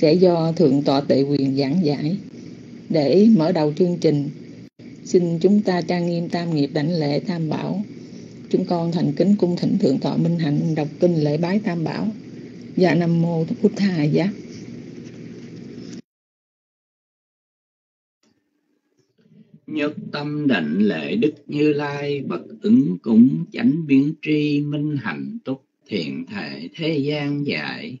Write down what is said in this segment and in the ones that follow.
sẽ do Thượng tọa Tệ Quyền giảng giải. Để mở đầu chương trình, xin chúng ta trang nghiêm tam nghiệp đảnh lễ tam bảo. Chúng con thành kính cung thỉnh Thượng tọa Minh Hạnh đọc kinh lễ bái tam bảo. Dạ Nam Mô Bụt Tha Giá. nhất tâm định lễ đức như lai bậc ứng cúng chánh biến tri minh hạnh túc thiện thể thế gian dạy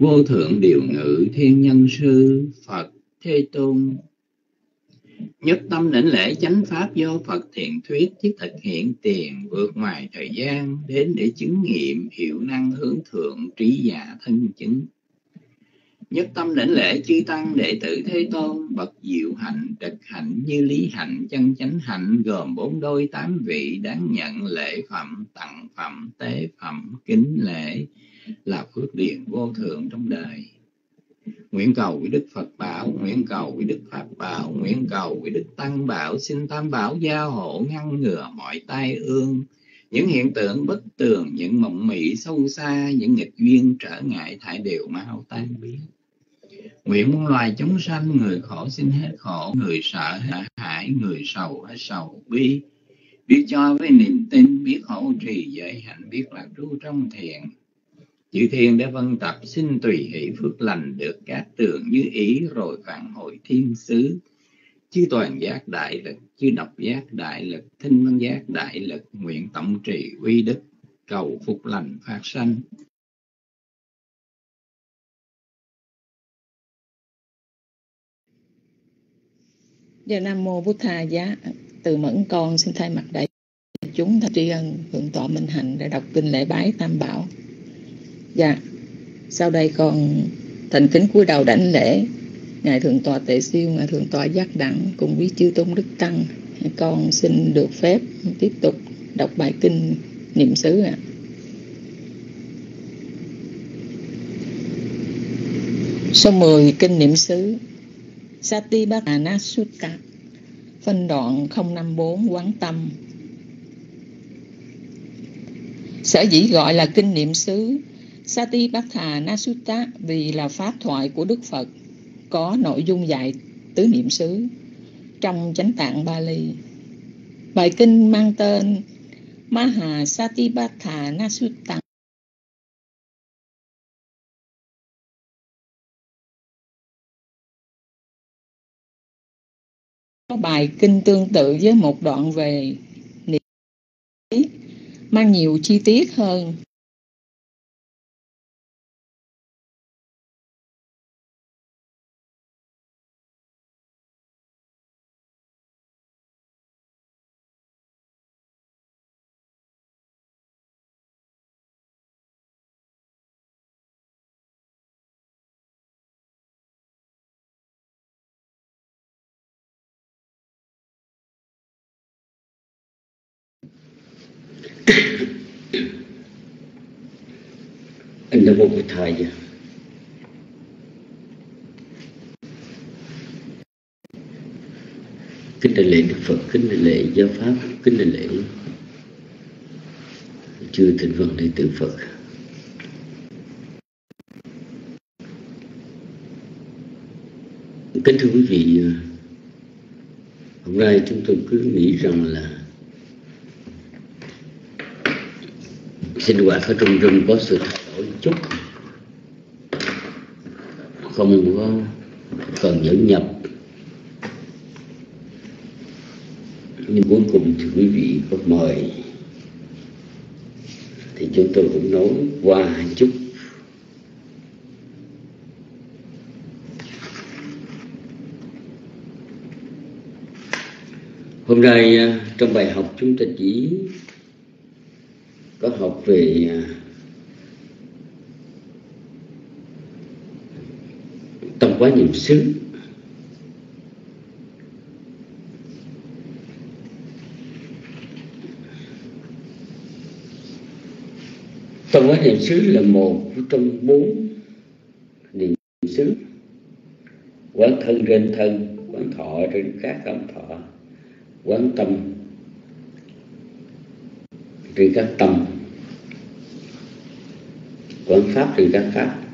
vô thượng điều ngự thiên nhân sư phật thế tôn. Nhất tâm lĩnh lễ chánh pháp do phật thiện thuyết thiết thực hiện tiền vượt ngoài thời gian đến để chứng nghiệm hiệu năng hướng thượng trí giả thân chứng. Nhất tâm lĩnh lễ chư tăng đệ tử thế tôn bậc diệu hạnh trật hạnh như lý hạnh, chân chánh hạnh, gồm bốn đôi tám vị đáng nhận lễ phẩm, tặng phẩm, tế phẩm, kính lễ là phước điền vô thượng trong đời nguyện cầu với đức phật bảo nguyện cầu với đức pháp bảo nguyện cầu với đức tăng bảo xin tam bảo gia hộ ngăn ngừa mọi tai ương những hiện tượng bất tường những mộng mị sâu xa những nghịch duyên trở ngại thải đều mau tan biến Nguyện muôn loài chúng sanh, người khổ xin hết khổ, người sợ hết hãi người sầu hết sầu bi. Biết cho với niềm tin, biết hỗ trì giới hạnh, biết lạc trú trong thiện. Chư thiên đã vân tập xin tùy hỷ phước lành được các tường như ý rồi phản hồi thiên sứ. Chư toàn giác đại lực, chư độc giác đại lực, thinh văn giác đại lực, nguyện tổng trì uy đức, cầu phục lành phát sanh. Dạ Nam Mô Bút Tha Giá Từ mẫn con xin thay mặt đại chúng tri ân Thượng tọa Minh Hạnh để đọc kinh lễ bái Tam Bảo Dạ. Sau đây con thành kính cúi đầu đảnh lễ. Ngài Thượng tọa Tệ Siêu, Ngài Thượng tọa Giác Đẳng cùng quý chư tôn Đức Tăng Con xin được phép tiếp tục đọc bài kinh niệm xứ ạ. À. Số 10 Kinh Niệm xứ sati Satipatthana Sutta Phân đoạn 054 Quán Tâm. Sở dĩ gọi là kinh niệm xứ Satipatthana Nasutta vì là pháp thoại của Đức Phật, có nội dung dạy tứ niệm xứ trong chánh tạng Bali. Bài kinh mang tên Maha Satipatthana Sutta có bài kinh tương tự với một đoạn về niệm mang nhiều chi tiết hơn anh đã vô của thầy kính đại lễ đức phật, kính đại lễ giáo pháp, kính đại lễ chư thịnh vân đệ tử phật. Kính thưa quý vị, hôm nay chúng tôi cứ nghĩ rằng là sinh hoạt ở trong rừng có sự thật chút. Không có cần dẫn nhập. Nhưng cuối cùng thì quý vị có mời. Thì chúng tôi cũng nói qua chút. Hôm nay à, trong bài học chúng ta chỉ có học về à, tâm quá niệm xứ. Tâm quá niệm xứ là một trong bốn niệm xứ. Quán thân trên thân, quán thọ trên các cảm thọ. Quán tâm trên các tâm. Quán pháp trên các pháp.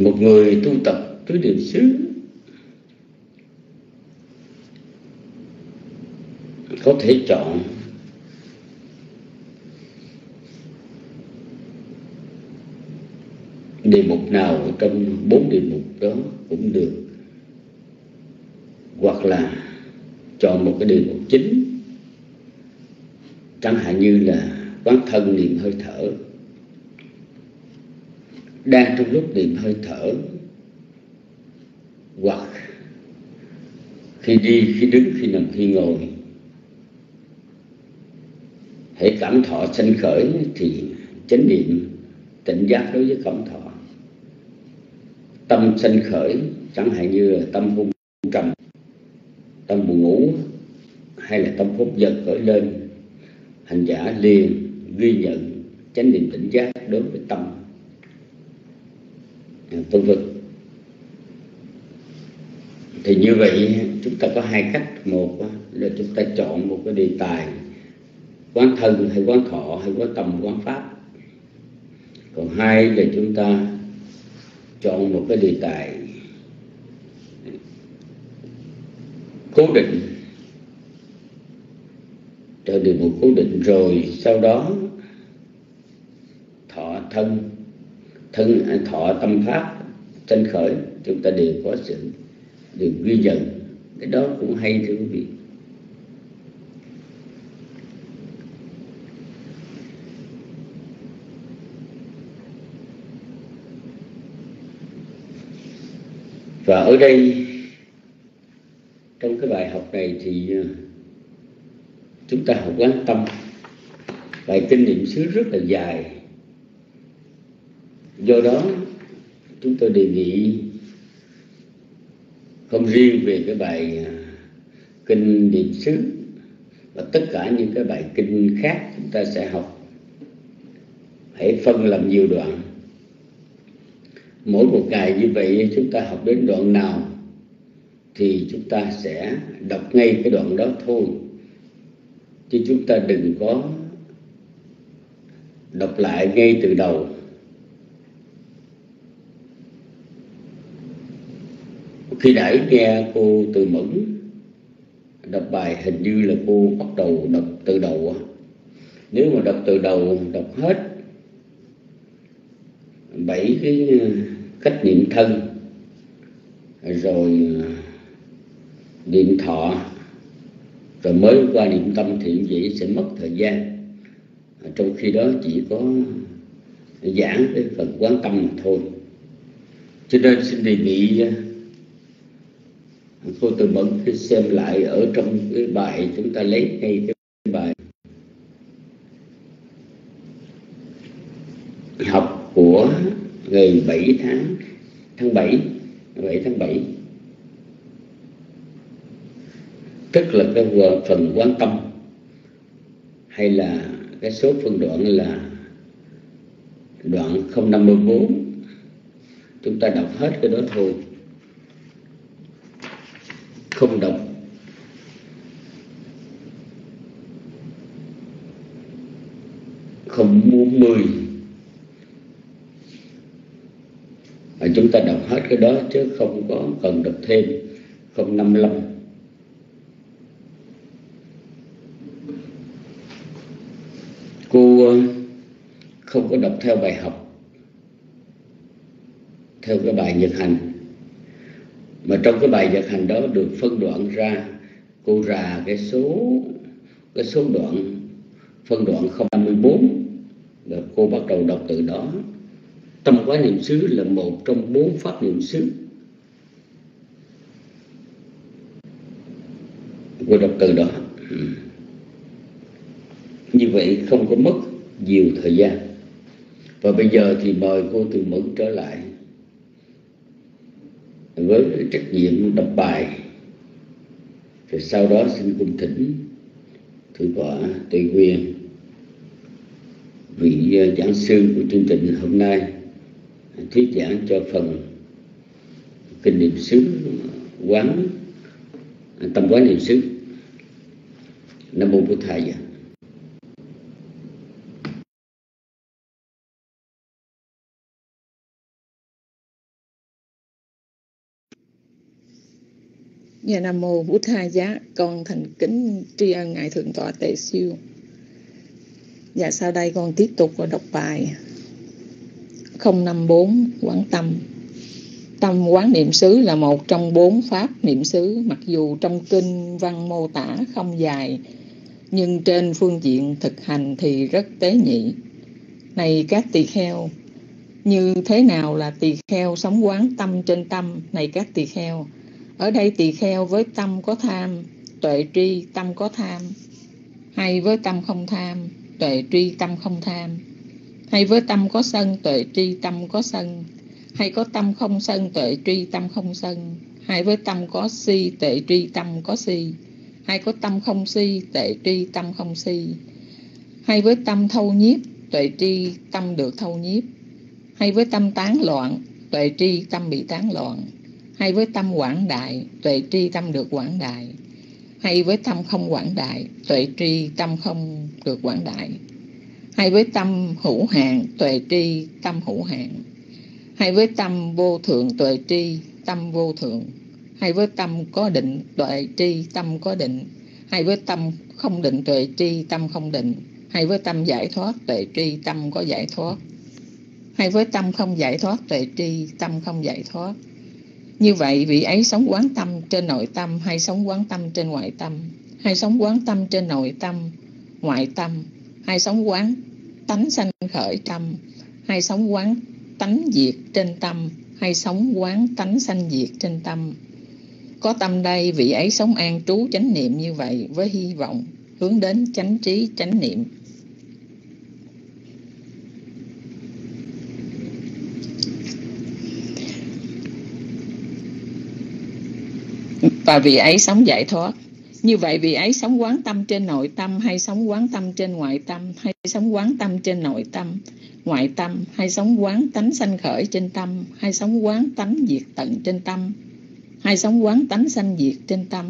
Một người tu tập tứ niệm xứ. Có thể chọn. Đề mục nào trong bốn đề mục đó cũng được. Hoặc là chọn một cái đề mục chính. Chẳng hạn như là quán thân niệm hơi thở đang trong lúc niệm hơi thở. Hoặc khi đi, khi đứng, khi nằm, khi ngồi, hãy cảm thọ sanh khởi thì chánh niệm, tỉnh giác đối với cảm thọ. Tâm sanh khởi, chẳng hạn như là tâm hung trầm, tâm buồn ngủ, hay là tâm phúc giật khởi lên, hành giả liền ghi nhận chánh niệm tỉnh giác đối với tâm vân vân. Thì như vậy, chúng ta có hai cách. Một là chúng ta chọn một cái đề tài, quán thân hay quán thọ hay quán tâm, quán pháp. Còn hai là chúng ta chọn một cái đề tài cố định. Cho đề một cố định rồi sau đó thọ thân thân, thọ tâm pháp tranh khởi, chúng ta đều có sự đều ghi nhận. Cái đó cũng hay, thưa quý vị. Và ở đây, trong cái bài học này thì à, chúng ta học quán tâm. Bài kinh niệm xứ rất là dài do đó, chúng tôi đề nghị không riêng về cái bài à, kinh niệm xứ và tất cả những cái bài kinh khác chúng ta sẽ học. Hãy phân làm nhiều đoạn. Mỗi một ngày như vậy chúng ta học đến đoạn nào thì chúng ta sẽ đọc ngay cái đoạn đó thôi. Chứ chúng ta đừng có đọc lại ngay từ đầu. Khi nãy nghe cô từ mẫn, đọc bài hình như là cô bắt đầu đọc từ đầu nếu mà đọc từ đầu, đọc hết bảy cái ờ, cách niệm thân, rồi ờ, niệm thọ, rồi mới qua niệm tâm thì vậy sẽ mất thời gian. Ờ, trong khi đó chỉ có giảng cái phần quán tâm mà thôi. Cho nên xin đề nghị cô từ bận khi xem lại ở trong cái bài chúng ta lấy ngay cái bài. Học của ngày 7 tháng tháng 7 7 tháng 7 tức là cái phần quan tâm, hay là cái số phân đoạn là đoạn 054 chúng ta đọc hết cái đó thôi không đọc không muốn mười. Và chúng ta đọc hết cái đó chứ không có cần đọc thêm, không năm mươi lăm. Cô ờ, không có đọc theo bài học, theo cái bài nhật hành mà trong cái bài nhật hành đó được phân đoạn ra, cô ra cái số cái số đoạn phân đoạn 054 và cô bắt đầu đọc từ đó. Tâm quán niệm xứ là một trong bốn pháp niệm xứ. Cô đọc từ đó. Như vậy không có mất nhiều thời gian. Và bây giờ thì mời cô từ mẫn trở lại với trách nhiệm đọc bài. Rồi sau đó xin cung thỉnh thượng tọa tùy quyền vị à, giảng sư của chương trình hôm nay à, thuyết giảng cho phần kinh niệm xứ, quán à, tâm quán niệm xứ. Nam mô bổn thầy Dạ Nam Mô Bút Tha Giá, Con thành kính tri ân Ngài Thượng tọa Tề Siêu. Dạ sau đây con tiếp tục và đọc bài 054 Quán Tâm. Tâm quán niệm xứ là một trong bốn pháp niệm xứ. Mặc dù trong kinh văn mô tả không dài, Nhưng trên phương diện thực hành thì rất tế nhị. Này các tỳ kheo, Như thế nào là tỳ kheo sống quán tâm trên tâm? Này các tỳ kheo ở đây tỳ kheo với tâm có tham, tuệ tri tâm có tham, hay với tâm không tham, tuệ tri tâm không tham, hay với tâm có sân, tuệ tri tâm có sân, hay có tâm không sân, tuệ tri tâm không sân, hay với tâm có si, tuệ tri tâm có si, hay có tâm không si, tuệ tri tâm không si, hay với tâm thâu nhiếp, tuệ tri tâm được thâu nhiếp, hay với tâm tán loạn, tuệ tri tâm bị tán loạn hay với tâm quảng đại, tuệ tri tâm được quảng đại. Hay với tâm không quảng đại, tuệ tri tâm không được quảng đại. Hay với tâm hữu hạn, tuệ tri tâm hữu hạn. Hay với tâm vô thượng, tuệ tri tâm vô thượng. Hay với tâm có định, tuệ tri tâm có định. Hay với tâm không định, tuệ tri tâm không định. Hay với tâm giải thoát, tuệ tri tâm có giải thoát. Hay với tâm không giải thoát, tuệ tri tâm không giải thoát như vậy, vị ấy sống quán tâm trên nội tâm hay sống quán tâm trên ngoại tâm? Hay sống quán tâm trên nội tâm, ngoại tâm? Hay sống quán tánh sanh khởi tâm? Hay sống quán tánh diệt trên tâm? Hay sống quán tánh sanh diệt trên tâm? Có tâm đây, vị ấy sống an trú chánh niệm như vậy với hy vọng hướng đến chánh trí, chánh niệm. Và vị ấy sống giải thoát. Như vậy vị ấy sống quán tâm trên nội tâm hay sống quán tâm trên ngoại tâm, hay sống quán tâm trên nội tâm, ngoại tâm, hay sống quán tánh sanh khởi trên tâm, hay sống quán tánh diệt tận trên tâm, hay sống quán tánh sanh diệt trên tâm.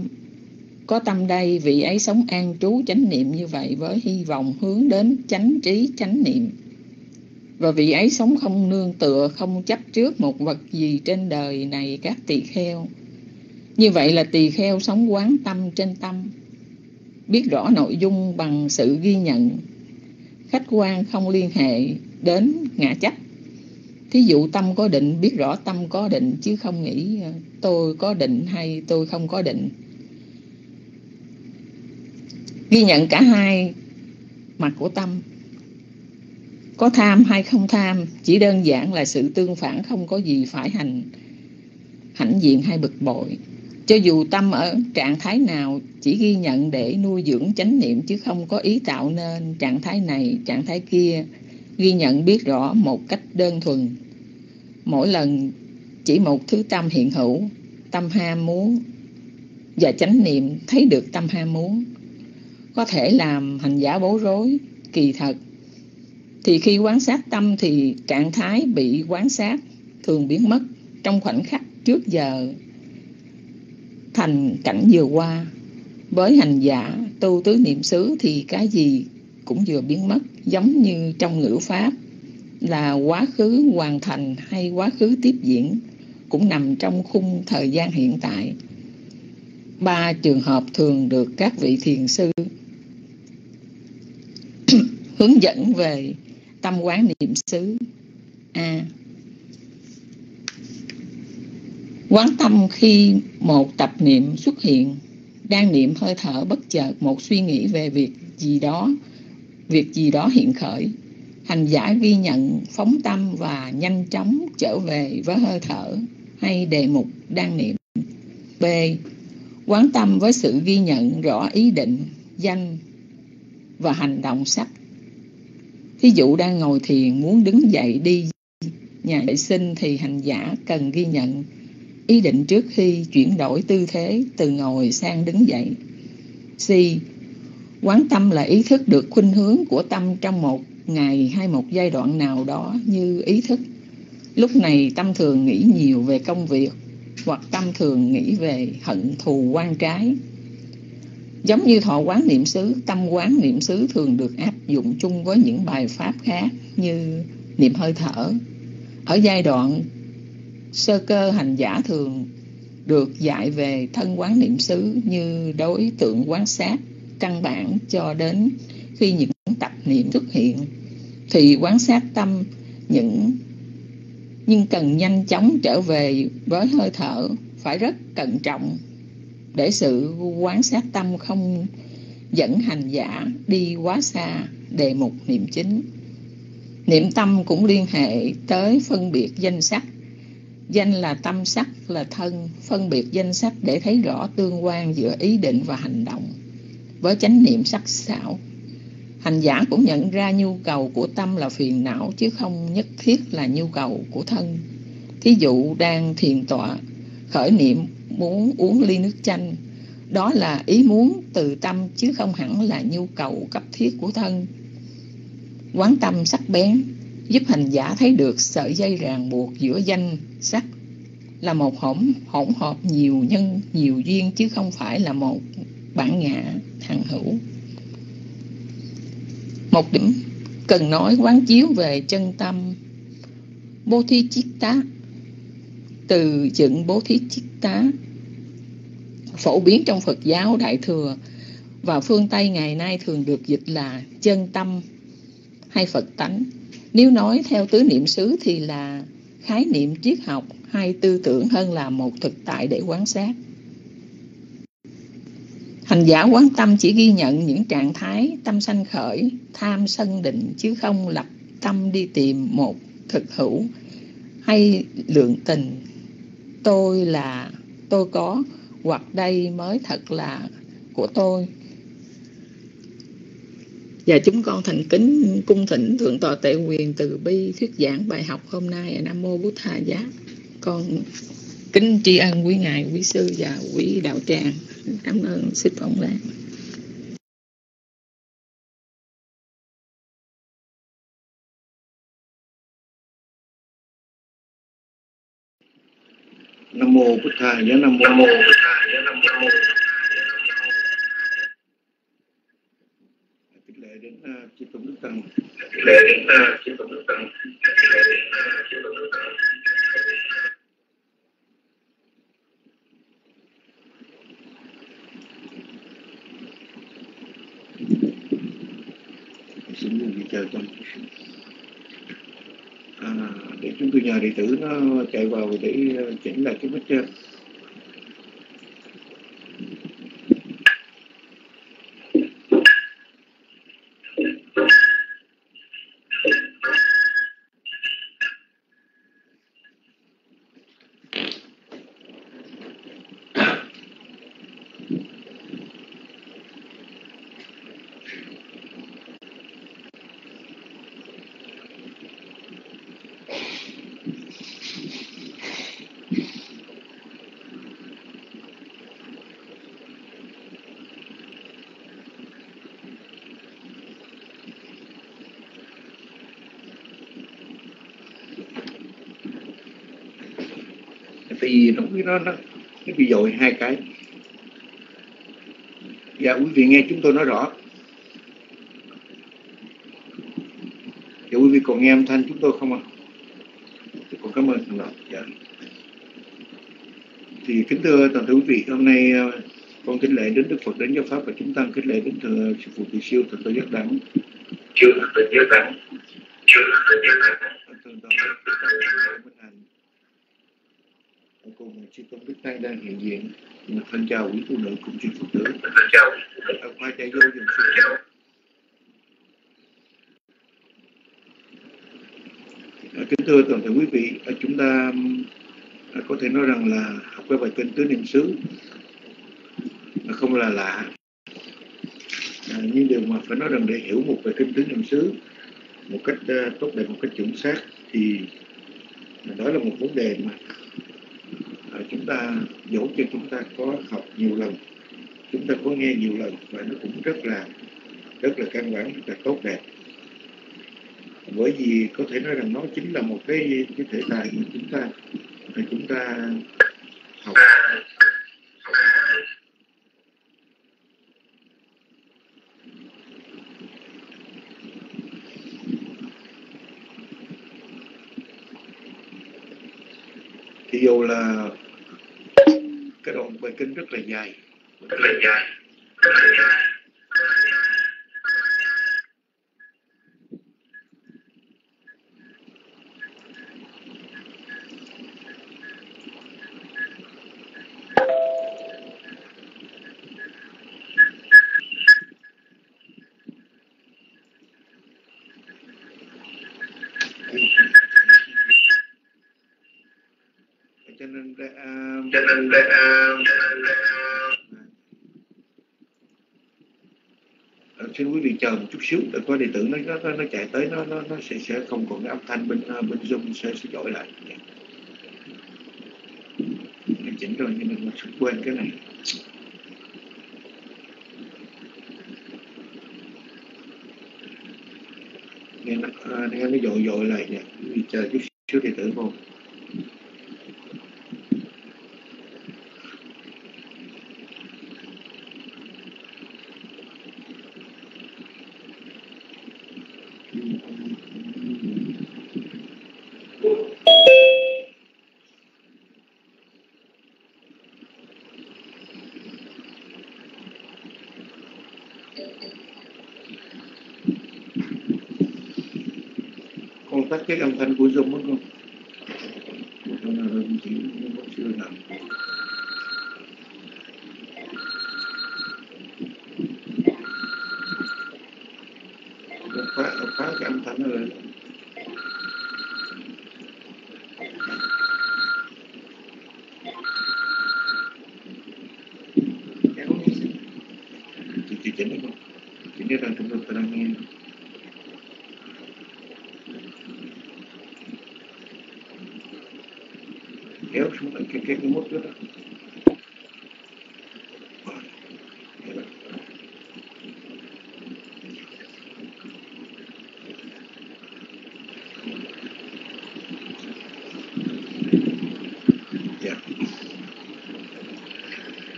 Có tâm đây vị ấy sống an trú chánh niệm như vậy với hy vọng hướng đến chánh trí, chánh niệm. Và vị ấy sống không nương tựa, không chấp trước một vật gì trên đời này các tỳ kheo như vậy là tỳ kheo sống quán tâm trên tâm, biết rõ nội dung bằng sự ghi nhận, khách quan không liên hệ đến ngã chấp. Thí dụ tâm có định, biết rõ tâm có định chứ không nghĩ ờ, tôi có định hay tôi không có định. Ghi nhận cả hai mặt của tâm. Có tham hay không tham, chỉ đơn giản là sự tương phản không có gì phải hành hãnh diện hay bực bội. Cho dù tâm ở trạng thái nào chỉ ghi nhận để nuôi dưỡng chánh niệm chứ không có ý tạo nên trạng thái này, trạng thái kia, ghi nhận biết rõ một cách đơn thuần. Mỗi lần chỉ một thứ tâm hiện hữu, tâm ham muốn và chánh niệm thấy được tâm ham muốn có thể làm hành giả bối rối, kỳ thật. Thì khi quán sát tâm thì trạng thái bị quán sát thường biến mất trong khoảnh khắc trước giờ thành cảnh vừa qua. Với hành giả, tu tứ niệm xứ thì cái gì cũng vừa biến mất, giống như trong ngữ pháp, là quá khứ hoàn thành hay quá khứ tiếp diễn cũng nằm trong khung thời gian hiện tại. Ba trường hợp thường được các vị thiền sư hướng dẫn về tâm quán niệm xứ. A. Quán tâm khi một tập niệm xuất hiện, đang niệm hơi thở bất chợt một suy nghĩ về việc gì đó, việc gì đó hiện khởi. Hành giả ghi nhận phóng tâm và nhanh chóng trở về với hơi thở hay đề mục đang niệm. B. Quán tâm với sự ghi nhận rõ ý định, danh và hành động sắc. Thí dụ đang ngồi thiền muốn đứng dậy đi nhà vệ sinh thì hành giả cần ghi nhận ý định trước khi chuyển đổi tư thế từ ngồi sang đứng dậy. C. Quán tâm là ý thức được khuynh hướng của tâm trong một ngày hay một giai đoạn nào đó như ý thức. Lúc này tâm thường nghĩ nhiều về công việc hoặc tâm thường nghĩ về hận thù quan trái. Giống như thọ quán niệm xứ, tâm quán niệm xứ thường được áp dụng chung với những bài pháp khác như niệm hơi thở. Ở giai đoạn sơ cơ hành giả thường được dạy về thân quán niệm xứ như đối tượng quán sát, căn bản cho đến khi những tập niệm xuất hiện. Thì quán sát tâm những, nhưng cần nhanh chóng trở về với hơi thở phải rất cẩn trọng. Để sự quán sát tâm không dẫn hành giả đi quá xa đề mục niệm chính. Niệm tâm cũng liên hệ tới phân biệt danh sắc danh là tâm sắc, là thân, phân biệt danh sắc để thấy rõ tương quan giữa ý định và hành động. Với chánh niệm sắc xảo hành giả cũng nhận ra nhu cầu của tâm là phiền não, chứ không nhất thiết là nhu cầu của thân. Thí dụ đang thiền tọa, khởi niệm muốn uống ly nước chanh. Đó là ý muốn từ tâm, chứ không hẳn là nhu cầu cấp thiết của thân. Quán tâm sắc bén giúp hành giả thấy được sợi dây ràng buộc giữa danh sắc là một hỗn hỗn hợp nhiều nhân, nhiều duyên chứ không phải là một bản ngã hằng hữu một điểm cần nói quán chiếu về chân tâm bố thí chiết tá từ dựng bố thí chiết tá phổ biến trong Phật giáo Đại Thừa và phương Tây ngày nay thường được dịch là chân tâm hay Phật tánh. Nếu nói theo tứ niệm xứ thì là khái niệm triết học hay tư tưởng hơn là một thực tại để quan sát. Hành giả quán tâm chỉ ghi nhận những trạng thái tâm sanh khởi, tham sân định chứ không lập tâm đi tìm một thực hữu hay lượng tình. Tôi là tôi có hoặc đây mới thật là của tôi. Và chúng con thành kính cung thỉnh Thượng tọa Tệ Quyền từ bi thuyết giảng bài học hôm nay Nam Mô Bút Thà Giá. Con kính tri ân quý ngài, quý sư và quý đạo tràng. Cảm ơn Sư Phong Lan. nam mô bổn tha giá nam mô bút tha giá nam mô kính lễ đến uh, chư tôn đức tăng kính lễ đến uh, Ờ, ta chỉ tụng đức tăng kính lễ đến uh, chư tôn đức tăng xin mời vị chờ trong à, để chúng tôi nhờ đệ tử nó chạy vào để ờ, chỉnh lại cái mic thì nó nó nó nó bị dội hai cái. Dạ quý vị nghe chúng tôi nói rõ. Dạ quý vị còn nghe âm thanh chúng tôi không ạ? Dạ, à? Còn cảm ơn thằng dạ. Thì kính thưa toàn thể quý vị, hôm nay ờ, con kính lễ đến Đức Phật, đến giáo pháp và chúng ta kính lễ đến thừa sư phụ tỳ siêu thượng tự giác đẳng chưa tự giác đẳng chưa tự giác đẳng cùng chư tôn đức tăng đang hiện diện. Một thân chào quý phụ nữ phật tử. Thân chào ông hoa cha vô dùng xin chào kính thưa toàn thể quý vị chúng ta à, có thể nói rằng là học cái bài kinh tứ niệm xứ không là lạ. À, nhưng điều mà phải nói rằng để hiểu một bài kinh tứ niệm xứ một cách uh, tốt đẹp một cách chuẩn xác thì đó là một vấn đề mà ta dẫu cho chúng ta có học nhiều lần. Chúng ta có nghe nhiều lần và nó cũng rất là rất là căn bản, rất là tốt đẹp. Bởi vì có thể nói rằng nó chính là một cái cái thể tài mà chúng ta, mà chúng ta học thì dù là bài kinh rất là dài. Rất là dài. Cho nên uh, cho nên uh, xin quý vị chờ một chút xíu để có điện tử nó nó nó chạy tới, nó nó nó sẽ sẽ không còn cái âm thanh bên à, bên zoom sẽ sẽ dội lại. Dạ. Mình chỉnh rồi, nhưng mình quên cái này. Nghe nó à, nghe nó dội dội lại nè quý vị chờ chút xíu điện tử không các âm thanh của zoom mất không? cho nên là chỉ mất chưa làm Nó phá nó phá cái âm thanh nó lên kéo đi chị chị chỉnh được không chị biết rằng chúng tôi đang nghe kéo xuống cái cái cái, cái mút đó, đó. Vậy đó.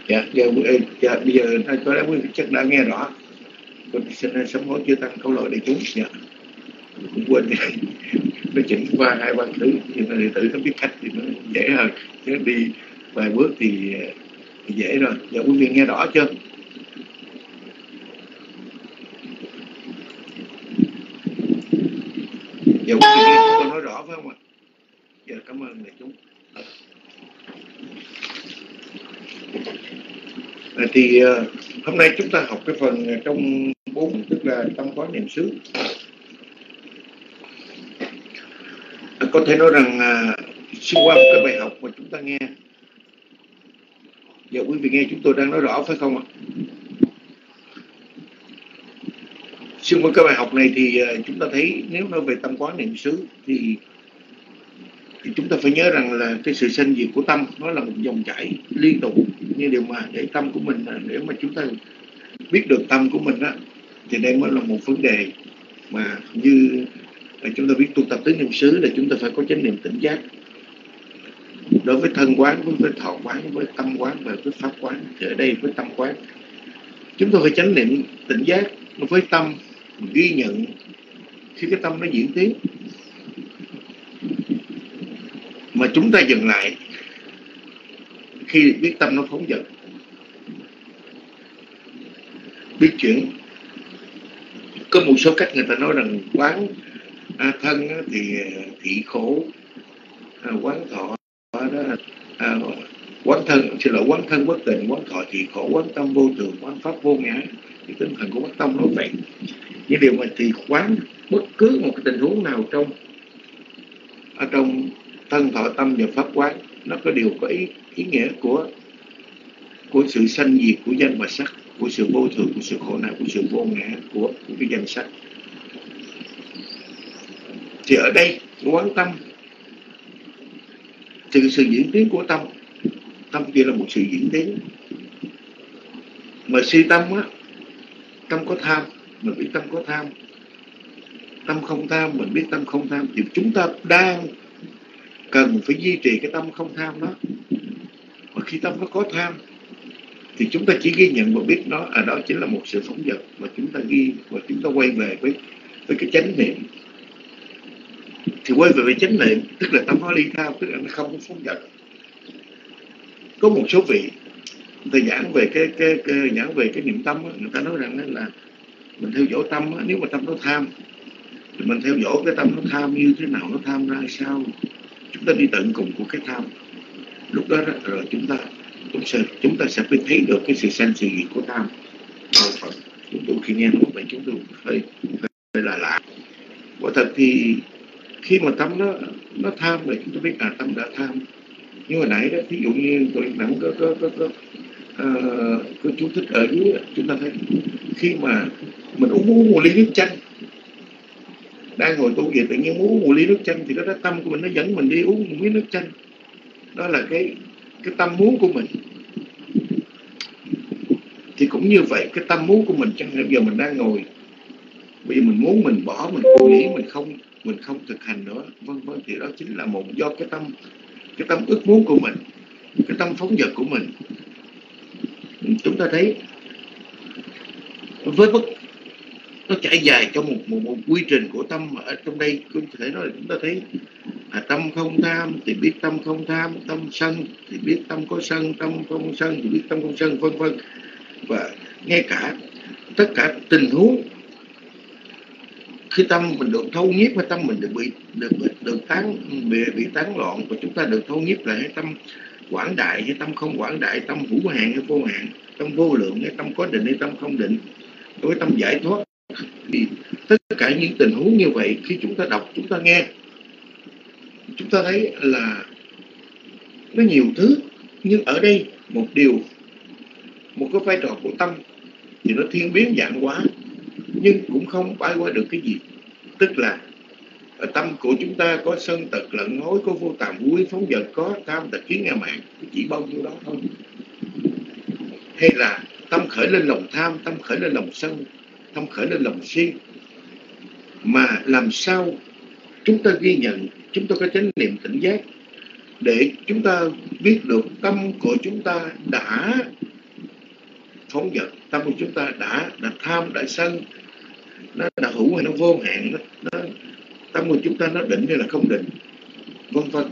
Dạ giờ, giờ, bây giờ có lẽ quý vị chắc đã nghe rõ. còn xin sớm hối chưa tăng câu lời để chúng. Dạ. Cũng quên nó chỉnh qua hai ba thứ nhưng mà đệ tử nó biết cách thì nó dễ hơn chứ đi vài bước thì, thì dễ rồi giờ quý vị nghe rõ chưa giờ quý vị nghe tôi nói rõ phải không ạ giờ cảm ơn đại chúng à, thì ờ, hôm nay chúng ta học cái phần trong bốn, tức là tâm quán niệm xứ. Có thể nói rằng à, xuyên qua một cái bài học mà chúng ta nghe. Giờ quý vị nghe chúng tôi đang nói rõ, phải không ạ? Xuyên qua cái bài học này thì ờ, chúng ta thấy nếu nói về tâm quán niệm xứ thì thì chúng ta phải nhớ rằng là cái sự sinh diệt của tâm nó là một dòng chảy liên tục như điều mà để tâm của mình để mà chúng ta biết được tâm của mình đó thì đây mới là một vấn đề mà như chúng ta biết tu tập tứ niệm xứ là chúng ta phải có chánh niệm tỉnh giác. Đối với thân quán, đối với thọ quán với tâm quán và với pháp quán, thì ở đây với tâm quán. Chúng ta phải chánh niệm tỉnh giác với tâm ghi nhận khi cái tâm nó diễn tiến. Mà chúng ta dừng lại khi biết tâm nó phóng dật. Biết chuyển có một số cách người ta nói rằng quán à, thân thì à, thị khổ à, quán thọ đó à, quán thân xin lỗi quán thân bất tình quán thọ thì khổ quán tâm vô thường quán pháp vô ngã thì tinh thần của quán tâm nói vậy. Nhưng điều mà thì quán bất cứ một cái tình huống nào trong ở trong thân thọ tâm và pháp quán nó có điều có ý ý nghĩa của của sự sanh diệt của danh và sắc của sự vô thường của sự khổ não của sự vô ngã của, của cái danh sắc. Thì ở đây quán tâm từ sự diễn tiến của tâm tâm kia là một sự diễn tiến. Mà suy tâm á tâm có tham mình biết tâm có tham. Tâm không tham mình biết tâm không tham. Thì chúng ta đang cần phải duy trì cái tâm không tham đó khi tâm nó có tham thì chúng ta chỉ ghi nhận và biết nó. À đó chính là một sự phóng dật mà chúng ta ghi và chúng ta quay về với với cái chánh niệm. Thì quay về với chánh niệm tức là tâm nó ly tham tức là nó không có phóng dật. Có một số vị người ta giảng về cái cái, cái giảng về cái niệm tâm người ta nói rằng là mình theo dõi tâm nếu mà tâm nó tham thì mình theo dõi cái tâm nó tham như thế nào nó tham ra sao. Chúng ta đi tận cùng của cái tham lúc đó rồi ờ, chúng ta cũng sẽ chúng ta sẽ thấy được cái sự sanh sự diệt của tham Phật chúng tôi khi nghe nói vậy chúng tôi hơi hơi là lạ. Quả thật thì khi mà tâm nó nó tham rồi chúng ta biết là tâm đã tham. Nhưng mà nãy đó ví dụ như tôi nặng có có có có, uh, có chú thích ở dưới chúng ta thấy khi mà mình uống uống một ly nước chanh đang ngồi tu về tự nhiên uống một ly nước chanh thì đó, đó tâm của mình nó dẫn mình đi uống một miếng nước chanh đó là cái cái tâm muốn của mình. Thì cũng như vậy, cái tâm muốn của mình, chẳng hạn giờ mình đang ngồi, bây giờ mình muốn mình bỏ, mình cố nghĩ mình không mình không thực hành nữa, vân vân, thì đó chính là một do cái tâm cái tâm ước muốn của mình, cái tâm phóng dật của mình. Chúng ta thấy, với bất nó trải dài trong một, một một quy trình của tâm ở trong đây có thể nói là chúng ta thấy à, tâm không tham thì biết tâm không tham tâm sân thì biết tâm có sân tâm không sân thì biết tâm không sân vân vân. Và ngay cả tất cả tình huống khi tâm mình được thâu nhiếp hay tâm mình được bị được được, được tán bị bị tán loạn và chúng ta được thâu nhiếp là hay tâm quảng đại hay tâm không quảng đại tâm hữu hạn hay vô hạn tâm vô lượng hay tâm có định hay tâm không định. Đối với tâm giải thoát thì tất cả những tình huống như vậy, khi chúng ta đọc, chúng ta nghe, chúng ta thấy là nó nhiều thứ. Nhưng ở đây một điều, một cái vai trò của tâm thì nó thiên biến dạng quá nhưng cũng không bay qua được cái gì. Tức là ở tâm của chúng ta có sân tật, lận hối có vô tàm vui phóng vật có tham tật, kiến ngã mạng, chỉ bao nhiêu đó thôi. Hay là tâm khởi lên lòng tham, tâm khởi lên lòng sân không khởi lên lòng si mà làm sao chúng ta ghi nhận chúng ta có chánh niệm tỉnh giác để chúng ta biết được tâm của chúng ta đã phóng dật tâm của chúng ta đã đã tham đã sân nó đã hữu hay nó vô hạn nó, nó tâm của chúng ta nó định hay là không định. Vân vân.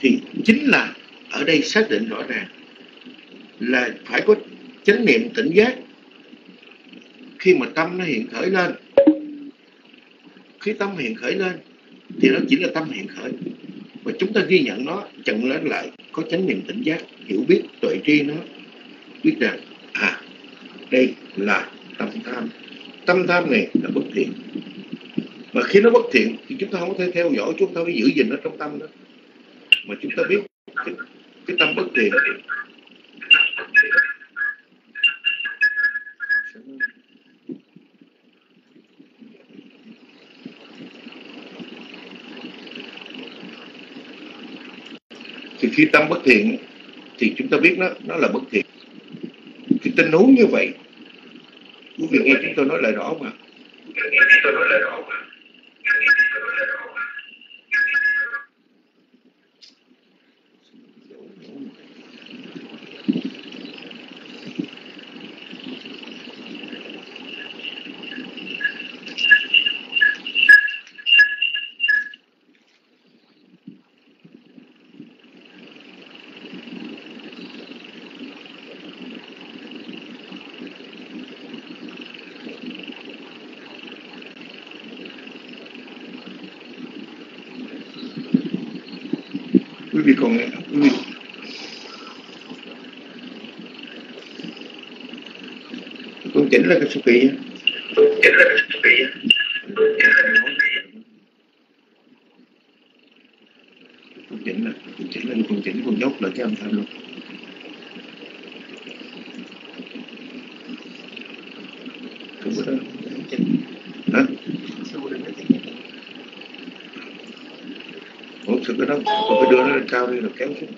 Thì chính là ở đây xác định rõ ràng là phải có chánh niệm tỉnh giác khi mà tâm nó hiện khởi lên. Khi tâm hiện khởi lên thì nó chỉ là tâm hiện khởi. Và chúng ta ghi nhận nó chẳng lên lại có chánh niệm tỉnh giác hiểu biết tuệ tri nó biết rằng à đây là tâm tham. Tâm tham này là bất thiện. Mà khi nó bất thiện thì chúng ta không có thể theo dõi chúng ta phải giữ gìn nó trong tâm đó. Mà chúng ta biết cái, cái tâm bất thiện thì khi tâm bất thiện thì chúng ta biết nó nó là bất thiện. Cái tình huống như vậy, quý vị nghe chúng tôi nói lại rõ mà quý vị còn nghe quý vị. Con chỉnh là cái số kỳ chỉnh là cái số kỳ con chỉnh là con chỉnh là con chỉnh con nhốt lại cái âm thanh luôn không có đâu hả Ủa sự cái đó Tôi phải đưa nó lên cao đi rồi kéo xuống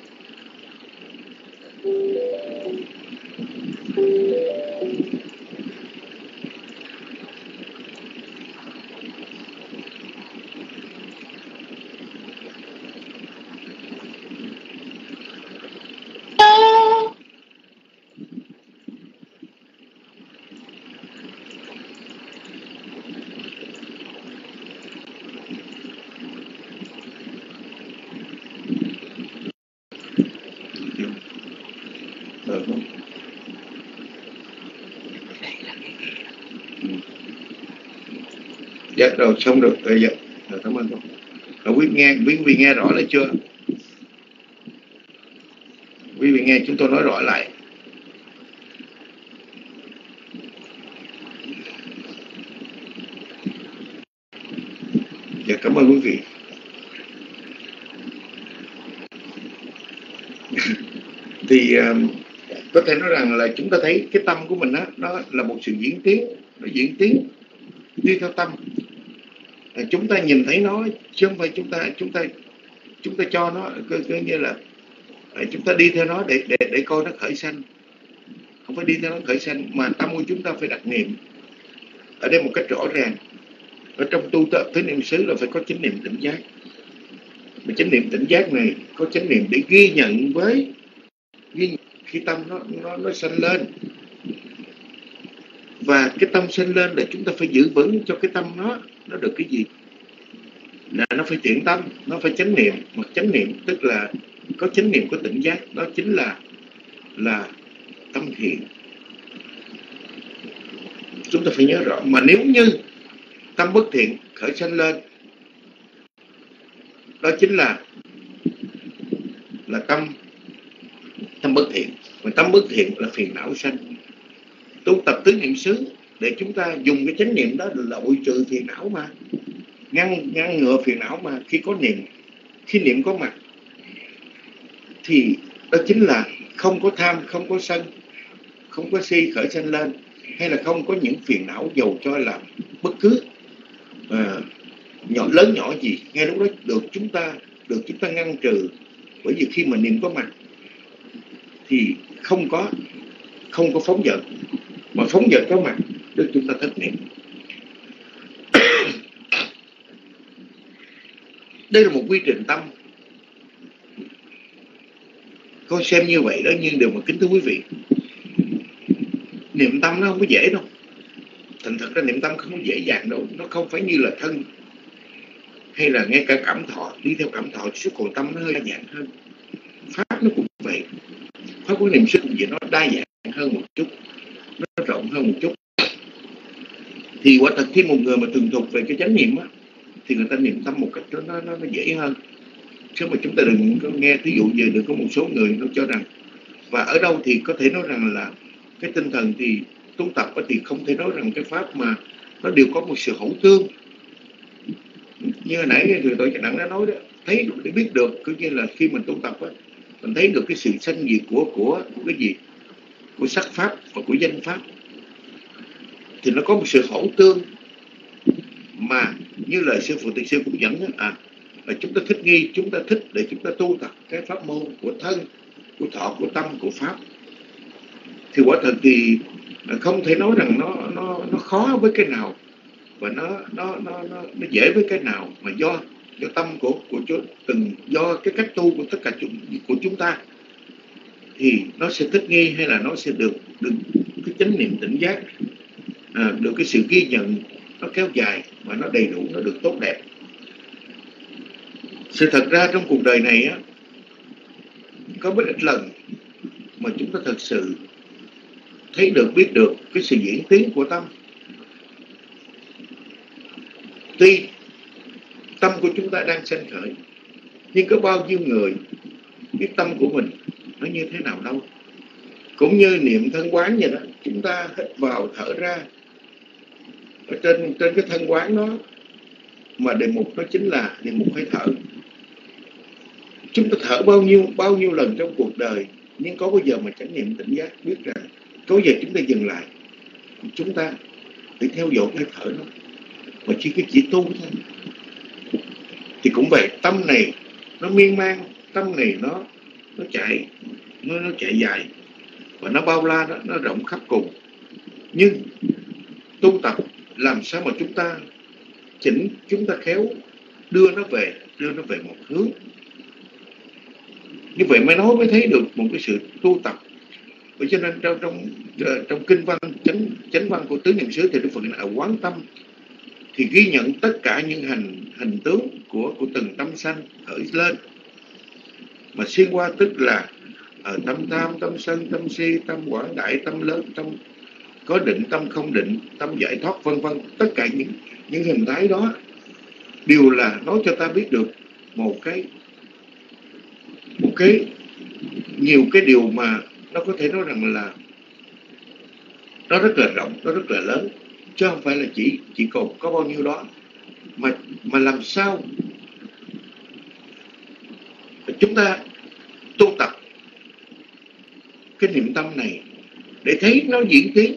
chết rồi xong được rồi dạ. rồi cảm ơn con rồi quý nghe quý vị nghe rõ lại chưa? Quý vị nghe chúng tôi nói rõ lại. Dạ cảm ơn quý vị. Thì um, có thể nói rằng là chúng ta thấy cái tâm của mình đó, nó là một sự diễn tiến nó diễn tiến đi theo tâm chúng ta nhìn thấy nó, chứ không phải chúng ta chúng ta chúng ta cho nó coi như là à, chúng ta đi theo nó để để để coi nó khởi sanh. Không phải đi theo nó khởi sanh, mà tâm của chúng ta phải đặt niệm. Ở đây một cách rõ ràng. Ở trong tu tập tới niệm xứ là phải có chánh niệm tỉnh giác. Mà chánh niệm tỉnh giác này có chánh niệm để ghi nhận với, ghi khi tâm nó nó nó sanh lên. Và cái tâm sanh lên là chúng ta phải giữ vững cho cái tâm nó nó được cái gì? Là nó phải chuyển tâm nó phải chánh niệm. Mà chánh niệm tức là có chánh niệm, có tỉnh giác, đó chính là là tâm thiện. Chúng ta phải nhớ rõ, mà nếu như tâm bất thiện, khởi sanh lên, đó chính là là tâm tâm bất thiện. Mà tâm bất thiện là phiền não sanh. Tu tập tứ niệm xứ để chúng ta dùng cái chánh niệm đó là bụi trừ phiền não mà. Ngăn ngăn ngừa phiền não mà. Khi có niệm khi niệm có mặt thì đó chính là không có tham không có sân không có si khởi sanh lên hay là không có những phiền não dầu cho là bất cứ à, nhỏ lớn nhỏ gì. Ngay lúc đó được chúng ta được chúng ta ngăn trừ. Bởi vì khi mà niệm có mặt thì không có không có phóng dật. Mà phóng dật có mặt được chúng ta thất niệm. Đây là một quy trình tâm. Con xem như vậy đó, nhưng điều mà kính thưa quý vị. Niệm tâm nó không có dễ đâu. Thành thật ra niệm tâm không có dễ dàng đâu. Nó không phải như là thân, hay là ngay cả cảm thọ. Đi theo cảm thọ, sức còn tâm nó hơi đa dạng hơn. Pháp nó cũng vậy. Pháp của niệm xứ cũng vậy, nó đa dạng hơn một chút, nó rộng hơn một chút thì quả thật khi một người mà thường thuộc về cái chánh niệm á thì người ta niệm tâm một cách nó nó, nó dễ hơn. Chứ mà chúng ta đừng có nghe ví dụ như được có một số người nó cho rằng và ở đâu thì có thể nói rằng là cái tinh thần thì tu tập thì không thể nói rằng cái pháp mà nó đều có một sự hậu tương. Như hồi nãy người tôi nặng đã nói đó thấy để biết được cứ như là khi mình tu tập á mình thấy được cái sự sanh diệt của của của cái gì? Của sắc pháp và của danh pháp thì nó có một sự hỗ tương mà như lời sư phụ tiên sư cũng dẫn đó, à là chúng ta thích nghi chúng ta thích để chúng ta tu tập cái pháp môn của thân của thọ của tâm của pháp. Thì quả thật thì không thể nói rằng nó nó nó khó với cái nào và nó nó nó nó, nó dễ với cái nào mà do do tâm của của chúng từng do cái cách tu của tất cả chúng của chúng ta. Thì nó sẽ thích nghi hay là nó sẽ được được cái chánh niệm tỉnh giác à, được cái sự ghi nhận nó kéo dài mà nó đầy đủ nó được tốt đẹp. Sự thật ra trong cuộc đời này á có rất ít lần mà chúng ta thật sự thấy được biết được cái sự diễn tiến của tâm. Tuy tâm của chúng ta đang sanh khởi nhưng có bao nhiêu người biết tâm của mình nó như thế nào đâu. Cũng như niệm thân quán vậy đó chúng ta hít vào thở ra ở trên trên cái thân quán đó mà đề mục đó chính là đề mục hơi thở. Chúng ta thở bao nhiêu bao nhiêu lần trong cuộc đời nhưng có bao giờ mà chánh niệm tỉnh giác biết rằng có giờ chúng ta dừng lại? Chúng ta phải theo dõi hơi thở nó mà chỉ cái chỉ tu thôi. Thì cũng vậy tâm này nó miên man tâm này nó nó chạy nó nó chạy dài và nó bao la nó, nó rộng khắp cùng. Nhưng tu tập làm sao mà chúng ta chỉnh chúng ta khéo đưa nó về, đưa nó về một hướng. Như vậy mới nói mới thấy được một cái sự tu tập. Bởi cho nên trong trong ờ, trong kinh văn, chánh chánh văn của tứ niệm xứ thì đức phật là quán tâm. Thì ghi nhận tất cả những hành hình tướng của của từng tâm sanh khởi lên. Mà xuyên qua tức là ở tâm tham, tâm sân, tâm si, tâm quảng đại, tâm lớn, tâm có định tâm không định, tâm giải thoát, vân vân. Tất cả những những hình thái đó đều là nói cho ta biết được một cái một cái, nhiều cái điều mà nó có thể nói rằng là nó rất là rộng, nó rất là lớn. Chứ không phải là chỉ chỉ còn có bao nhiêu đó. Mà mà làm sao chúng ta tu tập cái niệm tâm này để thấy nó diễn tiến?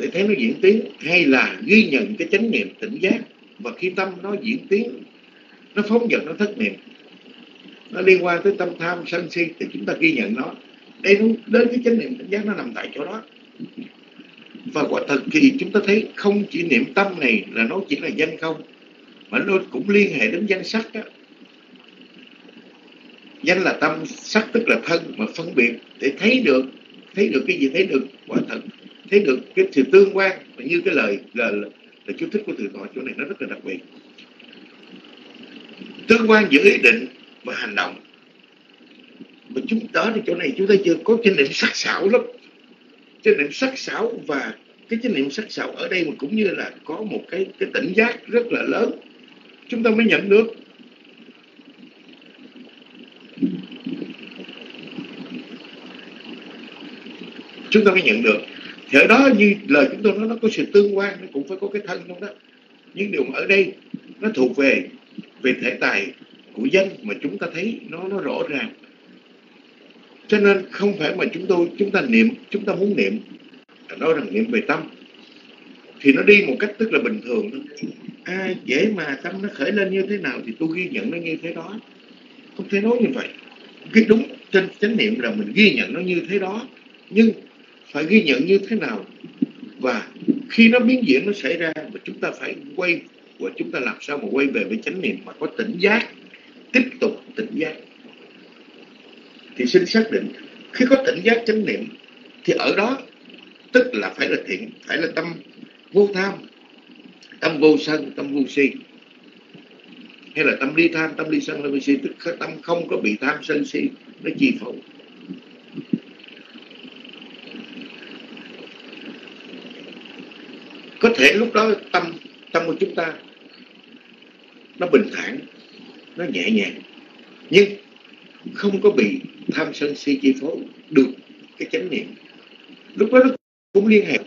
Để thấy nó diễn tiến, hay là ghi nhận cái chánh niệm tỉnh giác, và khi tâm nó diễn tiến, nó phóng dật, nó thất niệm. Nó liên quan tới tâm tham, sân si, thì chúng ta ghi nhận nó. Đây nó, đến cái chánh niệm tỉnh giác nó nằm tại chỗ đó. Và quả thật thì chúng ta thấy không chỉ niệm tâm này là nó chỉ là danh không, mà nó cũng liên hệ đến danh sắc đó danh là tâm, sắc tức là thân, mà phân biệt để thấy được thấy được cái gì thấy được, quả thật thế ngược cái sự tương quan như cái lời là, là, là chú thích của từ thoại chỗ này nó rất là đặc biệt. Tương quan giữa ý định và hành động. Mà chúng ta thì chỗ này chúng ta chưa có chánh niệm sắc sảo lắm. Chánh niệm sắc sảo và cái chánh niệm sắc sảo ở đây mà cũng như là có một cái cái tỉnh giác rất là lớn. Chúng ta mới nhận được. Chúng ta mới nhận được thì ở đó như lời chúng tôi nói nó có sự tương quan nó cũng phải có cái thân trong đó. Nhưng điều mà ở đây nó thuộc về về thể tài của dân mà chúng ta thấy nó nó rõ ràng. Cho nên không phải mà chúng tôi chúng ta niệm chúng ta muốn niệm nói rằng niệm về tâm. Thì nó đi một cách tức là bình thường à, dễ mà tâm nó khởi lên như thế nào thì tôi ghi nhận nó như thế đó. Không thể nói như vậy. Cái đúng trên chánh niệm là mình ghi nhận nó như thế đó. Nhưng phải ghi nhận như thế nào. Và khi nó biến diễn, nó xảy ra mà chúng ta phải quay và chúng ta làm sao mà quay về với chánh niệm mà có tỉnh giác, tiếp tục tỉnh giác. Thì xin xác định, khi có tỉnh giác chánh niệm, thì ở đó, tức là phải là thiện, phải là tâm vô tham, tâm vô sân, tâm vô si. Hay là tâm ly tham, tâm ly sân, tâm ly si, tức tâm không có bị tham, sân si, nó chi phối. Có thể lúc đó tâm tâm của chúng ta nó bình thản, nó nhẹ nhàng, nhưng không có bị tham sân si chi phối được cái chánh niệm. Lúc đó nó cũng liên hệ.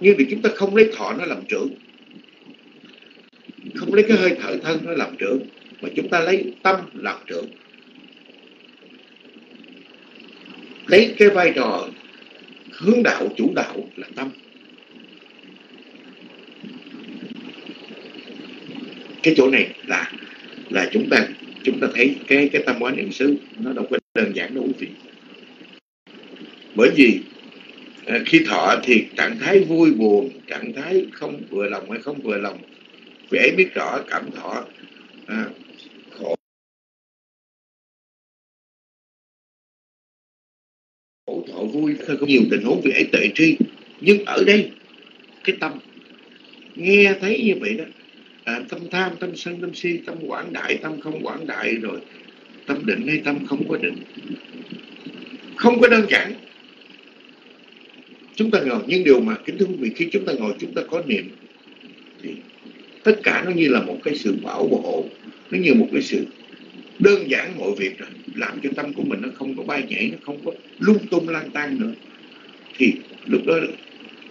Nhưng vì chúng ta không lấy thọ nó làm trưởng, không lấy cái hơi thở thân nó làm trưởng, mà chúng ta lấy tâm làm trưởng. Lấy cái vai trò hướng đạo, chủ đạo là tâm. Cái chỗ này là là chúng ta chúng ta thấy cái cái tâm quán niệm xứ nó đâu có đơn giản đâu quý vị bởi vì à, khi thọ thì trạng thái vui buồn trạng thái không vừa lòng hay không vừa lòng vì ấy biết rõ cảm thọ à, khổ. Khổ thọ vui có nhiều tình huống vì ấy tệ tri. Nhưng ở đây cái tâm nghe thấy như vậy đó à, tâm tham tâm sân tâm si tâm quảng đại tâm không quảng đại rồi tâm định hay tâm không có định. Không có đơn giản. Chúng ta ngồi nhưng điều mà kính thưa quý vị khi chúng ta ngồi chúng ta có niệm thì tất cả nó như là một cái sự bảo hộ nó như một cái sự đơn giản mọi việc rồi làm cho tâm của mình nó không có bay nhảy nó không có lung tung lan tan nữa. Thì lúc đó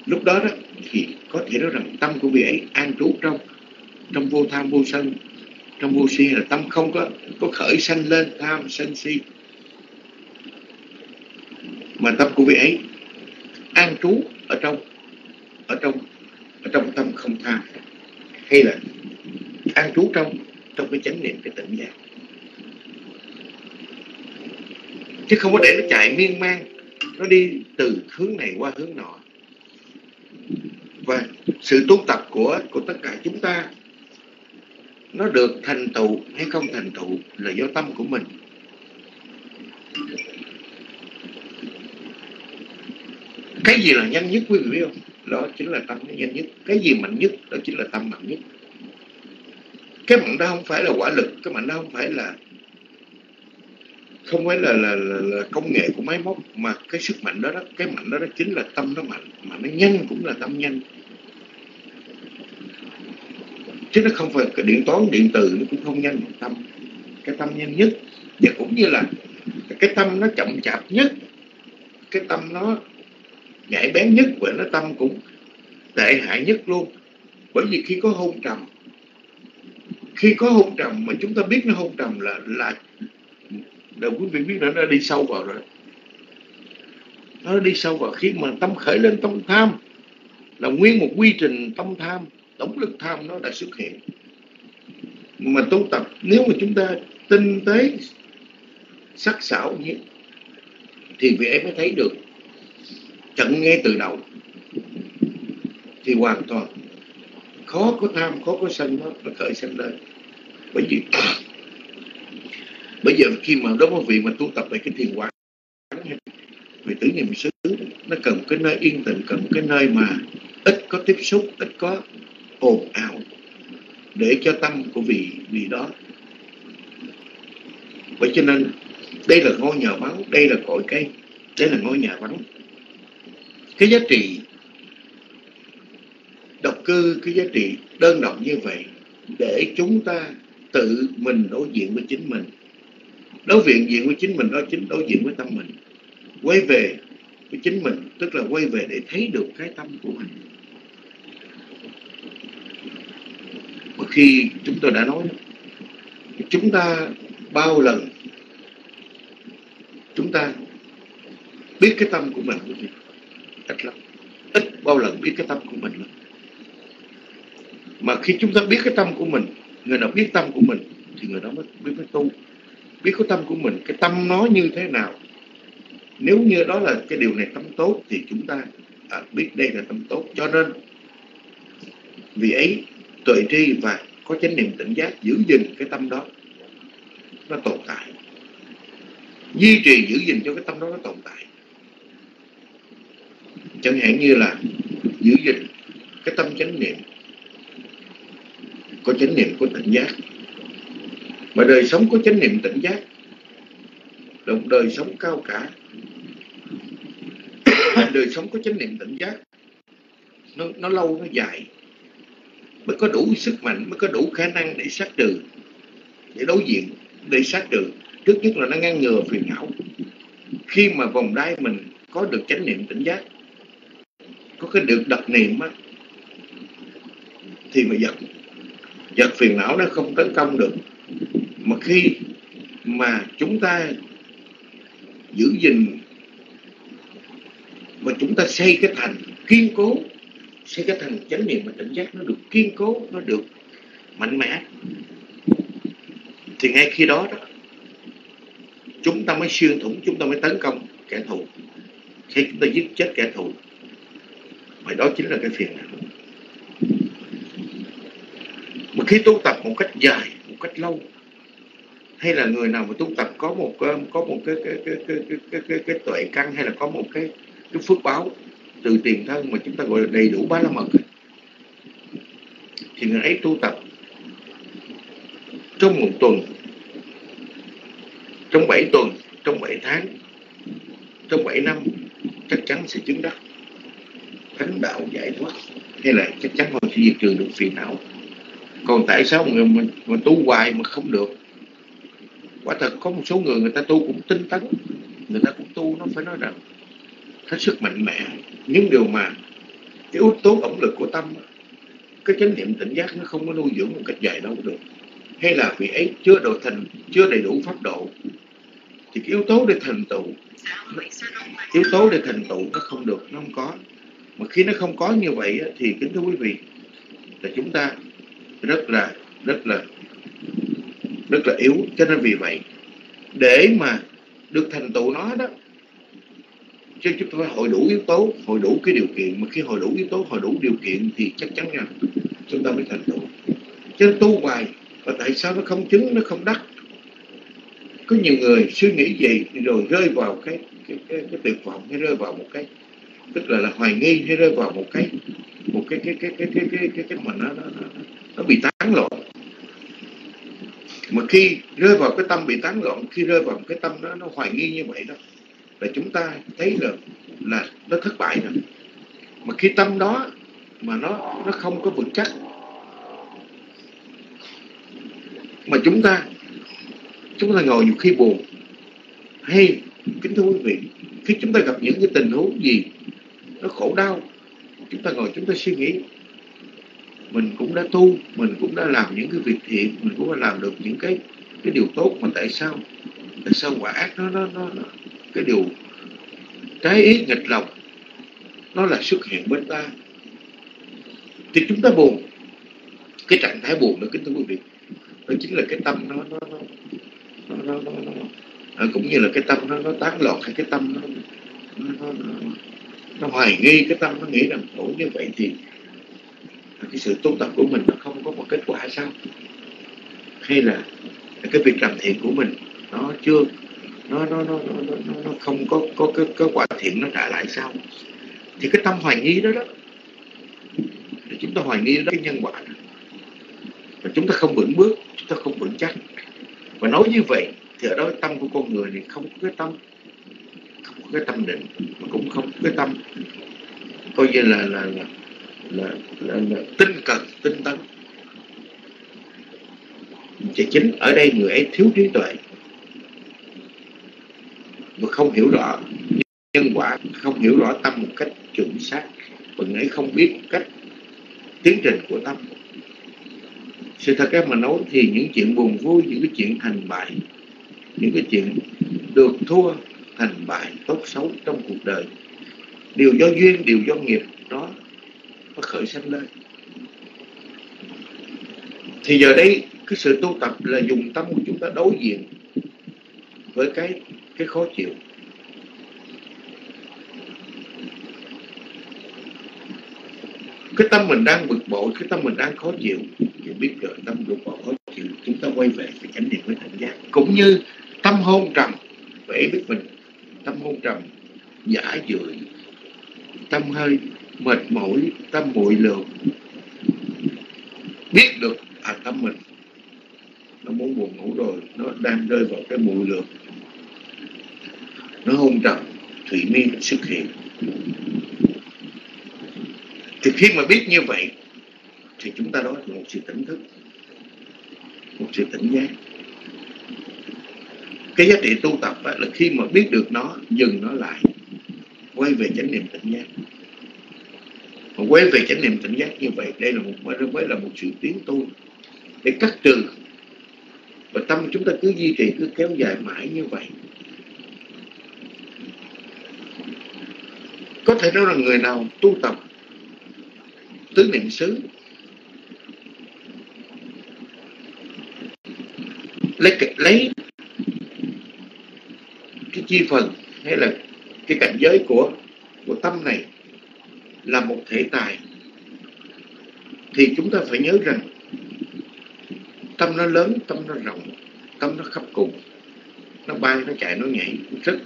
lúc đó đó thì có thể nói rằng tâm của vị ấy an trú trong trong vô tham vô sân, trong vô si là tâm không có có khởi sanh lên, tham sân si. Mà tâm của vị ấy an trú ở trong ở trong ở trong tâm không tham. Hay là an trú trong trong cái chánh niệm, cái tỉnh giác. Chứ không có để nó chạy miên man, nó đi từ hướng này qua hướng nọ. Và sự tu tập của của tất cả chúng ta nó được thành tựu hay không thành tựu là do tâm của mình. Cái gì là nhanh nhất quý vị biết không? Đó chính là tâm nó nhanh nhất. Cái gì mạnh nhất? Đó chính là tâm mạnh nhất. Cái mạnh đó không phải là quả lực. Cái mạnh đó không phải là không phải là, là, là, là công nghệ của máy móc mà cái sức mạnh đó, đó cái mạnh đó, đó chính là tâm nó mạnh mà nó nhanh cũng là tâm nhanh chứ nó không phải cái điện toán, điện từ nó cũng không nhanh bằng tâm. Cái tâm nhanh nhất. Và cũng như là cái tâm nó chậm chạp nhất. Cái tâm nó nhạy bén nhất và nó tâm cũng tệ hại nhất luôn. Bởi vì khi có hôn trầm, khi có hôn trầm mà chúng ta biết nó hôn trầm là là là quý vị biết là nó đi sâu vào rồi. Nó đi sâu vào khi mà tâm khởi lên tâm tham. Là nguyên một quy trình tâm tham tổng lực tham nó đã xuất hiện. Mà tu tập nếu mà chúng ta tinh tế sắc sảo như thì vị ấy mới thấy được. Chẳng nghe từ đầu thì hoàn toàn khó có tham khó có sân nó, nó khởi sanh lên. Bởi vì bây giờ khi mà đối với vị mà tu tập về cái thiền quán về tứ niệm xứ nó cần cái nơi yên tĩnh cần cái nơi mà ít có tiếp xúc ít có ồn ào để cho tâm của vị vị đó. Vậy cho nên, đây là ngôi nhà vắng, đây là cội cây, đây là ngôi nhà vắng. Cái giá trị độc cư, cái giá trị đơn độc như vậy để chúng ta tự mình đối diện với chính mình. Đối diện diện với chính mình đó chính đối diện với tâm mình. Quay về với chính mình, tức là quay về để thấy được cái tâm của mình. Khi chúng tôi đã nói chúng ta bao lần chúng ta biết cái tâm của mình ít lắm. Ít bao lần biết cái tâm của mình lắm. Mà khi chúng ta biết cái tâm của mình người nào biết tâm của mình thì người đó mới biết mới tu. Biết cái tâm của mình cái tâm nó như thế nào? Nếu như đó là cái điều này tâm tốt thì chúng ta à, biết đây là tâm tốt. Cho nên vì ấy tuệ tri và có chánh niệm tỉnh giác giữ gìn cái tâm đó nó tồn tại. Duy trì giữ gìn cho cái tâm đó nó tồn tại. Chẳng hạn như là giữ gìn cái tâm chánh niệm có chánh niệm có tỉnh giác. Mà đời sống có chánh niệm tỉnh giác là một đời sống cao cả. Đời sống có chánh niệm tỉnh giác nó, nó lâu nó dài mới có đủ sức mạnh, mới có đủ khả năng để sát trừ, để đối diện, để sát trừ. Trước nhất là nó ngăn ngừa phiền não. Khi mà vòng đai mình có được chánh niệm tỉnh giác, có cái được đặc niệm á, thì mà giật. Giật phiền não nó không tấn công được. Mà khi mà chúng ta giữ gìn, mà chúng ta xây cái thành kiên cố sẽ cái thành chánh niệm và tỉnh giác nó được kiên cố nó được mạnh mẽ. Thì ngay khi đó đó chúng ta mới xuyên thủng chúng ta mới tấn công kẻ thù. Khi chúng ta giết chết kẻ thù và đó chính là cái phiền não. Mà khi tu tập một cách dài một cách lâu hay là người nào mà tu tập có một có một cái cái cái cái cái cái, cái, cái tuệ căn hay là có một cái cái phước báo từ tiền thân mà chúng ta gọi là đầy đủ ba la mật. Thì người ấy tu tập trong một tuần trong bảy tuần trong bảy tháng trong bảy năm chắc chắn sẽ chứng đắc. Thánh đạo giải thoát. Hay là chắc chắn họ sẽ diệt trừ được phiền não. Còn tại sao người mà, mà tu hoài mà không được? Quả thật có một số người người ta tu cũng tinh tấn. Người ta cũng tu nó phải nói rằng hết sức mạnh mẽ. Những điều mà cái yếu tố động lực của tâm, cái chánh niệm tỉnh giác nó không có nuôi dưỡng một cách dài đâu được. Hay là vị ấy chưa độ thành, chưa đầy đủ pháp độ, thì cái yếu tố để thành tựu, yếu tố để thành tựu nó không được, nó không có. Mà khi nó không có như vậy thì kính thưa quý vị, là chúng ta rất là rất là rất là yếu. Cho nên vì vậy, để mà được thành tựu nó đó chứ chúng ta hội đủ yếu tố hội đủ cái điều kiện. Mà khi hội đủ yếu tố hội đủ điều kiện thì chắc chắn rằng chúng ta mới thành tựu. Chứ tu hoài và tại sao nó không chứng nó không đắc? Có nhiều người suy nghĩ gì rồi rơi vào cái cái, cái, cái tuyệt vọng hay rơi vào một cái tức là là hoài nghi hay rơi vào một cái một cái cái cái cái cái cái cái, cái mà nó nó, nó, nó bị tán loạn. Mà khi rơi vào cái tâm bị tán loạn khi rơi vào cái tâm nó nó hoài nghi như vậy đó là chúng ta thấy là là nó thất bại rồi. Mà khi tâm đó mà nó nó không có vững chắc. Mà chúng ta chúng ta ngồi nhiều khi buồn. Hay kính thưa quý vị khi chúng ta gặp những cái tình huống gì nó khổ đau chúng ta ngồi chúng ta suy nghĩ. Mình cũng đã tu mình cũng đã làm những cái việc thiện mình cũng đã làm được những cái cái điều tốt mà tại sao tại sao quả ác nó nó nó, nó cái điều trái ý nghịch lòng nó là xuất hiện bên ta. Thì chúng ta buồn cái trạng thái buồn đó kính thưa quý vị đó chính là cái tâm nó nó nó nó, nó, nó, nó nó cũng như là cái tâm nó nó tán loạn hay cái tâm nó nó, nó, nó, nó hoài nghi cái tâm nó nghĩ rằng ủa như vậy thì cái sự tu tập của mình nó không có một kết quả sao? Hay là cái việc làm thiện của mình nó chưa nó nó nó nó, nó, nó không có có cái, cái quả thiện nó trả lại sao? Thì cái tâm hoài nghi đó đó. Thì chúng ta hoài nghi đó cái nhân quả đó. và chúng ta không vững bước chúng ta không vững chắc. Và nói như vậy thì ở đó tâm của con người thì không có cái tâm không có cái tâm định mà cũng không có cái tâm coi như là là là là, là, là tinh cần tinh tấn. Thì chính ở đây người ấy thiếu trí tuệ và không hiểu rõ nhân quả, không hiểu rõ tâm một cách chuẩn xác và ấy không biết cách tiến trình của tâm. Sự thật các mà nói thì những chuyện buồn vui, những cái chuyện thành bại, những cái chuyện được thua thành bại tốt xấu trong cuộc đời, đều do duyên, đều do nghiệp đó nó khởi sanh lên. Thì giờ đây, cái sự tu tập là dùng tâm của chúng ta đối diện với cái cái khó chịu. Cái tâm mình đang bực bội, cái tâm mình đang khó chịu. Thì biết rồi, tâm bực bội khó chịu, chúng ta quay về phải cảnh niệm với thành giác. Cũng như tâm hôn trầm vậy biết mình, tâm hôn trầm, giả dưỡi tâm hơi mệt mỏi, tâm bụi lường biết được à tâm mình, nó muốn buồn ngủ rồi, nó đang rơi vào cái bụi lường nó hôn trầm, thủy miên xuất hiện. Thì khi mà biết như vậy, thì chúng ta đó là một sự tỉnh thức, một sự tỉnh giác. Cái giá trị tu tập là khi mà biết được nó, dừng nó lại, quay về chánh niệm tỉnh giác. Mà quay về chánh niệm tỉnh giác như vậy, đây là một mới là một sự tiến tu để cắt trừ. Và tâm chúng ta cứ duy trì, cứ kéo dài mãi như vậy. Có thể nói là người nào tu tập tứ niệm xứ, lấy lấy cái chi phần hay là cái cảnh giới của của tâm này là một thể tài, thì chúng ta phải nhớ rằng tâm nó lớn, tâm nó rộng, tâm nó khắp cùng. Nó bay, nó chạy, nó nhảy, rất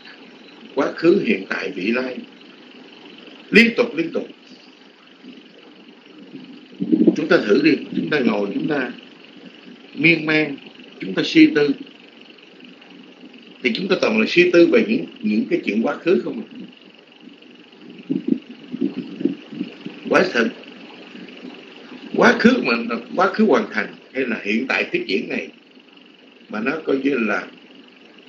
quá khứ, hiện tại, vị lai liên tục liên tục. Chúng ta thử đi. Chúng ta ngồi, chúng ta miên man, chúng ta suy tư. Thì chúng ta toàn là suy tư về những những cái chuyện quá khứ không à? quá thật quá khứ mà, quá khứ hoàn thành hay là hiện tại tiến triển này mà nó coi như là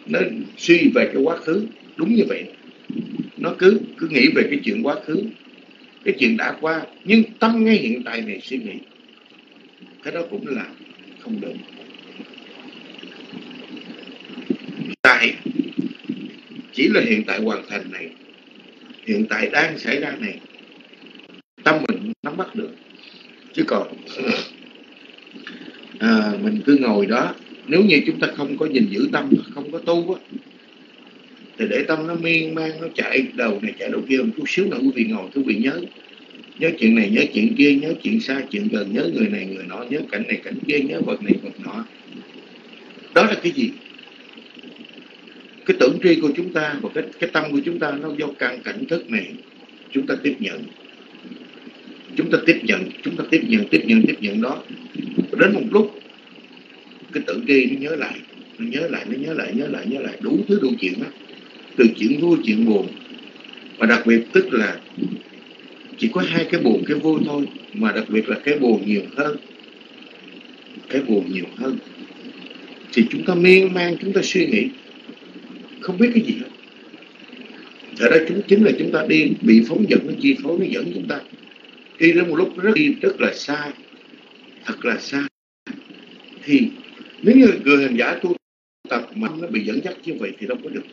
nó suy về cái quá khứ. Đúng như vậy nó cứ cứ nghĩ về cái chuyện quá khứ cái chuyện đã qua nhưng tâm ngay hiện tại này suy nghĩ. Cái đó cũng là không được. Tại chỉ là hiện tại hoàn thành này hiện tại đang xảy ra này tâm mình nắm bắt được. Chứ còn à, mình cứ ngồi đó nếu như chúng ta không có gìn giữ tâm không có tu á thì để tâm nó miên man, nó chạy đầu này, chạy đầu kia, một chút xíu nữa quý vị ngồi quý vị, nhớ. Nhớ chuyện này, nhớ chuyện kia, nhớ chuyện xa, chuyện gần, nhớ người này, người nọ, nhớ cảnh này, cảnh kia, nhớ vật này, vật nọ. Đó là cái gì? Cái tưởng tri của chúng ta và cái cái tâm của chúng ta nó do căn cảnh thức này chúng ta tiếp nhận. Chúng ta tiếp nhận, chúng ta tiếp nhận tiếp nhận tiếp nhận đó. Đến một lúc, cái tưởng tri nó nhớ lại, nó nhớ lại, nó nhớ lại nhớ lại nhớ lại, đủ thứ đủ chuyện đó từ chuyện vui chuyện buồn. Và đặc biệt tức là chỉ có hai cái buồn, cái vui thôi, mà đặc biệt là cái buồn nhiều hơn. Cái buồn nhiều hơn. Thì chúng ta miên man, chúng ta suy nghĩ, không biết cái gì hết. Thật ra chúng, chính là chúng ta đi bị phóng dẫn, nó chi phối, nó dẫn chúng ta. Đi đến một lúc rất đi rất là xa, thật là xa. Thì nếu như người hành giả tu tập mà nó bị dẫn dắt như vậy thì đâu có được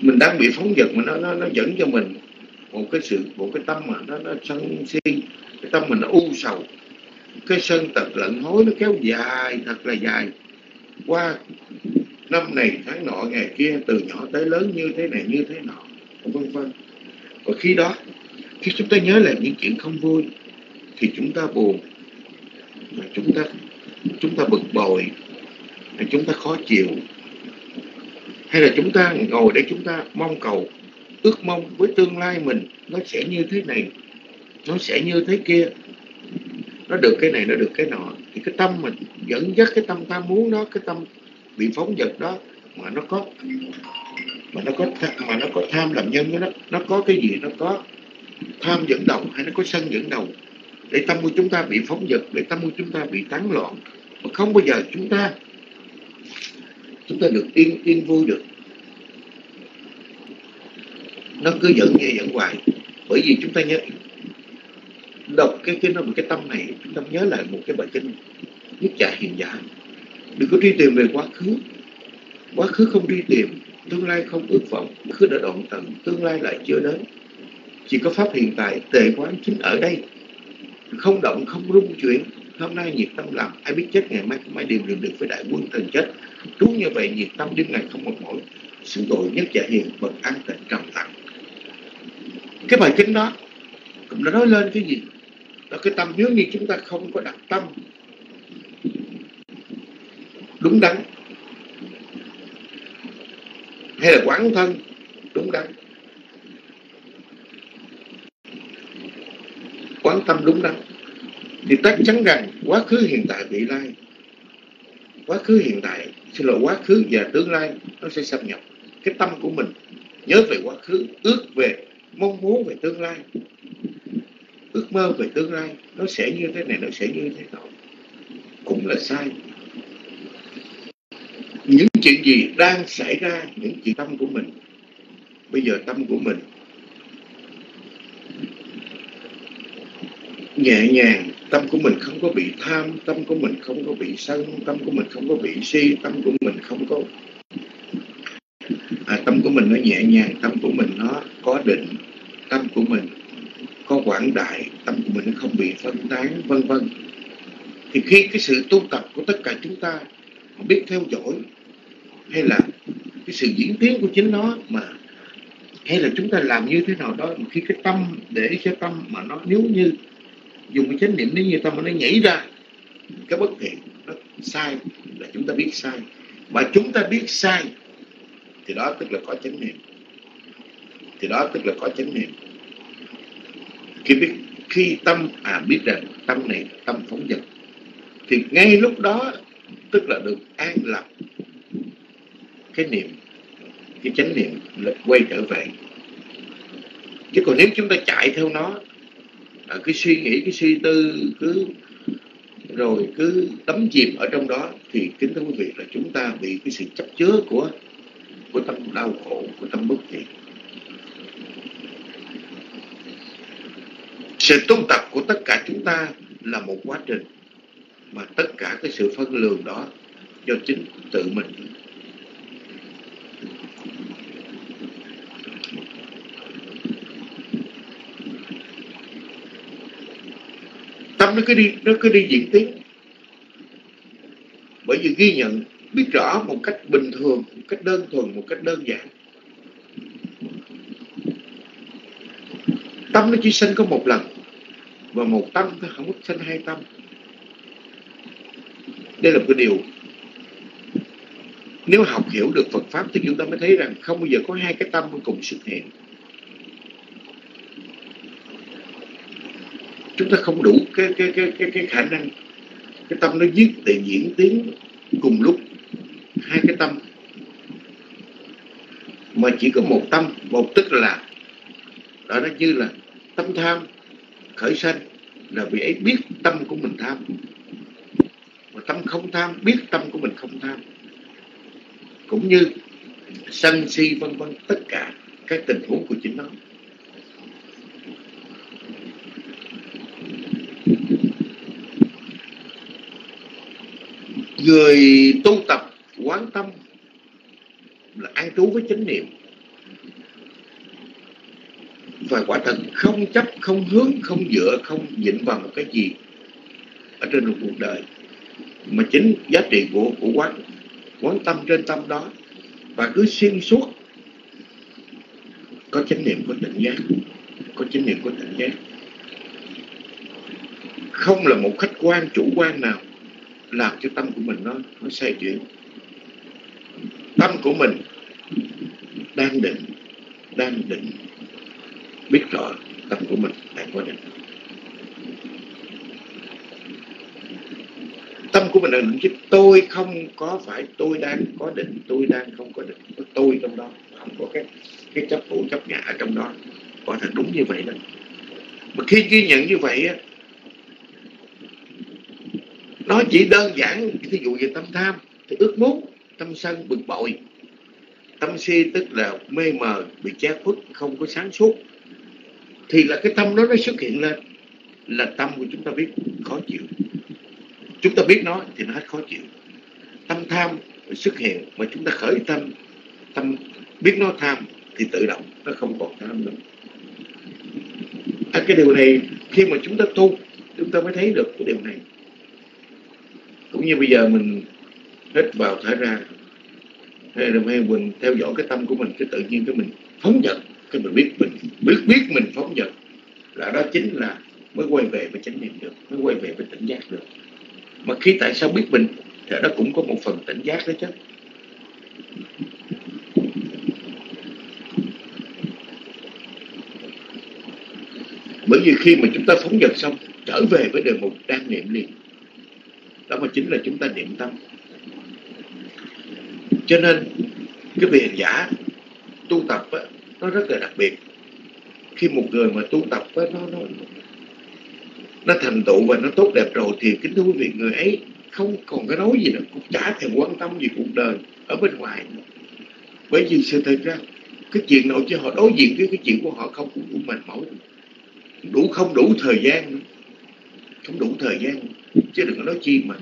mình đang bị phóng dật mà nó nó nó dẫn cho mình một cái sự, một cái tâm mà nó nó sân si. Cái tâm mình nó u sầu. Cái sân tật lận hối, nó kéo dài, thật là dài. Qua năm này, tháng nọ, ngày kia, từ nhỏ tới lớn như thế này, như thế nọ, vân vân. Và khi đó, khi chúng ta nhớ lại những chuyện không vui, thì chúng ta buồn, và chúng ta chúng ta bực bội chúng ta khó chịu hay là chúng ta ngồi để chúng ta mong cầu, ước mong với tương lai mình nó sẽ như thế này, nó sẽ như thế kia? Nó được cái này, nó được cái nọ. Thì cái tâm mình dẫn dắt, cái tâm ta muốn đó, cái tâm bị phóng dật đó mà nó có, mà nó có mà nó có tham làm nhân đó, nó có cái gì? Nó có tham dẫn đầu hay nó có sân dẫn đầu? Để tâm của chúng ta bị phóng dật, để tâm của chúng ta bị tán loạn. Mà không bao giờ chúng ta chúng ta được yên yên vui được. Nó cứ dẫn như dẫn hoài. Bởi vì chúng ta nhớ, đọc cái cái nó cái tâm này, chúng ta nhớ lại một cái bài kinh nhất giả hiền giả. Đừng có đi tìm về quá khứ. Quá khứ không đi tìm, tương lai không ước vọng. Khứ đã đoạn tận, tương lai lại chưa đến. Chỉ có pháp hiện tại, tề quán chính ở đây. Không động, không rung chuyển. Hôm nay nhiệt tâm làm, ai biết chết, ngày mai không ai đều được được với đại quân thần chết trú như vậy nhiệt tâm đêm ngày không một mỏi sự tội nhất giả hiền bậc an tịnh trầm lặng. Cái bài kinh đó, cũng đã nói lên cái gì? Là cái tâm nếu như chúng ta không có đặt tâm đúng đắn, hay là quán thân đúng đắn, quán tâm đúng đắn, thì chắc chắn rằng quá khứ hiện tại vị lai, quá khứ hiện tại xin lỗi, quá khứ và tương lai nó sẽ xâm nhập. Cái tâm của mình nhớ về quá khứ, ước về mong muốn về tương lai, ước mơ về tương lai, nó sẽ như thế này, nó sẽ như thế nọ. Cũng là sai. Những chuyện gì đang xảy ra, những chuyện tâm của mình. Bây giờ tâm của mình nhẹ nhàng tâm của mình không có bị tham tâm của mình không có bị sân tâm của mình không có bị si tâm của mình không có à, tâm của mình nó nhẹ nhàng tâm của mình nó có định tâm của mình có quảng đại tâm của mình nó không bị phân tán vân vân. Thì khi cái sự tu tập của tất cả chúng ta biết theo dõi hay là cái sự diễn tiến của chính nó mà hay là chúng ta làm như thế nào đó mà khi cái tâm để cho tâm mà nó nếu như dùng cái chánh niệm nếu như tâm, nó nhảy ra. Cái bất thiện, nó sai, là chúng ta biết sai. Mà chúng ta biết sai, thì đó tức là có chánh niệm. Thì đó tức là có chánh niệm. Khi biết, khi tâm à biết rằng tâm này tâm phóng dật, thì ngay lúc đó tức là được an lập cái niệm, cái chánh niệm là quay trở về. Chứ còn nếu chúng ta chạy theo nó à, cái suy nghĩ cái suy tư cứ rồi cứ đắm chìm ở trong đó thì kính thưa quý vị là chúng ta bị cái sự chấp chứa của của tâm đau khổ của tâm bất thiện. Sự tu tập của tất cả chúng ta là một quá trình mà tất cả cái sự phân lường đó do chính tự mình tâm nó cứ đi, nó cứ đi diễn tiến. Bởi vì ghi nhận, biết rõ một cách bình thường, một cách đơn thuần, một cách đơn giản. Tâm nó chỉ sinh có một lần và một tâm thôi không có sinh hai tâm. Đây là một cái điều. Nếu học hiểu được Phật pháp thì chúng ta mới thấy rằng không bao giờ có hai cái tâm cùng xuất hiện. Chúng ta không đủ cái cái cái cái, cái khả năng. Cái tâm nó viết để diễn tiến cùng lúc. Hai cái tâm. Mà chỉ có một tâm một tức là đó nó như là tâm tham khởi sanh là vì ấy biết tâm của mình tham. Mà tâm không tham biết tâm của mình không tham. Cũng như sân si vân vân tất cả các tình huống của chính nó. Người tu tập quán tâm là an trú với chánh niệm. Và quả thật không chấp, không hướng, không dựa, không dịnh vào một cái gì ở trên một cuộc đời. Mà chính giá trị của của quán quán tâm trên tâm đó và cứ xuyên suốt, có chánh niệm, có tỉnh giác, có chánh niệm, có tỉnh giác. Không là một khách quan, chủ quan nào làm cho tâm của mình nó nó xoay chuyển. Tâm của mình đang định đang định biết rõ tâm của mình đang có định. Tâm của mình là định chứ tôi không có phải tôi đang có định, tôi đang không có định. Có tôi trong đó, không có cái cái chấp thủ chấp ngã ở trong đó. Có thể đúng như vậy đó. Mà khi ghi nhận như vậy á nó chỉ đơn giản ví dụ về tâm tham thì ước muốn tâm sân bực bội. Tâm si tức là mê mờ bị che khuất không có sáng suốt. Thì là cái tâm đó nó xuất hiện lên là tâm của chúng ta biết khó chịu. Chúng ta biết nó thì nó hết khó chịu. Tâm tham xuất hiện mà chúng ta khởi tâm tâm biết nó tham thì tự động nó không còn tham nữa. À, cái điều này khi mà chúng ta tu chúng ta mới thấy được cái điều này cũng như bây giờ mình hít vào thở ra, hay là hay mình theo dõi cái tâm của mình, cái tự nhiên cái mình phóng dật, cái mình biết mình, biết biết mình phóng dật, là đó chính là mới quay về với chánh niệm được, mới quay về với tỉnh giác được. Mà khi tại sao biết mình, thì đó cũng có một phần tỉnh giác đó chứ. Bởi vì khi mà chúng ta phóng dật xong, trở về với đề mục đang niệm liền mà chính là chúng ta niệm tâm cho nên cái vị hành giả tu tập á, nó rất là đặc biệt khi một người mà tu tập á, nó nó nó thành tựu và nó tốt đẹp rồi thì kính thưa quý vị người ấy không còn cái nói gì nữa cũng chả thèm quan tâm gì cuộc đời ở bên ngoài nữa. bởi vì sự thật ra cái chuyện nội chứ họ đối diện với cái chuyện của họ không cũng mệt mỏi đủ không đủ thời gian nữa. không đủ thời gian chứ đừng có nói chi mà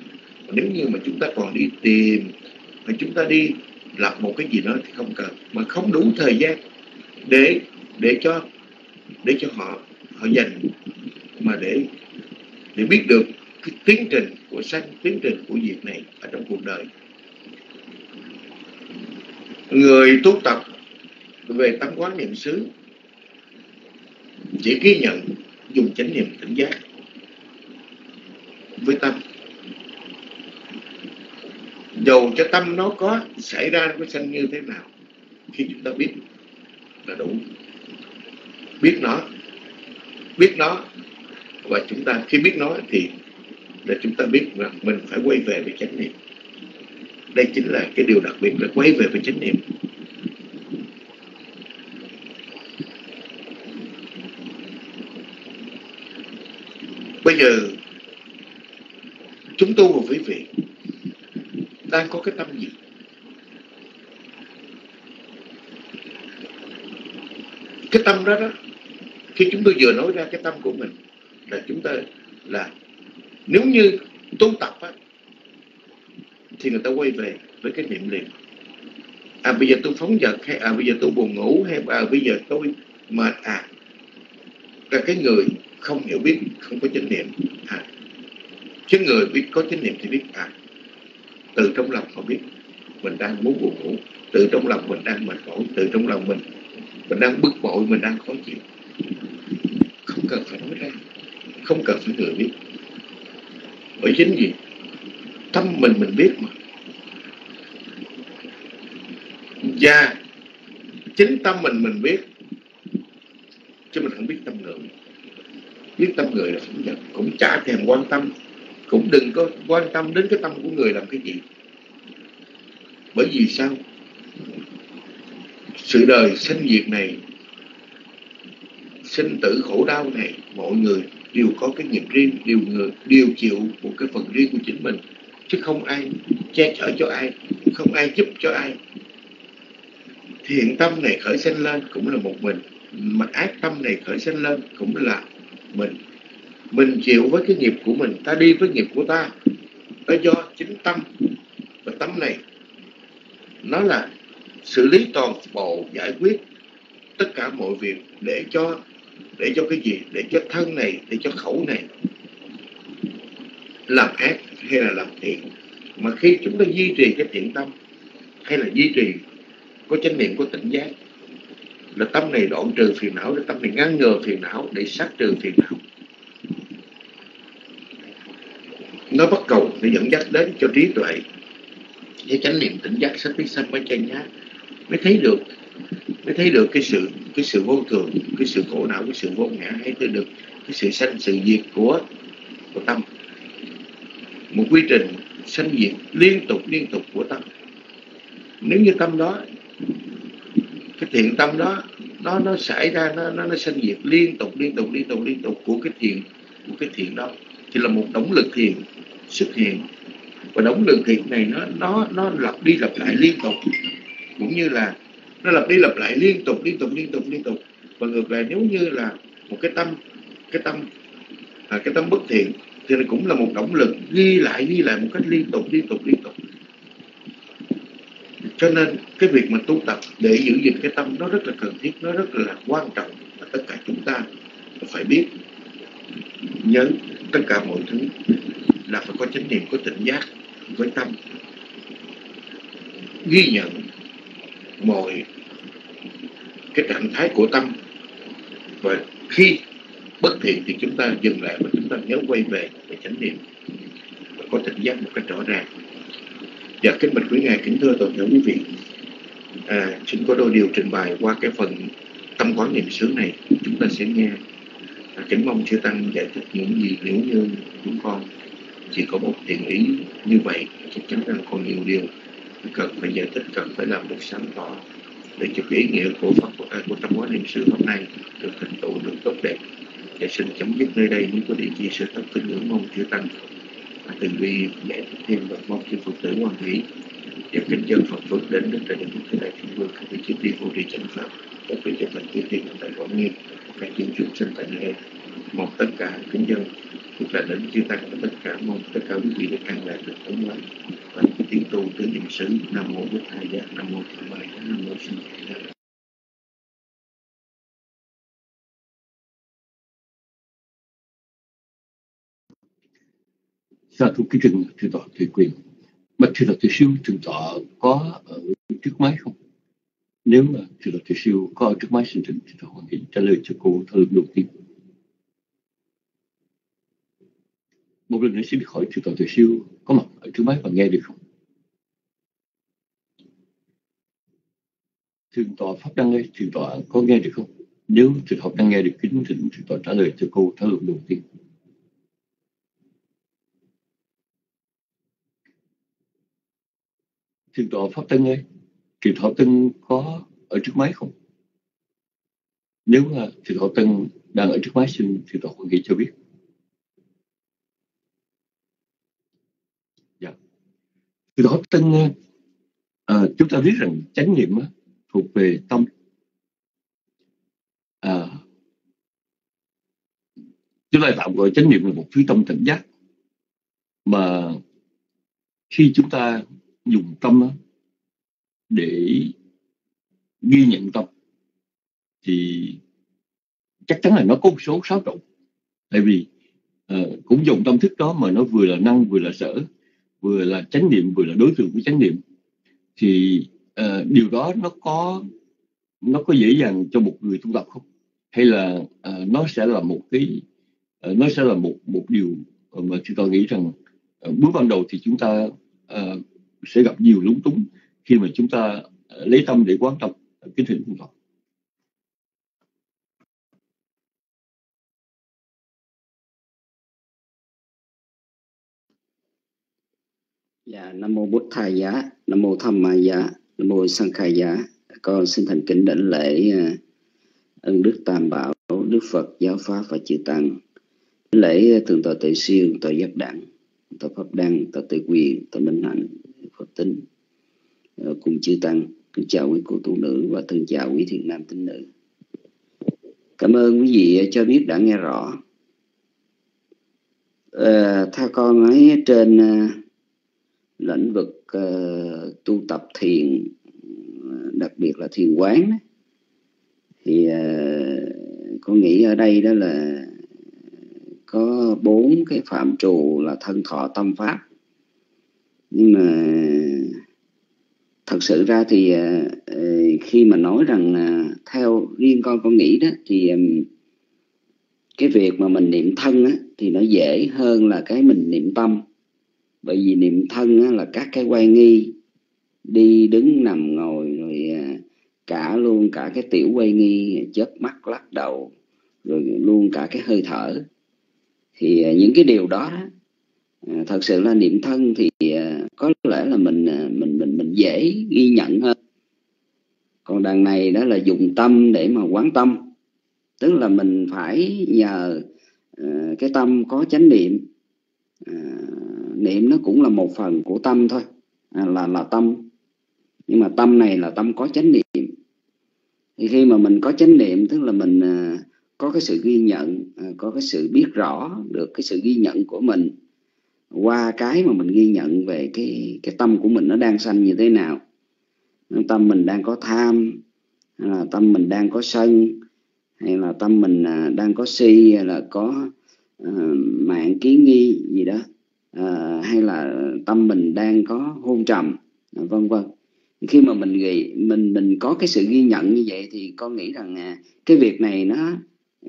nếu như mà chúng ta còn đi tìm mà chúng ta đi lập một cái gì đó thì không cần. Mà không đủ thời gian để để cho để cho họ họ dành mà để để biết được cái tiến trình của sanh, tiến trình của việc này ở trong cuộc đời. Người tu tập về tâm quán niệm xứ chỉ ghi nhận dùng chánh niệm tỉnh giác với tâm. Dầu cho tâm nó có xảy ra cái sanh như thế nào, khi chúng ta biết là đủ. Biết nó biết nó, và chúng ta khi biết nó thì để chúng ta biết rằng mình phải quay về với chánh niệm. Đây chính là cái điều đặc biệt là quay về với chánh niệm. Bây giờ chúng tôi và quý vị đang có cái tâm gì? Cái tâm đó đó khi chúng tôi vừa nói ra cái tâm của mình là chúng ta là nếu như tu tập á, thì người ta quay về với cái niệm liền. À bây giờ tôi phóng dật hay à bây giờ tôi buồn ngủ hay à bây giờ tôi mệt à? Là cái người không hiểu biết không có chánh niệm. À chứ người biết có chánh niệm thì biết à từ trong lòng họ biết mình đang muốn buồn ngủ. Từ trong lòng mình đang mệt mỏi. Từ trong lòng mình mình đang bực bội, mình đang khó chịu. Không cần phải nói ra. Không cần phải người biết. Bởi chính gì tâm mình mình biết mà. Và chính tâm mình mình biết, chứ mình không biết tâm người. Biết tâm người là không giận cũng chả thèm quan tâm cũng đừng có quan tâm đến cái tâm của người làm cái gì. Bởi vì sao? Sự đời sinh diệt này, sinh tử khổ đau này, mọi người đều có cái nghiệp riêng, đều người đều chịu một cái phần riêng của chính mình. Chứ không ai che chở cho ai, không ai giúp cho ai. Thiện tâm này khởi sinh lên cũng là một mình, mà ác tâm này khởi sinh lên cũng là mình mình chịu với cái nghiệp của mình, ta đi với nghiệp của ta. Đó do chính tâm. Và tâm này, nó là xử lý toàn bộ, giải quyết tất cả mọi việc để cho để cho cái gì? Để cho thân này, để cho khẩu này làm ác hay là làm thiện. Mà khi chúng ta duy trì cái thiện tâm, hay là duy trì có chánh niệm, có tỉnh giác, là tâm này đoạn trừ phiền não, là tâm này ngăn ngừa phiền não để sát trừ phiền não. Nó bắt cầu để dẫn dắt đến cho trí tuệ. Với chánh niệm tỉnh giác sắp biết sanh mới chân nhá mới thấy được, mới thấy được cái sự cái sự vô thường, cái sự khổ não, cái sự vô ngã. Hay thấy được cái sự sanh, sự diệt của của tâm. Một quy trình sanh diệt liên tục liên tục của tâm. Nếu như tâm đó, cái thiện tâm đó, nó nó xảy ra, nó nó nó sanh diệt liên tục liên tục liên tục liên tục của cái thiện, của cái thiện đó, thì là một động lực thiện xuất hiện. Và đóng lượng thiện này nó nó nó lặp đi lặp lại liên tục. Cũng như là nó lặp đi lặp lại liên tục liên tục liên tục liên tục. Và ngược lại nếu như là một cái tâm cái tâm à, cái tâm bất thiện thì nó cũng là một động lực ghi lại ghi lại một cách liên tục liên tục liên tục. Cho nên cái việc mà tu tập để giữ gìn cái tâm nó rất là cần thiết nó rất là quan trọng và tất cả chúng ta phải biết. Nhớ tất cả mọi thứ là phải có chánh niệm có tỉnh giác với tâm. Ghi nhận mọi cái trạng thái của tâm. Và khi bất thiện thì chúng ta dừng lại và chúng ta nhớ quay về để chánh niệm và có tỉnh giác một cách rõ ràng. Và kính bạch quý ngài kính thưa toàn thể quý vị. À, xin có đôi điều trình bày qua cái phần tâm quán niệm xứ này. Chúng ta sẽ nghe kính mong chư tăng giải thích những gì nếu như chúng con chỉ có một thiện ý như vậy chắc chắn rằng còn nhiều điều cần phải giải thích cần phải làm được sáng tỏ. Để cho cái ý nghĩa của Phật của, à, của tâm quán niệm xứ hôm nay được thành tựu được tốt đẹp. Để xin chấm dứt nơi đây nếu có địa chỉ sự thật kinh ngưỡng mong chư tăng. Và từ bi giải thích thêm và mong chư Phật tử hoàn hỷ. Và kính dân Phật phước đến đức trời Đức Thế Đại Thiên Vương các vị chư tiên vô trì chánh pháp các vị chấp hành chư tiên tại quảng ninh các chúng chúng sinh tại nơi mong tất cả kính dân tức là đến chư tăng tất cả mong tất cả quý vị được an lạc được ấm lành và tiến tu tứ niệm xứ nam mô bổn hai giác nam mô tham bài nam mô sinh giác Sa thú ký trừng thưa tọa thủy quyền Bạch thưa tọa thủy siêu thượng tọa có ở trước máy không? Nếu mà thưa tọa siêu có ở trước máy xin trình thì tôi hoàn thiện, trả lời cho cô thơ đầu tiên. Một lần nữa xin hỏi thưa tọa siêu có mặt ở trước máy và nghe được không? Thượng tọa Pháp đang nghe thượng tọa có nghe được không? Nếu thượng học đang nghe được, kính thỉnh thượng tọa, trả lời cho cô thơ đầu tiên. Thượng tọa Pháp Tân nghe. Thượng thọ Tân có ở trước máy không? Nếu mà Thượng thọ Tân đang ở trước máy xin Thượng thọ quan Nghị cho biết. Dạ. Thượng thọ Tân, à, chúng ta biết rằng chánh niệm á, thuộc về tâm. À, chúng ta tạm gọi chánh niệm là một thứ tâm tỉnh giác mà khi chúng ta dùng tâm để ghi nhận tâm thì chắc chắn là nó có một số xáo trộn. Tại vì uh, cũng dùng tâm thức đó mà nó vừa là năng vừa là sở vừa là chánh niệm vừa là đối tượng của chánh niệm thì uh, điều đó nó có nó có dễ dàng cho một người tu tập không? Hay là uh, nó sẽ là một cái uh, nó sẽ là một một điều mà chúng tôi nghĩ rằng uh, bước ban đầu thì chúng ta uh, sẽ gặp nhiều lúng túng khi mà chúng ta ờ, lấy tâm để quán tâm cái thịnh của Phật Dạ, Nam Mô Bút Thầy Giá, Nam Mô Tham Ma Giá, Nam Mô Sang Khai Giá. Con xin thành kính đảnh lễ ờ, ân đức Tam Bảo, Đức Phật, Giáo Pháp và Chư Tăng. Lễ ờ, thượng tọa Tề Siêu, tọa Giác Đẳng, tọa Pháp Đăng, tọa tự Quyền, tọa Minh Hạnh, Phật Tính, Ờ, cùng Chư Tăng. Kính chào quý cô tu nữ và thân chào quý thiện nam tín nữ. Cảm ơn quý vị cho biết đã nghe rõ. Ờ, à, theo con nói trên à, lĩnh vực à, tu tập thiền đặc biệt là thiền quán thì à, con nghĩ ở đây đó là có bốn cái phạm trù là thân thọ tâm pháp nhưng mà thật sự ra thì uh, khi mà nói rằng theo riêng con con nghĩ đó thì cái việc mà mình niệm thân á, thì nó dễ hơn là cái mình niệm tâm. Bởi vì niệm thân á, là các cái quay nghi đi đứng nằm ngồi rồi à, cả luôn cả cái tiểu quay nghi chớp mắt lắc đầu rồi luôn cả cái hơi thở. Thì những cái điều đó, à, thật sự là niệm thân thì có lẽ là mình à, mình mình mình dễ ghi nhận hơn. Còn đằng này đó là dùng tâm để mà quán tâm. Tức là mình phải nhờ uh, cái tâm có chánh niệm. Uh, niệm nó cũng là một phần của tâm thôi. À, là là tâm. Nhưng mà tâm này là tâm có chánh niệm. Thì khi mà mình có chánh niệm tức là mình uh, có cái sự ghi nhận uh, có cái sự biết rõ được cái sự ghi nhận của mình qua cái mà mình ghi nhận về cái cái tâm của mình nó đang sanh như thế nào. Tâm mình đang có tham hay là tâm mình đang có sân hay là tâm mình à, đang có si hay là có uh, mạng kiến nghi gì đó. Uh, hay là tâm mình đang có hôn trầm uh, vân vân. Khi mà mình ghi mình mình có cái sự ghi nhận như vậy thì con nghĩ rằng uh, cái việc này nó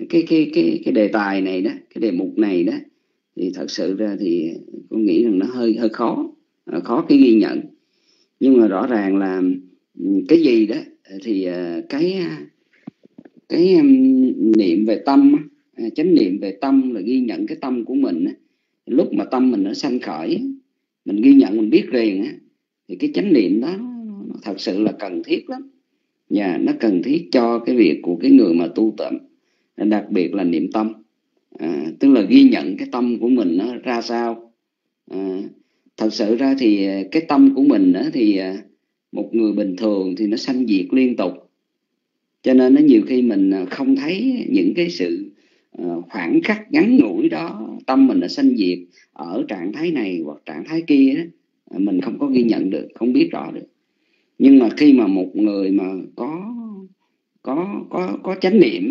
cái cái cái cái đề tài này đó cái đề mục này đó thì thật sự ra thì con nghĩ rằng nó hơi hơi khó à, khó cái ghi nhận. Nhưng mà rõ ràng là ừ, cái gì đó à, thì à, cái cái niệm về tâm chánh niệm về tâm là ghi nhận cái tâm của mình lúc mà tâm mình nó sanh khởi mình ghi nhận, mình biết liền thì cái chánh niệm đó nó thật sự là cần thiết lắm. Và nó cần thiết cho cái việc của cái người mà tu tập, đặc biệt là niệm tâm à, tức là ghi nhận cái tâm của mình nó ra sao. À, thật sự ra thì ờ, cái tâm của mình đó thì một người bình thường thì nó sanh diệt liên tục. Cho nên nó nhiều khi mình không thấy những cái sự khoảng khắc ngắn ngủi đó tâm mình nó sanh diệt ở trạng thái này hoặc trạng thái kia đó, mình không có ghi nhận được không biết rõ được. Nhưng mà khi mà một người mà có có có có chánh niệm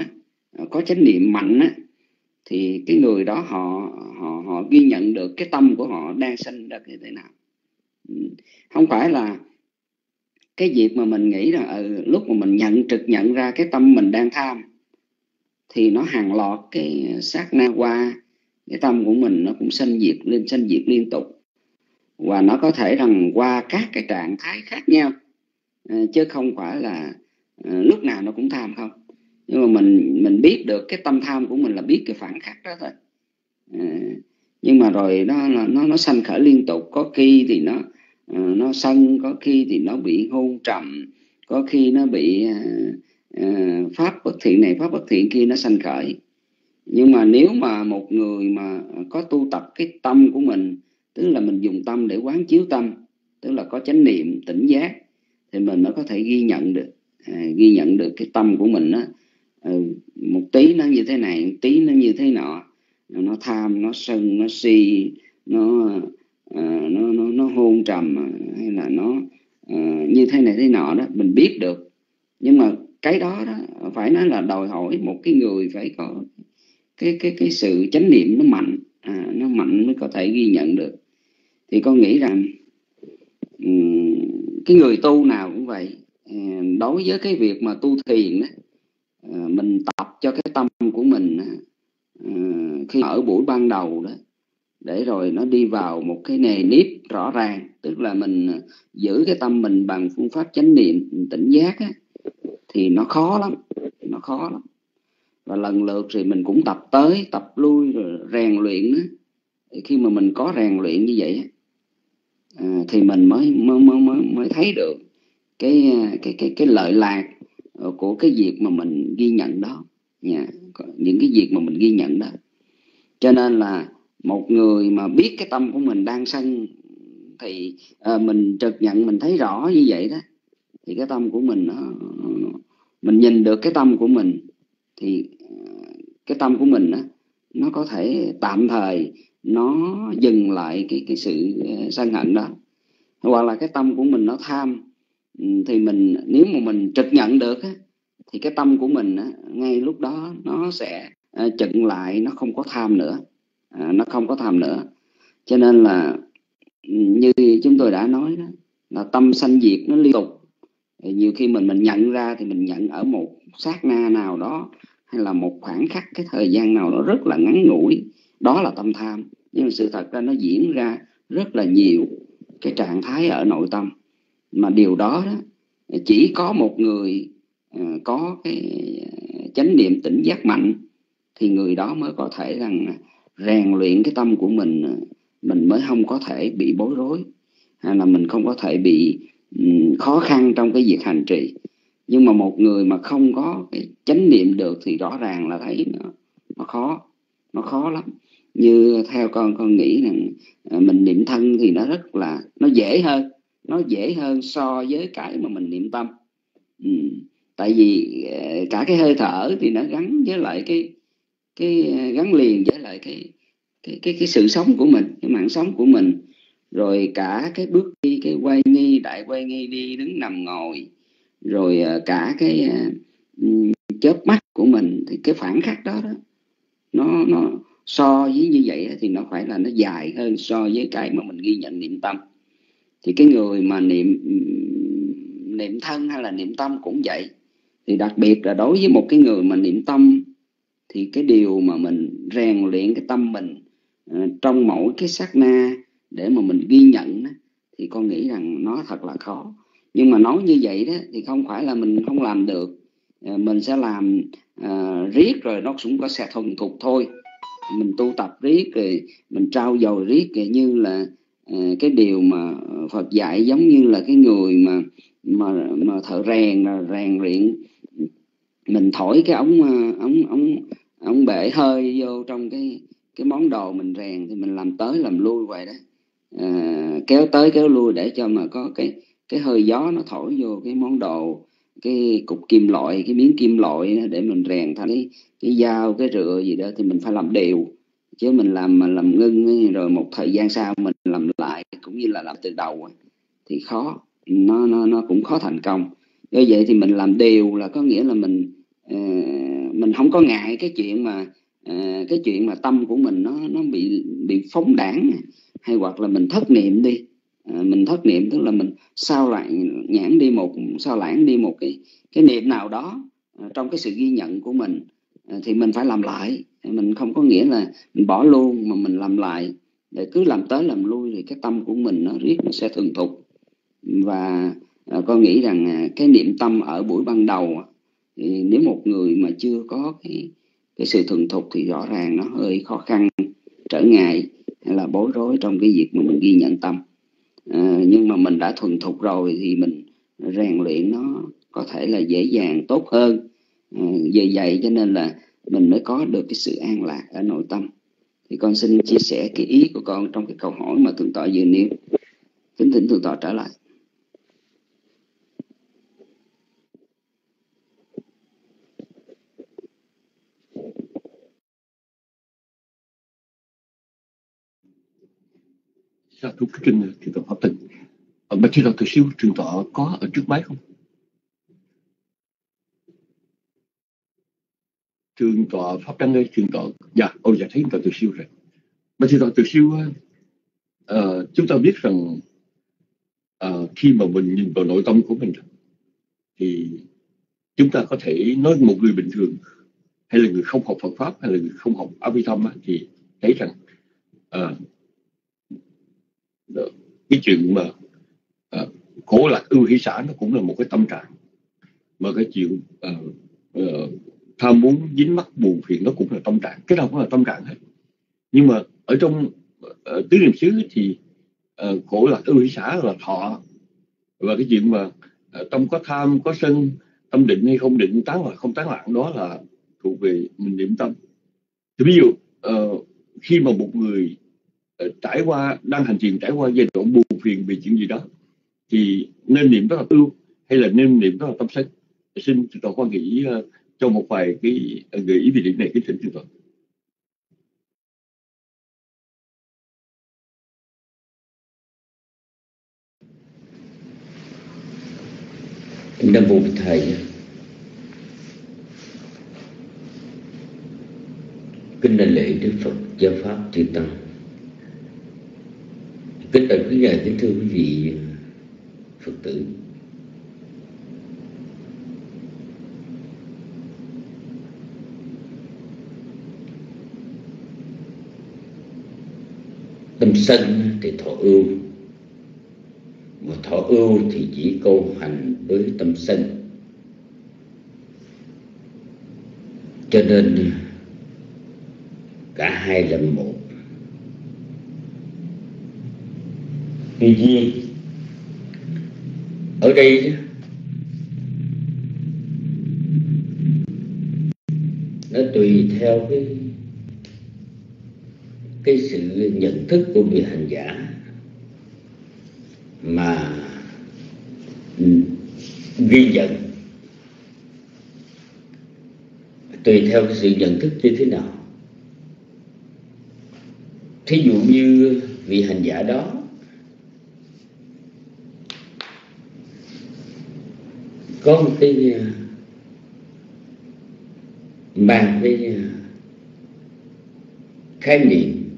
có chánh niệm mạnh á, thì cái người đó họ họ họ ghi nhận được cái tâm của họ đang sanh ra như thế nào. Ừ. Không phải là cái việc mà mình nghĩ là ừ, lúc mà mình nhận trực nhận ra cái tâm mình đang tham thì nó hàng lọt cái sát na qua cái tâm của mình nó cũng sanh diệt lên sanh diệt liên tục. Và nó có thể rằng qua các cái trạng thái khác nhau ờ, chứ không phải là ờ, lúc nào nó cũng tham không nhưng mà mình mình biết được cái tâm tham của mình là biết cái phản khắc đó thôi. À, nhưng mà rồi nó nó nó sanh khởi liên tục. Có khi thì nó à, nó sân có khi thì nó bị hôn trầm có khi nó bị uh, pháp bất thiện này pháp bất thiện kia nó sanh khởi. Nhưng mà nếu mà một người mà có tu tập cái tâm của mình tức là mình dùng tâm để quán chiếu tâm tức là có chánh niệm tỉnh giác thì mình mới có thể ghi nhận được à, ghi nhận được cái tâm của mình đó Ừ, một tí nó như thế này một tí nó như thế nọ. Nó tham nó sân nó si nó uh, nó nó nó hôn trầm hay là nó uh, như thế này thế nọ đó mình biết được. Nhưng mà cái đó đó phải nói là đòi hỏi một cái người phải có cái cái cái sự chánh niệm nó mạnh à, nó mạnh mới có thể ghi nhận được. Thì con nghĩ rằng um, cái người tu nào cũng vậy đối với cái việc mà tu thiền đó Ờ, mình tập cho cái tâm của mình ờ, khi ở buổi ban đầu đó để rồi nó đi vào một cái nề nếp rõ ràng tức là mình ờ, giữ cái tâm mình bằng phương pháp chánh niệm tỉnh giác á, thì nó khó lắm nó khó lắm và lần lượt thì mình cũng tập tới tập lui rồi rèn luyện á. khi mà mình có rèn luyện như vậy á, thì mình mới mới mới, mới thấy được cái cái cái cái lợi lạc Ờ, của cái việc mà mình ghi nhận đó. Nha những cái việc mà mình ghi nhận đó. Cho nên là một người mà biết cái tâm của mình đang sân thì à, mình trực nhận mình thấy rõ như vậy đó. Thì cái tâm của mình nó, mình nhìn được cái tâm của mình thì cái tâm của mình đó, nó có thể tạm thời nó dừng lại cái cái sự sân hận đó. Hoặc là cái tâm của mình nó tham thì mình nếu mà mình trực nhận được á, thì cái tâm của mình á, ngay lúc đó nó sẽ ờ, chận lại nó không có tham nữa. À, nó không có tham nữa. Cho nên là như chúng tôi đã nói đó là tâm sanh diệt nó liên tục. Nhiều khi mình mình nhận ra thì mình nhận ở một sát na nào đó hay là một khoảng khắc cái thời gian nào đó rất là ngắn ngủi đó là tâm tham. Nhưng mà sự thật ra nó diễn ra rất là nhiều cái trạng thái ở nội tâm mà điều đó, đó chỉ có một người ờ, có cái ờ, chánh niệm tỉnh giác mạnh thì người đó mới có thể rằng rèn luyện cái tâm của mình ờ, mình mới không có thể bị bối rối hay là mình không có thể bị ừ, khó khăn trong cái việc hành trì. Nhưng mà một người mà không có cái chánh niệm được thì rõ ràng là thấy nó, nó khó nó khó lắm. Như theo con con nghĩ rằng mình niệm thân thì nó rất là nó dễ hơn nó dễ hơn so với cái mà mình niệm tâm. Ừ. tại vì ờ, cả cái hơi thở thì nó gắn với lại cái cái ờ, gắn liền với lại cái cái cái cái sự sống của mình cái mạng sống của mình. Rồi cả cái bước đi cái quay nghi đại quay nghi đi đứng nằm ngồi. Rồi ờ, cả cái uh, chớp mắt của mình thì cái phản khắc đó đó nó nó so với như vậy thì nó phải là nó dài hơn so với cái mà mình ghi nhận niệm tâm thì cái người mà niệm niệm thân hay là niệm tâm cũng vậy. Thì đặc biệt là đối với một cái người mà niệm tâm thì cái điều mà mình rèn luyện cái tâm mình ờ, trong mỗi cái sát na để mà mình ghi nhận đó, thì con nghĩ rằng nó thật là khó. Nhưng mà nói như vậy đó thì không phải là mình không làm được. Ờ, mình sẽ làm uh, riết rồi nó cũng có sẽ thuần thục thôi. Mình tu tập riết rồi mình trao dồi riết rồi như là uh, Ờ, cái điều mà Phật dạy giống như là cái người mà mà mà thợ rèn là rèn luyện mình thổi cái ống ờ, ống ống ống bể hơi vô trong cái cái món đồ mình rèn thì mình làm tới làm lui vậy đó. À, kéo tới kéo lui để cho mà có cái cái hơi gió nó thổi vô cái món đồ cái cục kim loại cái miếng kim loại để mình rèn thành cái, cái dao cái rựa gì đó thì mình phải làm đều chứ mình làm mà làm ngưng rồi một thời gian sau mình làm lại cũng như là làm từ đầu thì khó. Nó nó nó cũng khó thành công. Do vậy thì mình làm đều là có nghĩa là mình uh, mình không có ngại cái chuyện mà uh, cái chuyện mà tâm của mình nó nó bị bị phóng đảng hay hoặc là mình thất niệm đi. Uh, mình thất niệm tức là mình sao lại nhãn đi một sao lãng đi một cái cái niệm nào đó uh, trong cái sự ghi nhận của mình. Ờ, thì mình phải làm lại. Mình không có nghĩa là mình bỏ luôn mà mình làm lại. Để cứ làm tới làm lui thì cái tâm của mình nó riết nó sẽ thường thục. Và ờ, à, con nghĩ rằng à, cái niệm tâm ở buổi ban đầu thì nếu một người mà chưa có cái cái sự thuần thục thì rõ ràng nó hơi khó khăn trở ngại hay là bối rối trong cái việc mà mình ghi nhận tâm. À, nhưng mà mình đã thuần thục rồi thì mình rèn luyện nó có thể là dễ dàng tốt hơn. Ừ, vì vậy cho nên là mình mới có được cái sự an lạc ở nội tâm. Thì con xin chia sẻ cái ý của con trong cái câu hỏi mà thượng tọa vừa nêu. Kính thỉnh thượng tọa trở lại Sa dạ, thú cái trình trường tọa Pháp Tình Mà chưa đọc từ siêu trường tọa có ở trước máy không? Thường tọa pháp đăng ơi thường tọa dạ ông giải dạ, thấy tọa từ siêu rồi. Mà thì tọa từ siêu uh, chúng ta biết rằng uh, khi mà mình nhìn vào nội tâm của mình thì chúng ta có thể nói một người bình thường hay là người không học Phật pháp hay là người không học Abhidhamma thì thấy rằng uh, cái chuyện mà uh, khổ lạc ưu hỷ xã nó cũng là một cái tâm trạng. Mà cái chuyện uh, uh, tham muốn dính mắc buồn phiền nó cũng là tâm trạng. Cái nào cũng là tâm trạng hết. Nhưng mà ở trong uh, tứ niệm xứ thì ờ, uh, khổ là ưu hỷ xã là thọ. Và cái chuyện mà uh, tâm có tham có sân tâm định hay không định tán hoặc không tán loạn đó là thuộc về mình niệm tâm. Thì ví dụ uh, khi mà một người uh, trải qua đang hành trình trải qua giai đoạn buồn phiền về chuyện gì đó thì nên niệm đó là ưu hay là nên niệm đó là tâm sân? Xin toàn quan nghĩ uh, cho một vài cái ờ, người ý về điểm này, cái thỉnh thượng Phật. Nam Mô Thầy Kính đại lễ Đức Phật, Giáo Pháp Chư Tăng. Kính đại quý ngài kính thưa quý vị, Phật tử. Tâm sân thì thọ ưu. Mà thọ ưu thì chỉ câu hành với tâm sân. Cho nên, cả hai là một. Tuy nhiên, ở đây nó tùy theo cái cái sự nhận thức của vị hành giả mà ghi nhận. Tùy theo cái sự nhận thức như thế nào. Thí dụ như vị hành giả đó có một cái à, mang cái à, khái niệm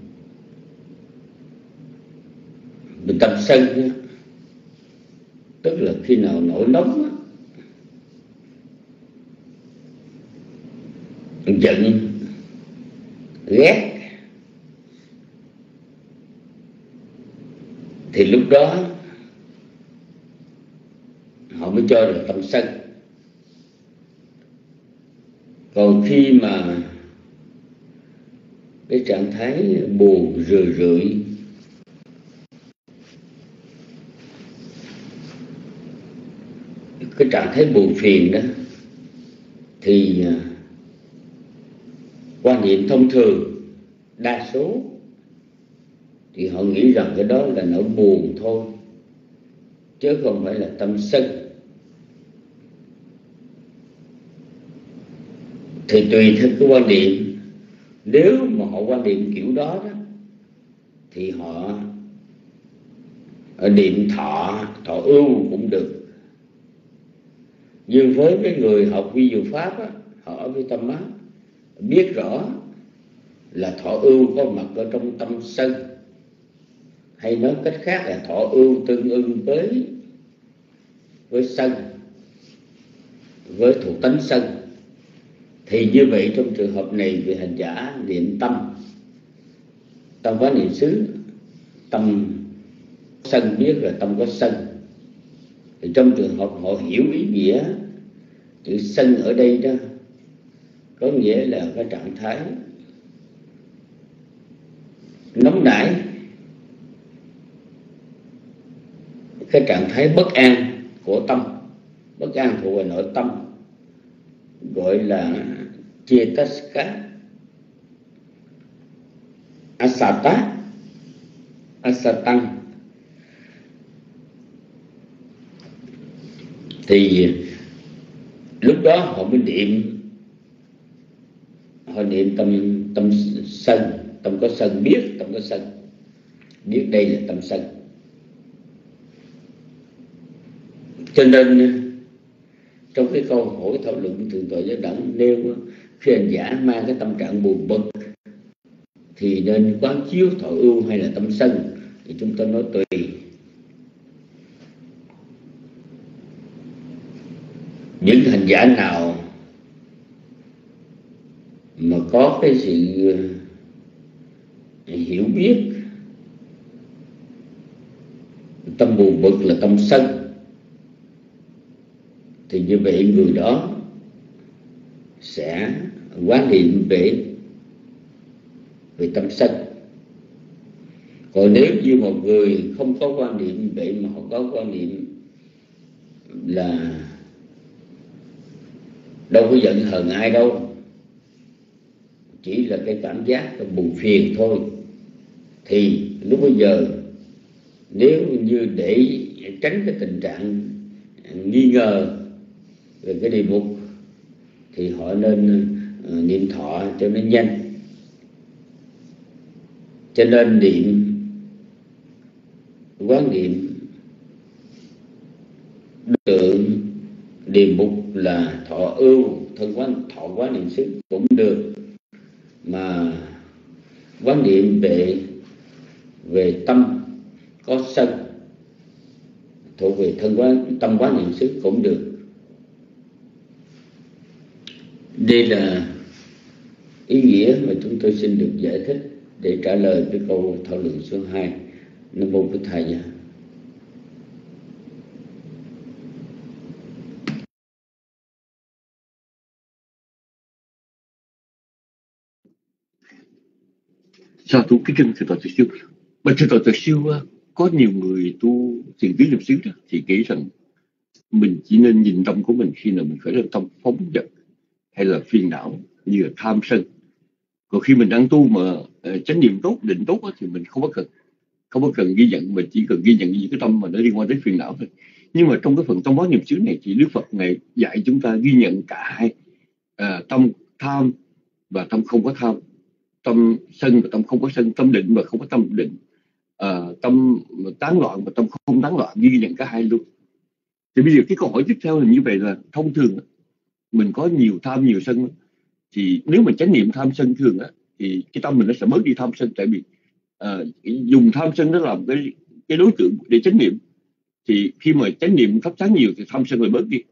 về tâm sân tức là khi nào nổi nóng giận, ghét, thì lúc đó họ mới cho được tâm sân. Còn khi mà cái trạng thái buồn rười rượi cái trạng thái buồn phiền đó, thì à, quan niệm thông thường đa số thì họ nghĩ rằng cái đó là nỗi buồn thôi, chứ không phải là tâm sân. Thì tùy theo cái quan điểm nếu mà họ quan điểm kiểu đó đó, thì họ ở niệm thọ thọ ưu cũng được nhưng với cái người học vi diệu pháp á, họ ở với tâm á biết rõ là thọ ưu có mặt ở trong tâm sân. Hay nói cách khác là thọ ưu tương ưng với với sân với thuộc tánh sân. Thì như vậy trong trường hợp này vị hành giả niệm tâm tâm có niệm xứ tâm sân biết là tâm có sân thì trong trường hợp họ hiểu ý nghĩa, chữ sân ở đây đó, có nghĩa là cái trạng thái nóng nảy, cái trạng thái bất an của tâm, bất an thuộc về nội tâm, gọi là chetaska asata, asatang. Thì lúc đó họ mới niệm. Họ niệm tâm tâm sân. Tâm có sân biết, tâm có sân. Biết đây là tâm sân. Cho nên, trong cái câu hỏi thảo luận thường tội giáo đẳng, nêu khi hành giả mang cái tâm trạng buồn bực, thì nên quán chiếu thọ ưu hay là tâm sân? Thì chúng ta nói tùy. Những hành giả nào mà có cái sự à, hiểu biết, tâm buồn bực là tâm sân, thì như vậy người đó sẽ quán niệm về về tâm sân. Còn nếu như một người không có quan niệm vậy mà họ có quan niệm là đâu có giận hờn ai đâu. Chỉ là cái cảm giác buồn phiền thôi. Thì lúc bây giờ nếu như để tránh cái tình trạng nghi ngờ về cái đề mục thì họ nên uh, niệm thọ cho nó nhanh. Cho nên niệm quán niệm được đề mục là thọ ưu, thân quán, thọ quán niệm xứ cũng được. Mà quán niệm về về tâm có sân, thuộc về thân quán, tâm quán niệm xứ cũng được. Đây là ý nghĩa mà chúng tôi xin được giải thích để trả lời cái câu thảo luận số 2 Nam Mô Bích Thầy sao tu cái chân thầy tọa tự siêu? Mà thầy tọa tự siêu có nhiều người tu thiền tứ niệm xứ đó. Thì nghĩ rằng mình chỉ nên nhìn tâm của mình khi nào mình khởi lên tâm phóng dật hay là phiền não như là tham sân. Còn khi mình đang tu mà uh, chánh niệm tốt định tốt thì mình không có cần không có cần ghi nhận. Mình chỉ cần ghi nhận những cái tâm mà nó liên quan đến phiền não thôi. Nhưng mà trong cái phần tâm bó niệm xứ này thì Đức Phật này dạy chúng ta ghi nhận cả hai uh, tâm tham và tâm không có tham tâm sân và tâm không có sân tâm định và không có tâm định. À, tâm tán loạn và tâm không tán loạn ghi nhận cả hai luôn. Thì bây giờ cái câu hỏi tiếp theo là như vậy là thông thường mình có nhiều tham nhiều sân thì nếu mình chánh niệm tham sân thường á thì cái tâm mình nó sẽ bớt đi tham sân. Tại vì à, dùng tham sân nó làm cái cái đối tượng để chánh niệm. Thì khi mà chánh niệm thắp sáng nhiều thì tham sân lại bớt đi.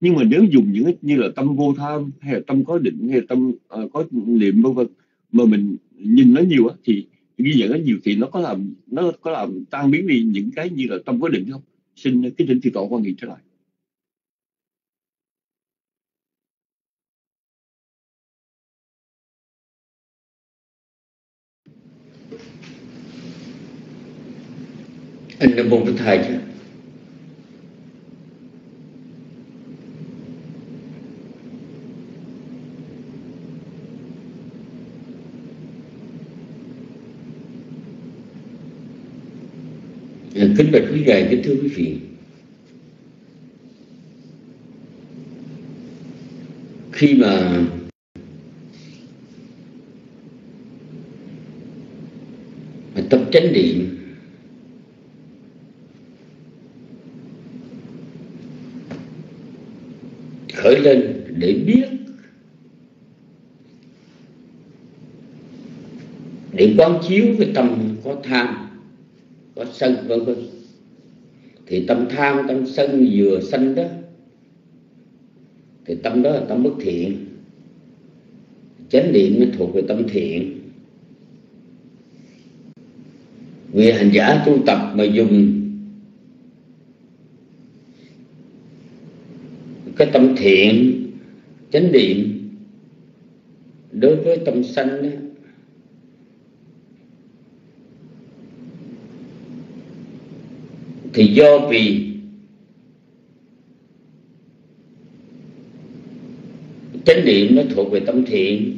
Nhưng mà nếu dùng những như là tâm vô tham hay là tâm có định hay là tâm uh, có niệm vân vân mà mình nhìn nó nhiều á, thì ghi nhận nó nhiều thì nó có làm, nó có làm tan biến đi những cái như là tâm có định không? Xin cái định thì tổ quan nghị trở lại. Anh nam mô bích thầy chưa? Kính bạch quý ngài kính thưa quý vị. Khi mà tập chánh niệm, khởi lên để biết, để quán chiếu cái tâm có tham có sân vân vân thì tâm tham tâm sân vừa sanh đó thì tâm đó là tâm bất thiện. Chánh niệm nó thuộc về tâm thiện. Vì hành giả tu tập mà dùng cái tâm thiện chánh niệm đối với tâm sanh đó, thì do vì chánh niệm nó thuộc về tâm thiện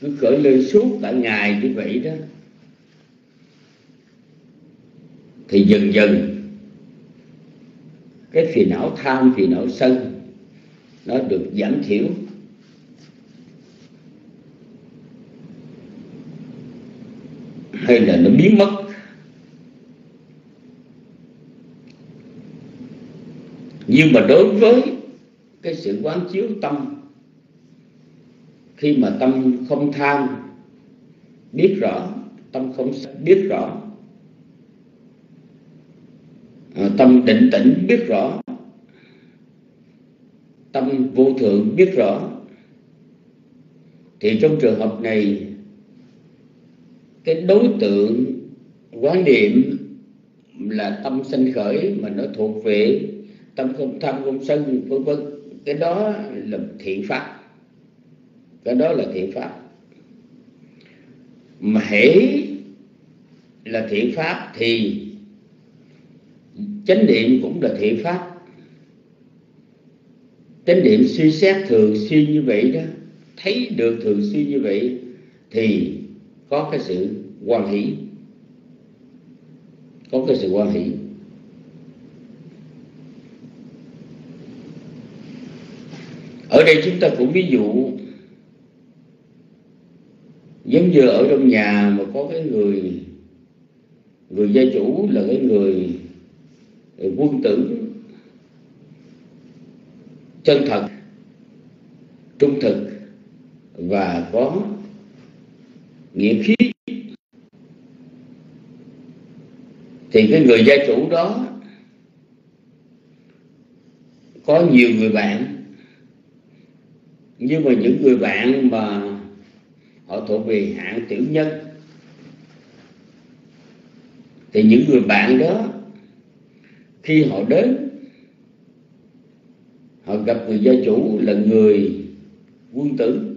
cứ khởi lên suốt cả ngày như vậy đó, thì dần dần cái phiền não tham, phiền não sân nó được giảm thiểu. Hay là nó biến mất. Nhưng mà đối với cái sự quán chiếu tâm, khi mà tâm không tham biết rõ, tâm không biết rõ à, tâm định tĩnh, biết rõ, tâm vô thượng, biết rõ, thì trong trường hợp này, cái đối tượng quán niệm là tâm sinh khởi mà nó thuộc về tâm không tham không sân, vân vân. Cái đó là thiện pháp. Cái đó là thiện pháp. Mà hễ là thiện pháp thì chánh niệm cũng là thiện pháp. Chánh niệm suy xét thường xuyên như vậy đó, thấy được thường xuyên như vậy thì có cái sự quan hỷ. Có cái sự quan hỷ. Ở đây chúng ta cũng ví dụ, giống như ở trong nhà mà có cái người người gia chủ là cái người quân tử, chân thật, trung thực và có nghĩa khí. Thì cái người gia chủ đó có nhiều người bạn nhưng mà những người bạn mà họ thuộc về hạng tiểu nhân, thì những người bạn đó, khi họ đến, họ gặp người gia chủ là người quân tử.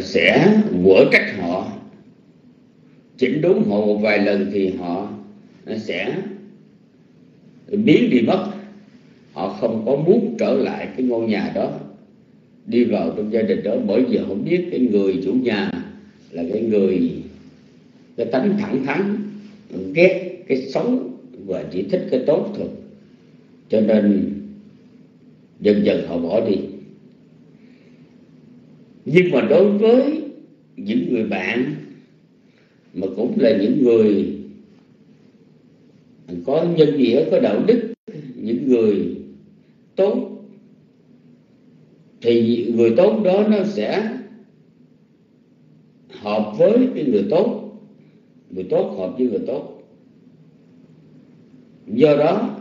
Sẽ vỡ trách họ. Chỉnh đốn họ một vài lần thì họ sẽ biến đi mất họ không có muốn trở lại cái ngôi nhà đó, đi vào trong gia đình đó bởi vì họ biết cái người chủ nhà là cái người, cái tánh thẳng thắn, ghét cái xấu và chỉ thích cái tốt thôi. Cho nên dần dần họ bỏ đi. Nhưng mà đối với những người bạn mà cũng là những người có nhân nghĩa, có đạo đức, những người tốt, thì người tốt đó nó sẽ hợp với cái người tốt. Người tốt hợp với người tốt. Do đó,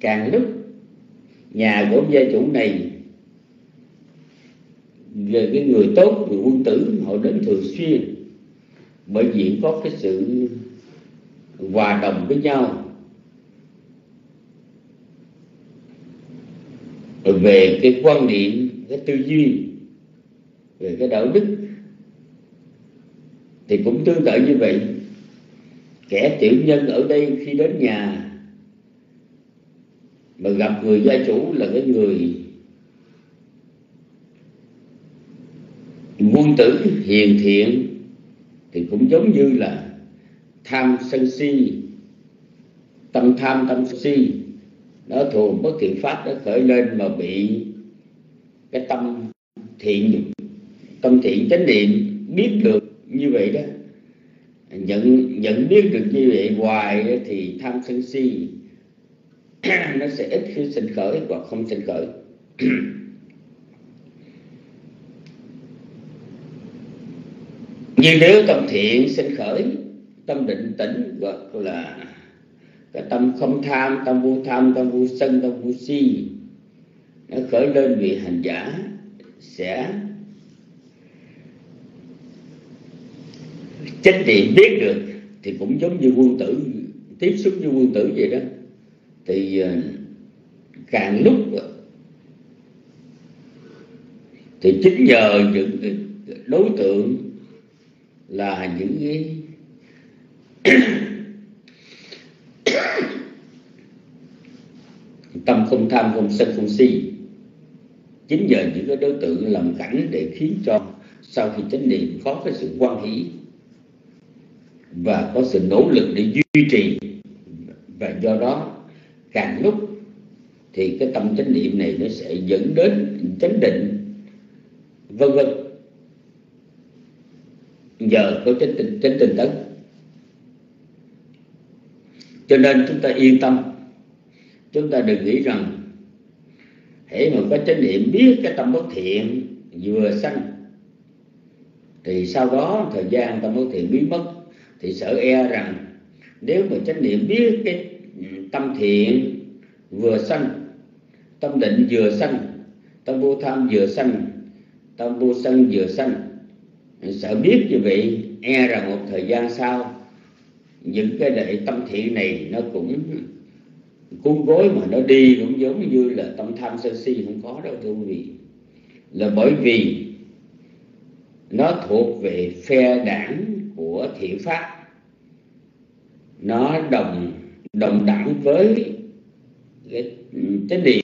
càng lúc nhà của ông gia chủ này, về cái người tốt, người quân tử, họ đến thường xuyên, bởi vì có cái sự hòa đồng với nhau. Về cái quan niệm, cái tư duy, về cái đạo đức, thì cũng tương tự như vậy. Kẻ tiểu nhân ở đây khi đến nhà, mà gặp người gia chủ là cái người quân tử, hiền thiện, thì cũng giống như là tham sân si, tâm tham tâm si nó thù bất thiện pháp nó khởi lên mà bị cái tâm thiện tâm thiện chánh niệm biết được như vậy đó. Nhận nhận biết được như vậy hoài thì tham sân si nó sẽ ít khi sinh khởi hoặc không sinh khởi. Nhưng nếu tâm thiện sinh khởi, tâm định tĩnh hoặc là cái tâm không tham, tâm vô tham, tâm vô sân, tâm vô si, nó khởi lên vị hành giả sẽ chánh niệm biết được, thì cũng giống như quân tử, tiếp xúc như quân tử vậy đó. Thì ờ, càng lúc, thì chính nhờ những cái đối tượng là những cái tâm không tham, không sân, không si. Chính nhờ những cái đối tượng làm cảnh để khiến cho sau khi chánh niệm có cái sự quan hỷ và có sự nỗ lực để duy trì và do đó càng lúc thì cái tâm chánh niệm này nó sẽ dẫn đến chánh định, vân vân. Giờ có chánh tinh chánh tinh tấn cho nên chúng ta yên tâm. Chúng ta đừng nghĩ rằng, hễ mà có chánh niệm biết cái tâm bất thiện vừa sanh, thì sau đó thời gian tâm bất thiện biến mất. Thì sợ e rằng, nếu mà chánh niệm biết cái tâm thiện vừa sanh, tâm định vừa sanh, tâm vô tham vừa sanh, tâm vô sân vừa sanh, sợ biết như vậy e rằng một thời gian sau những cái đệ tâm thiện này nó cũng cuốn gối mà nó đi cũng giống như là tâm tham sân si, không có đâu thưa quý vị. Là bởi vì nó thuộc về phe đảng của thiện pháp. Nó đồng đồng đẳng với cái chánh niệm.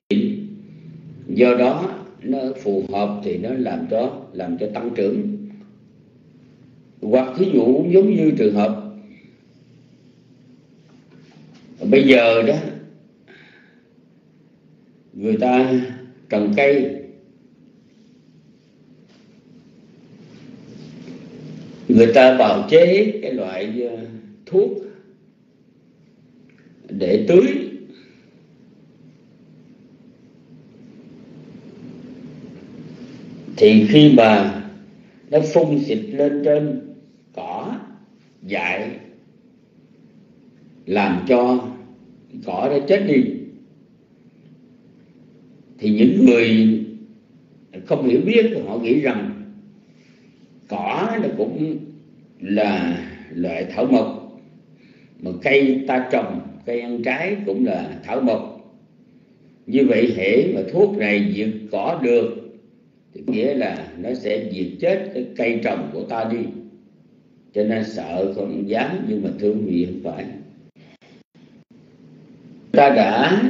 Do đó nó phù hợp thì nó làm cho làm cho tăng trưởng. Hoặc thí dụ cũng giống như trường hợp bây giờ đó, người ta trồng cây, người ta bào chế cái loại ờ, thuốc để tưới. Thì khi mà nó phun xịt lên trên cỏ, dại, làm cho cỏ đã chết đi. Thì những người không hiểu biết, họ nghĩ rằng cỏ nó cũng là loại thảo mộc, mà cây ta trồng, cây ăn trái cũng là thảo mộc. Như vậy hễ mà thuốc này diệt cỏ được, thì nghĩa là nó sẽ diệt chết cái cây trồng của ta đi. Cho nên sợ không dám, nhưng mà thương vị không phải ta đã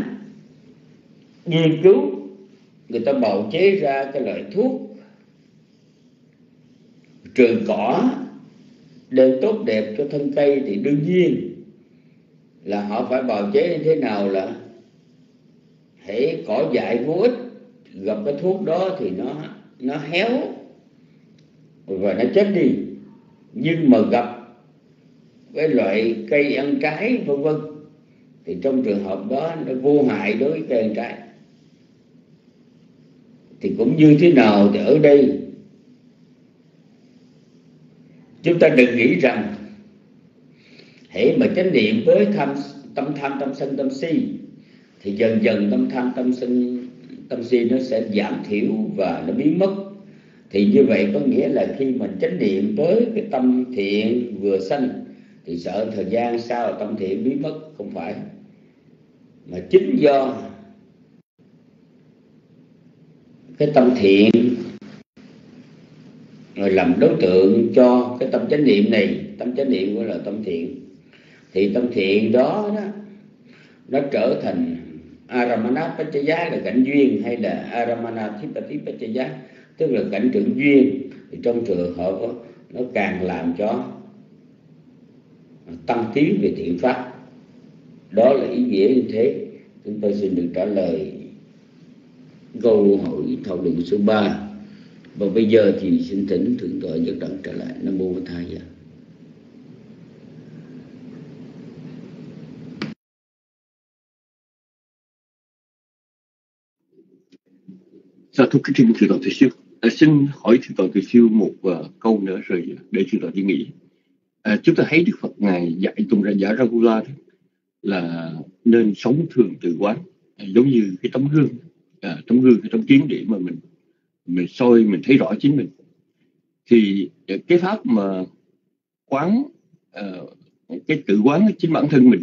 nghiên cứu. Người ta bào chế ra cái loại thuốc trừ cỏ để tốt đẹp cho thân cây thì đương nhiên là họ phải bào chế như thế nào là hễ cỏ dại vô ích, gặp cái thuốc đó thì nó nó héo và nó chết đi. Nhưng mà gặp cái loại cây ăn trái, vân vân thì trong trường hợp đó nó vô hại đối với cây trái thì cũng như thế nào thì ở đây, chúng ta đừng nghĩ rằng hãy mà chánh niệm với tham, tâm tham, tâm sân, tâm si, thì dần dần tâm tham, tâm sân, tâm si nó sẽ giảm thiểu và nó biến mất. Thì như vậy có nghĩa là khi mình chánh niệm với cái tâm thiện vừa sanh, thì sợ thời gian sau tâm thiện biến mất, không phải mà chính do cái tâm thiện rồi làm đối tượng cho cái tâm chánh niệm này tâm chánh niệm gọi là tâm thiện thì tâm thiện đó, đó nó trở thành aramana pachaya là cảnh duyên hay là aramana thipati pachaya tức là cảnh trưởng duyên. Thì trong trường hợp đó, nó càng làm cho tăng tiến về thiện pháp đó là ý nghĩa như thế. Chúng tôi xin được trả lời câu hỏi thảo luận số 3 và bây giờ thì xin thỉnh thượng tọa nhất đẳng trở lại. Nam mô thầy gia Dạ thưa kính thưa thượng tọa thầy siêu à, xin hỏi thượng tọa thầy siêu một uh, câu nữa rồi à, để thượng tọa suy nghĩ à, chúng ta thấy đức phật ngài dạy tung ra giả Rahula là nên sống thường tự quán à, giống như cái tấm gương à, tấm gương cái tấm kiến để mà mình mình soi mình thấy rõ chính mình. Thì à, cái pháp mà quán uh, cái tự quán chính bản thân mình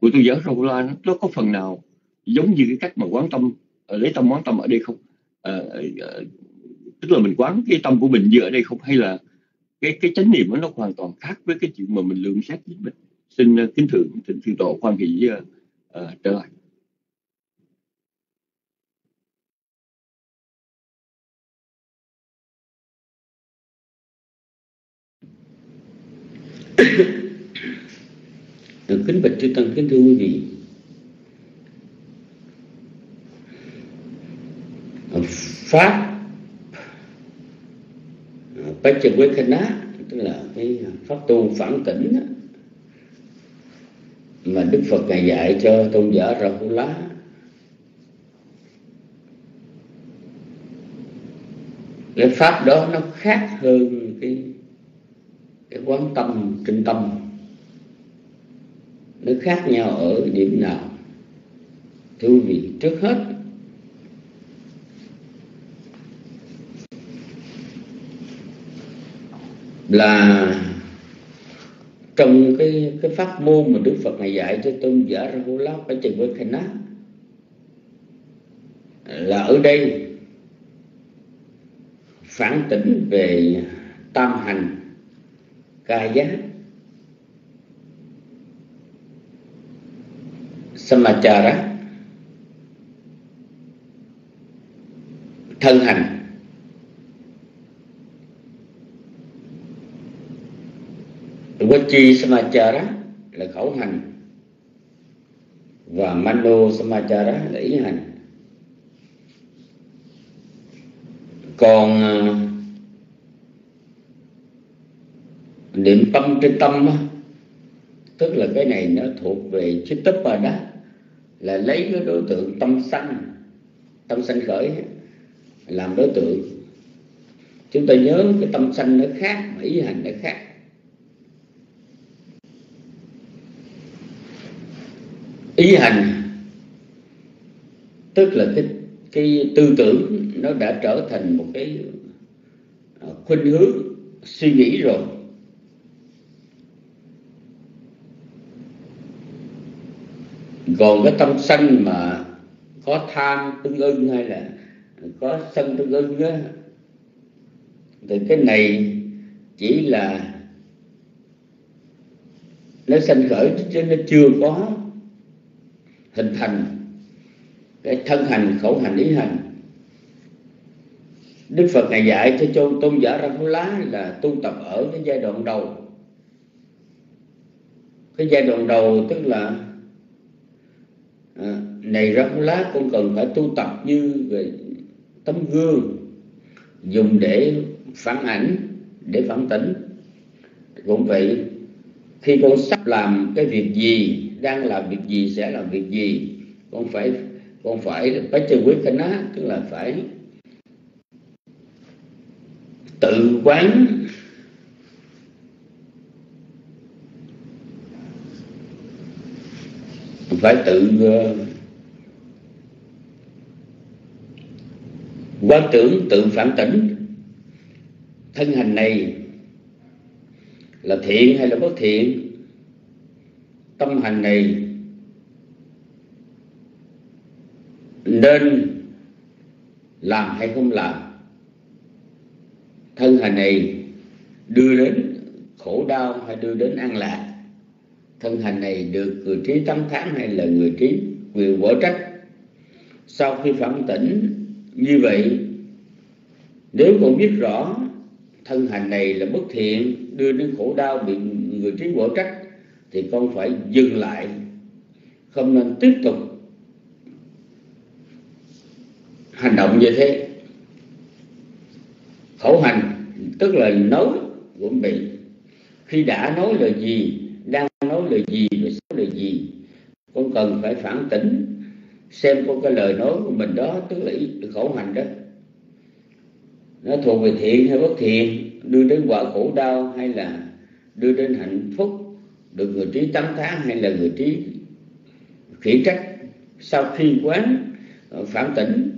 của tôi giáo Rahula nó, nó có phần nào giống như cái cách mà quán tâm lấy tâm quán tâm ở đây không? À, à, tức là mình quán cái tâm của mình như ở đây không? Hay là cái cái chánh niệm nó hoàn toàn khác với cái chuyện mà mình lượng xét chính mình? Xin ờ, kính thượng thỉnh sư tổ quan hỷ uh, uh, trở lại. Kính bạch chư tăng kính thưa quý vị. Ờ, pháp ờ, Pachakvekana tức là cái pháp tu phản tỉnh đó, mà Đức Phật ngài dạy cho tôn giả Rahula cái pháp đó nó khác hơn cái cái quán tâm, kinh tâm. Nó khác nhau ở điểm nào? Thưa quý vị, trước hết, là trong cái cái pháp môn mà Đức Phật này dạy cho tôn giả Rahula phải chừng với Khana là ở đây, phản tỉnh về tam hành, ca giác samachara thân hành. Vachi Samachara là khẩu hành. Và Mano Samachara là ý hành. Còn à, niệm tâm trên tâm tức là cái này nó thuộc về Chittapada, là lấy cái đối tượng tâm sanh tâm sanh khởi, làm đối tượng. Chúng ta nhớ cái tâm sanh nó khác, mà ý hành nó khác. Ý hành. Tức là cái cái tư tưởng nó đã trở thành một cái à, khuynh hướng, suy nghĩ rồi. Còn cái tâm sân mà có tham tương ưng hay là có sân tương ưng á, thì cái này chỉ là nó sanh khởi chứ nó chưa có hình thành cái thân hành khẩu hành ý hành. Đức Phật ngày dạy cho tôn giả Ra Lá là tu tập ở cái giai đoạn đầu. Cái giai đoạn đầu tức là à, này Ra Lá cũng cần phải tu tập như về tấm gương dùng để phản ảnh để phản tỉnh. Cũng vậy khi con sắp làm cái việc gì đang làm việc gì sẽ làm việc gì? Con phải con phải phải chơi quyết cái nó tức là phải tự quán phải tự ờ, uh, quan tưởng tự phản tỉnh. Thân hành này là thiện hay là bất thiện? Tâm hành này nên làm hay không làm, thân hành này đưa đến khổ đau hay đưa đến an lạc, thân hành này được người trí tâm thán hay là người trí quyền quở trách? Sau khi phản tỉnh như vậy, nếu còn biết rõ thân hành này là bất thiện, đưa đến khổ đau bị người trí quở trách thì con phải dừng lại không nên tiếp tục hành động như thế. Khẩu hành tức là nói cũng bị. Khi đã nói lời gì đang nói lời gì và nói lời gì con cần phải phản tỉnh xem có cái lời nói của mình đó tức là ý, khẩu hành đó. Nó thuộc về thiện hay bất thiện đưa đến quả khổ đau hay là đưa đến hạnh phúc được người trí tán thán hay là người trí khỉ trách sau khi quán ờ, phản tỉnh,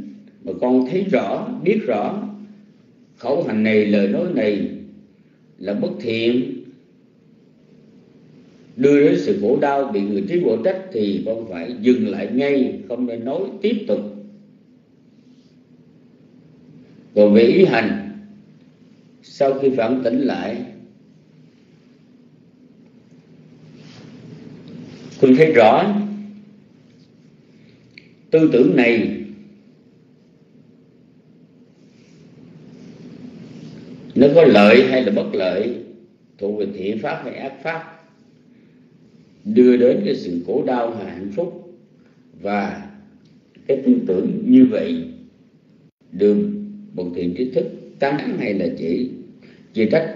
mà con thấy rõ, biết rõ khẩu hành này, lời nói này là bất thiện, đưa đến sự khổ đau bị người trí quở trách thì con phải dừng lại ngay, không nên nói tiếp tục. Còn về ý hành, sau khi phản tỉnh lại Tôi thấy rõ. Tư tưởng này nó có lợi hay là bất lợi, thuộc về thiện pháp hay ác pháp, đưa đến cái sự khổ đau và hạnh phúc, và cái tư tưởng như vậy được một thiện trí thức tán hay là chỉ chia trách.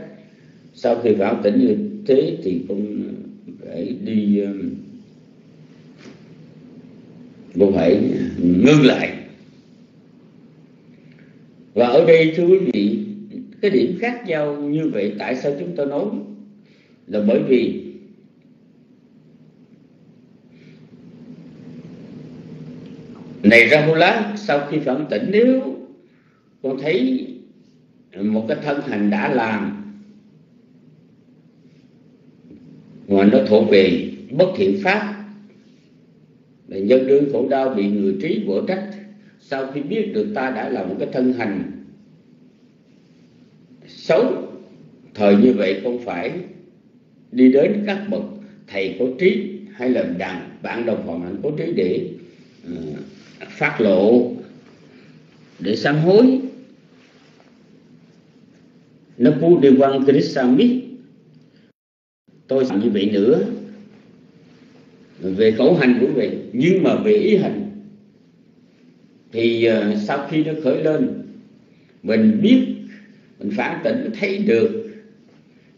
Sau khi vào tỉnh như thế thì cũng phải đi um, cũng phải ngưng lại. Và ở đây, thưa quý vị, cái điểm khác nhau như vậy tại sao chúng ta nói? Là bởi vì này ra lá sau khi phản tỉnh, nếu con thấy một cái thân hành đã làm, mà nó thuộc về bất thiện pháp nhân đương khổ đau bị người trí vỗ trách. Sau khi biết được ta đã là một cái thân hành. Xấu. Thời như vậy không phải đi đến các bậc thầy có trí hay là đàn bạn đồng họ hạnh có trí để uh, phát lộ để sám hối. Nó phu đi quan tôi tôi như vậy nữa về khẩu hành của vị nhưng mà về ý hành thì uh, sau khi nó khởi lên mình biết mình phản tỉnh thấy được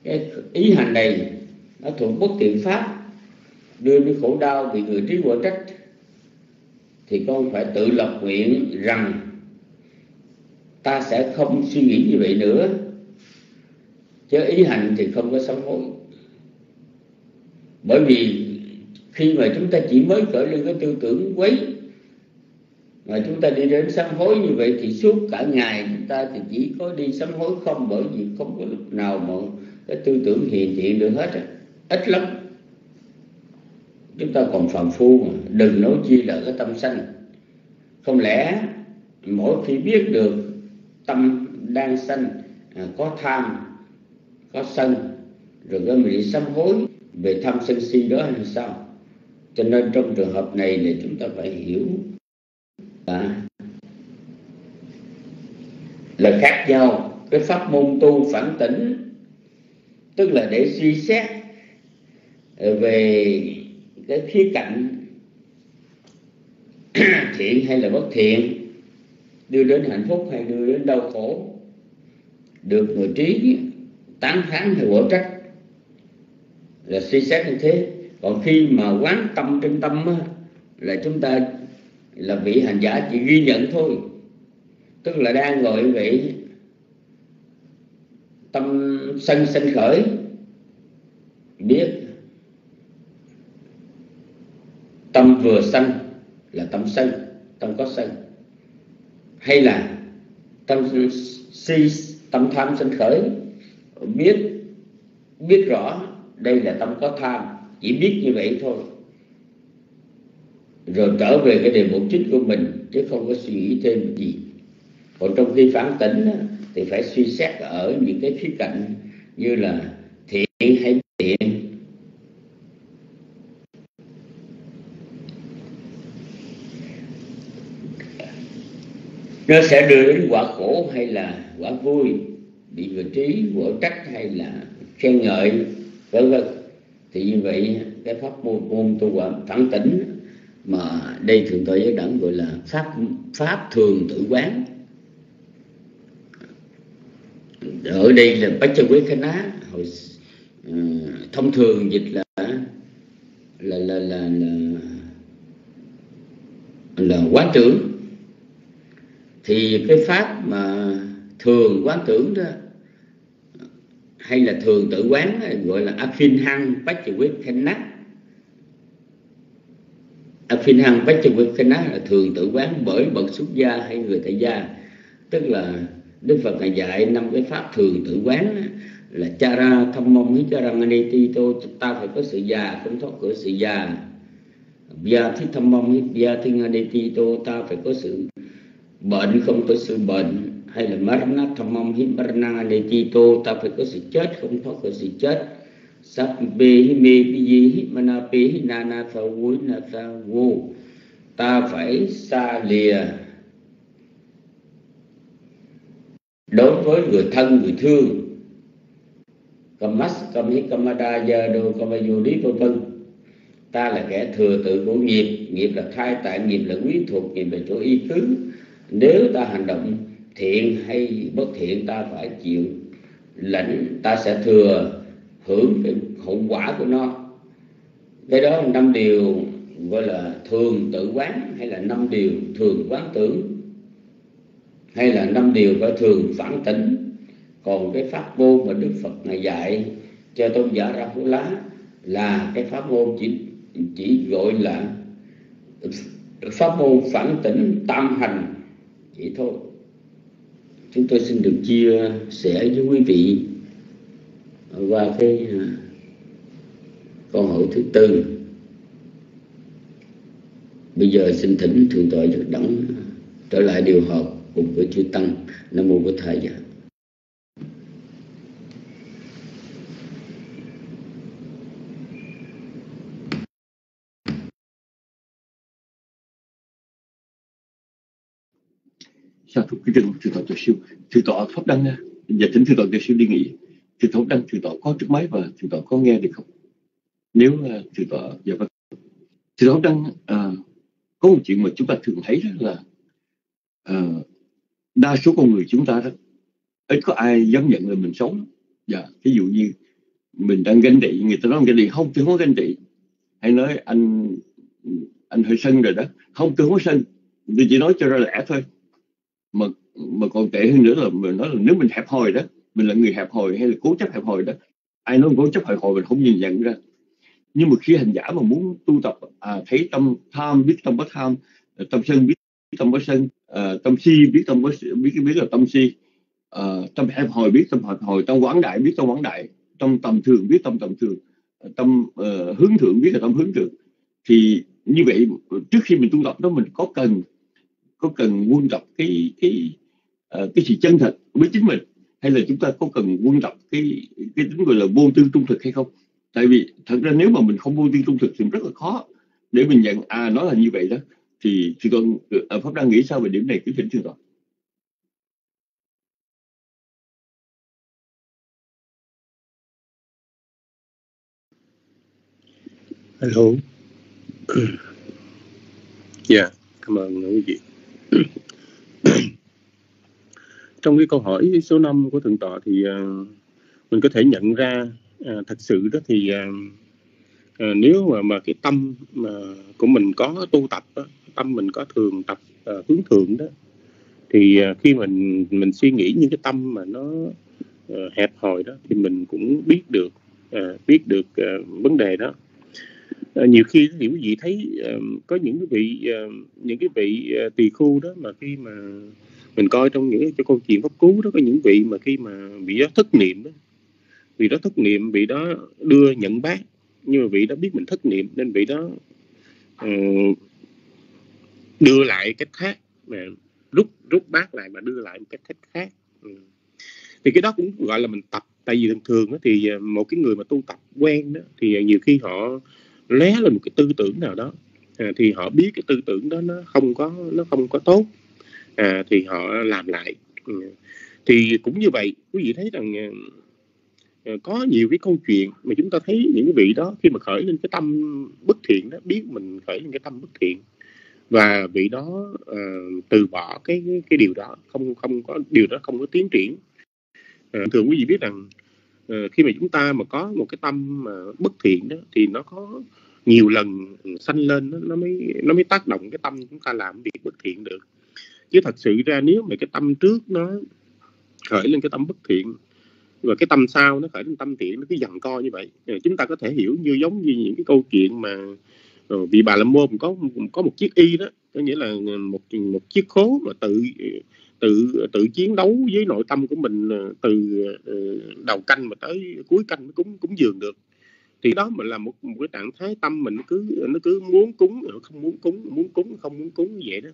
cái ý hành này nó thuộc bất thiện pháp đưa đến khổ đau bị người trí quả trách thì con phải tự lập nguyện rằng ta sẽ không suy nghĩ như vậy nữa. Chứ ý hành thì không có sám hối. Bởi vì khi mà chúng ta chỉ mới khởi lên cái tư tưởng quấy mà chúng ta đi đến sám hối như vậy thì suốt cả ngày chúng ta thì chỉ có đi sám hối không bởi vì không có lúc nào mà cái tư tưởng hiện diện được hết ít lắm. Chúng ta còn phạm phu mà đừng nói chi là cái tâm sanh. Không lẽ mỗi khi biết được tâm đang sanh à, có tham có sân rồi cái mình đi sám hối về tham sân si đó hay sao? Cho nên trong trường hợp này thì chúng ta phải hiểu là, là khác nhau. Cái pháp môn tu phản tỉnh tức là để suy xét về cái khía cạnh thiện hay là bất thiện đưa đến hạnh phúc hay đưa đến đau khổ được người trí tán thán hay quở trách là suy xét như thế còn khi mà quán tâm trên tâm á, là chúng ta là vị hành giả chỉ ghi nhận thôi. Tức là đang ngồi vị tâm sân sân khởi biết tâm vừa sân là tâm sân tâm có sân. Hay là tâm si tâm tham sân khởi biết biết rõ đây là tâm có tham chỉ biết như vậy thôi. Rồi trở về cái đề mục chính của mình, chứ không có suy nghĩ thêm gì. Còn trong khi phán tỉnh thì phải suy xét ở những cái khía cạnh như là thiện hay thiện nó sẽ đưa đến quả khổ hay là quả vui, bị vị trí quả trách hay là khen ngợi, vân vân thì như vậy cái pháp môn môn tu thẳng tỉnh mà đây thường tôi giới đẳng gọi là pháp pháp thường tự quán. Ở đây là bách chân quý khánh á hồi uh, thông thường dịch là là là là là, là quán tưởng. Thì cái pháp mà thường quán tưởng đó hay là thường tự quán, gọi là afin hăng bách quyết afin hăng bách quyết là thường tự quán bởi bậc xuất gia hay người tại gia. Tức là đức phật ngài dạy năm cái pháp thường tự quán là chara thâm mông hít chara aniti tô, ta phải có sự già, không thoát khỏi sự già. Bia thiết thâm mông hít bia thiên aniti tô, ta phải có sự bệnh, không có sự bệnh hay là marna thamam hi marna ne chi tô ta phải có sự chết, không thoát khỏi sự chết. Sắp bê hi mê bi di hi mana bê hi na na tha vui na tha vô ta phải xa lìa. Đối với người thân, người thương, kamas kami kamada ya do kamayudi vân vân. Ta là kẻ thừa tự của nghiệp. Nghiệp là khai tại nghiệp là quý thuộc, nghiệp là chỗ y cứ nếu ta hành động thiện hay bất thiện, ta phải chịu lãnh, ta sẽ thừa hưởng cái hậu quả của nó. Cái đó là năm điều gọi là thường tự quán, hay là năm điều thường quán tưởng, hay là năm điều phải thường phản tỉnh. Còn cái pháp môn mà đức phật này dạy cho tôn giả ra phú lá là cái pháp môn chỉ chỉ gọi là pháp môn phản tỉnh tam hành. Chỉ thôi chúng tôi xin được chia sẻ với quý vị qua cái à, câu hỏi thứ tư. Bây giờ xin thỉnh thượng tọa được đẳng trở lại điều họp cùng với chư tăng. Nam mô bổn thầy sa thúc cái rừng thượng tọa tiểu siêu thượng tọa pháp đăng nha. Giờ thỉnh thượng tọa tiểu siêu đi nghỉ. Thượng pháp đăng thượng tọa có trước máy và thượng tọa có nghe được không? Nếu uh, thượng và pháp vâng. Thượng pháp đăng uh, có một chuyện mà chúng ta thường thấy đó là uh, đa số con người chúng ta đó ít có ai dám nhận là mình xấu. Dạ ví dụ như mình đang ganh tị người ta nói ganh tị không tôi không ganh tị. Hay nói anh anh hơi sân rồi đó. Không tôi không có sân. Tôi chỉ nói cho ra lẽ thôi mà mà còn tệ hơn nữa là mình nói là nếu mình hẹp hòi đó mình là người hẹp hòi hay là cố chấp hẹp hòi đó ai nói cố chấp hẹp hòi mình không nhìn nhận ra. Nhưng mà khi hành giả mà muốn tu tập à, thấy tâm tham biết tâm bất tham à, tâm sân biết tâm bất sân à, tâm si biết tâm bất biết biết là tâm si à, tâm hẹp hòi biết tâm hẹp hòi tâm quảng đại biết tâm quảng đại tâm tầm thường biết tâm tầm thường à, tâm uh, hướng thượng biết là tâm hướng thượng thì như vậy trước khi mình tu tập đó mình có cần có cần quân tập cái cái uh, cái sự chân thật với chính mình hay là chúng ta có cần quân tập cái cái tính gọi là vô tư trung thực hay không tại vì thật ra nếu mà mình không vô tư trung thực thì rất là khó để mình nhận à nó là như vậy đó thì thì con ở pháp đang nghĩ sao về điểm này cứ thỉnh thưa toàn Hello. Dạ, yeah, cảm ơn quý vị. Trong cái câu hỏi số 5 của thượng tọa thì uh, mình có thể nhận ra uh, thật sự đó thì uh, uh, nếu mà mà cái tâm mà của mình có tu tập đó, tâm mình có thường tập uh, hướng thượng đó thì uh, khi mình mình suy nghĩ những cái tâm mà nó uh, hẹp hòi đó thì mình cũng biết được uh, biết được uh, vấn đề đó. À, nhiều khi những quý vị thấy uh, có ờ, những cái vị uh, những cái vị uh, tỳ khu đó mà khi mà mình coi trong những cái câu chuyện pháp cứu đó có những vị mà khi mà bị đó thất niệm đó vị đó thất niệm vị đó đưa nhận bác nhưng mà vị đó biết mình thất niệm nên vị đó uh, đưa lại cách khác mà rút rút bác lại mà đưa lại một cách cách khác ừ. thì cái đó cũng gọi là mình tập tại vì thường thường đó, thì một cái người mà tu tập quen đó thì nhiều khi họ lé lên một cái tư tưởng nào đó. À, thì họ biết cái tư tưởng đó nó không có nó không có tốt. À, thì họ làm lại. Ừ. Thì cũng như vậy quý vị thấy rằng à, có nhiều cái câu chuyện mà chúng ta thấy những cái vị đó khi mà khởi lên cái tâm bất thiện đó biết mình khởi lên cái tâm bất thiện. Và vị đó uh, từ bỏ cái, cái điều đó không không có điều đó không có tiến triển. Uh, thường quý vị biết rằng Ờ, khi mà chúng ta mà có một cái tâm mà bất thiện đó thì nó có nhiều lần sanh lên nó, nó mới nó mới tác động cái tâm chúng ta làm việc bất thiện được. Chứ thật sự ra nếu mà cái tâm trước nó khởi lên cái tâm bất thiện và cái tâm sau nó khởi lên tâm thiện nó cứ dần co như vậy chúng ta có thể hiểu như giống như những cái câu chuyện mà ờ, vị bà la môn có có một chiếc y đó có nghĩa là một một chiếc khố mà tự tự tự chiến đấu với nội tâm của mình ờ, từ ờ, đầu canh mà tới cuối canh mới cúng cúng dường được. Thì đó mình là một một cái trạng thái tâm mình nó cứ nó cứ muốn cúng ờ, không muốn cúng muốn cúng không muốn cúng vậy đó.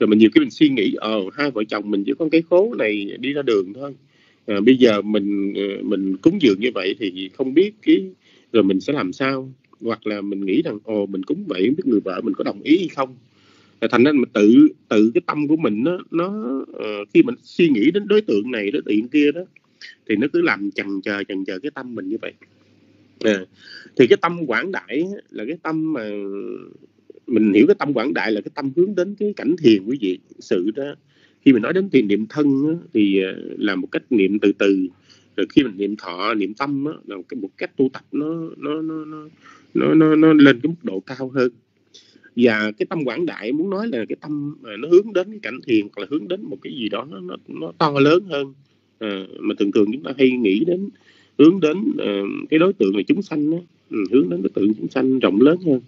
Rồi mình nhiều cái mình suy nghĩ ờ hai vợ chồng mình chỉ có cái khố này đi ra đường thôi. À, bây giờ mình mình cúng dường như vậy thì không biết cái rồi mình sẽ làm sao? Hoặc là mình nghĩ rằng ồ mình cúng vậy không biết người vợ mình có đồng ý hay không? Thành ra mà tự tự cái tâm của mình nó nó uh, khi mình suy nghĩ đến đối tượng này đối tượng kia đó thì nó cứ làm chần chờ chần chờ cái tâm mình như vậy. À, thì cái tâm quảng đại là cái tâm mà mình hiểu cái tâm quảng đại là cái tâm hướng đến cái cảnh thiền quý vị sự đó. Khi mình nói đến thiền niệm thân á, thì ờ, là một cách niệm từ từ. Rồi khi mình niệm thọ niệm tâm á, là một cái một cách tu tập nó nó nó nó nó nó, nó lên cái mức độ cao hơn và cái tâm quảng đại muốn nói là cái tâm nó hướng đến cái cảnh thiền hoặc là hướng đến một cái gì đó nó nó, nó to lớn hơn. À, mà thường thường chúng ta hay nghĩ đến hướng đến uh, cái đối tượng là chúng sanh đó, ừ, hướng đến đối tượng chúng sanh rộng lớn hơn.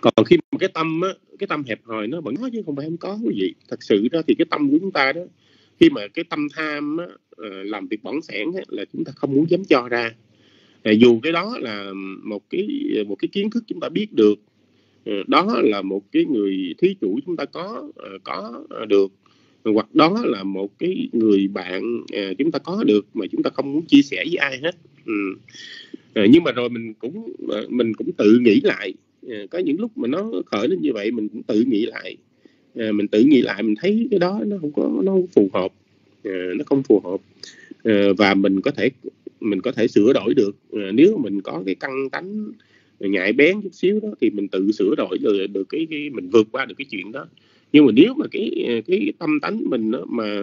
Còn khi mà cái tâm á, cái tâm hẹp hòi nó vẫn có chứ không phải không có quý vị. Thật sự đó thì cái tâm của chúng ta đó khi mà cái tâm tham á, ờ, làm việc bỏng sẻn á, là chúng ta không muốn dám cho ra. À, dù cái đó là một cái một cái kiến thức chúng ta biết được Ờ, đó là một cái người thí chủ chúng ta có ờ, có được. Hoặc đó là một cái người bạn ờ, chúng ta có được mà chúng ta không muốn chia sẻ với ai hết. Ừ. nhưng mà rồi mình cũng mình cũng tự nghĩ lại. Có những lúc mà nó khởi lên như vậy mình cũng tự nghĩ lại. Mình tự nghĩ lại, mình thấy cái đó nó không có, nó không phù hợp. Nó không phù hợp. Và mình có thể, mình có thể sửa đổi được. Nếu mình có cái căng tánh nhạy bén chút xíu đó thì mình tự sửa đổi được, được cái, cái mình vượt qua được cái chuyện đó. Nhưng mà nếu mà cái cái tâm tánh mình đó mà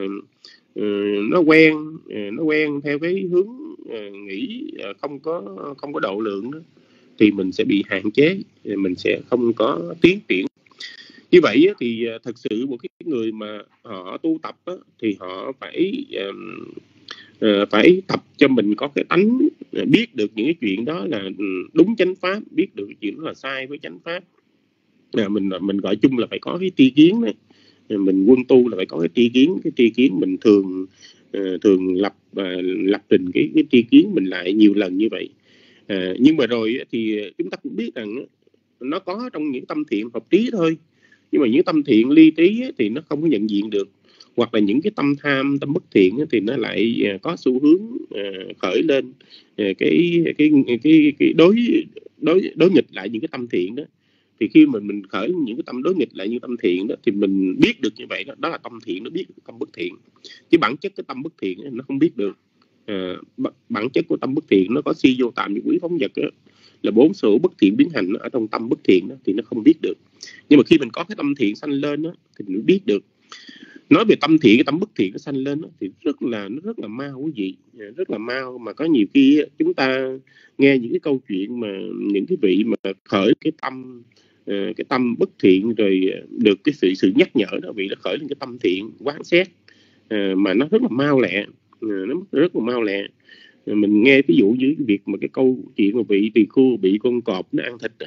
uh, nó quen uh, nó quen theo cái hướng uh, nghĩ uh, không có không có độ lượng đó thì mình sẽ bị hạn chế mình sẽ không có tiến triển. Như vậy thì thật sự một cái người mà họ tu tập thì họ phải Ờ, phải tập cho mình có cái tánh ờ, biết được những cái chuyện đó là ừ, đúng chánh pháp biết được chuyện đó là sai với chánh pháp. Là mình ờ, mình gọi chung là phải có cái tri kiến đấy. Mình quân tu là phải có cái tri kiến cái tri kiến mình thường thường lập lập trình cái cái tri kiến mình lại nhiều lần như vậy. À, nhưng mà rồi thì chúng ta cũng biết rằng nó có trong những tâm thiện hợp trí thôi. Nhưng mà những tâm thiện ly trí thì nó không có nhận diện được hoặc là những cái tâm tham tâm bất thiện thì nó lại à, có xu hướng à, khởi lên à, cái cái cái cái đối đối đối nghịch lại những cái tâm thiện đó. Thì khi mình mình khởi những cái tâm đối nghịch lại như tâm thiện đó thì mình biết được như vậy đó đó là tâm thiện nó biết tâm bất thiện. Chứ bản chất cái tâm bất thiện nó không biết được. À, bản chất của tâm bất thiện nó có si vô tạm như quý phóng vật đó, là bốn sự bất thiện biến hành ở trong tâm bất thiện đó, thì nó không biết được. Nhưng mà khi mình có cái tâm thiện sanh lên đó, thì mình biết được nói về tâm thiện cái tâm bất thiện nó sanh lên đó, thì rất là nó rất là ma quý vị à, rất là mau mà có nhiều khi chúng ta nghe những cái câu chuyện mà những cái vị mà khởi cái tâm à, cái tâm bất thiện rồi à, được cái sự sự nhắc nhở đó vị nó khởi lên cái tâm thiện quán xét mà nó rất là mau lẹ nó rất là mau lẹ mình nghe ví dụ như cái việc mà cái câu chuyện mà vị tỳ khu bị con cọp nó ăn thịt đó.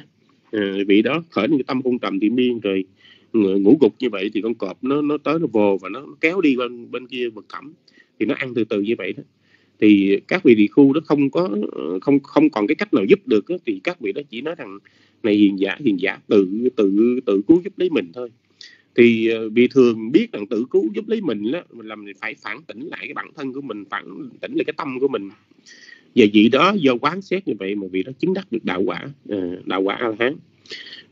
Vị đó khởi lên cái tâm hung trầm thiện miên rồi ngủ gục như vậy thì con cọp nó nó tới nó vồ và nó kéo đi bên bên kia vực thẳm thì nó ăn từ từ như vậy đó. Thì các vị địa khu đó không có không không còn cái cách nào giúp được đó, thì các vị đó chỉ nói rằng này hiền giả hiền giả tự tự tự cứu giúp lấy mình thôi. Thì ờ, vì thường biết rằng tự cứu giúp lấy mình đó mình làm phải phản tỉnh lại cái bản thân của mình phản tỉnh lại cái tâm của mình. Và vị đó do quán xét như vậy mà vị đó chứng đắc được đạo quả ờ, đạo quả a la hán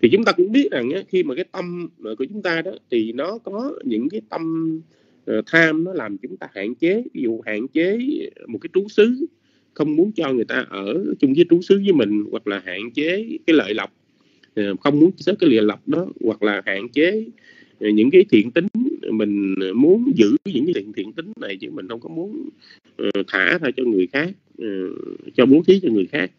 thì chúng ta cũng biết rằng khi mà cái tâm của chúng ta đó, thì nó có những cái tâm ờ, tham nó làm chúng ta hạn chế. Ví dụ hạn chế một cái trú xứ, không muốn cho người ta ở chung với trú xứ với mình, hoặc là hạn chế cái lợi lộc ờ, không muốn xếp cái lìa lộc đó, hoặc là hạn chế ờ, những cái thiện tính mình muốn giữ những cái thiện thiện tính này chứ mình không có muốn thả ra cho người khác cho bố thí cho người khác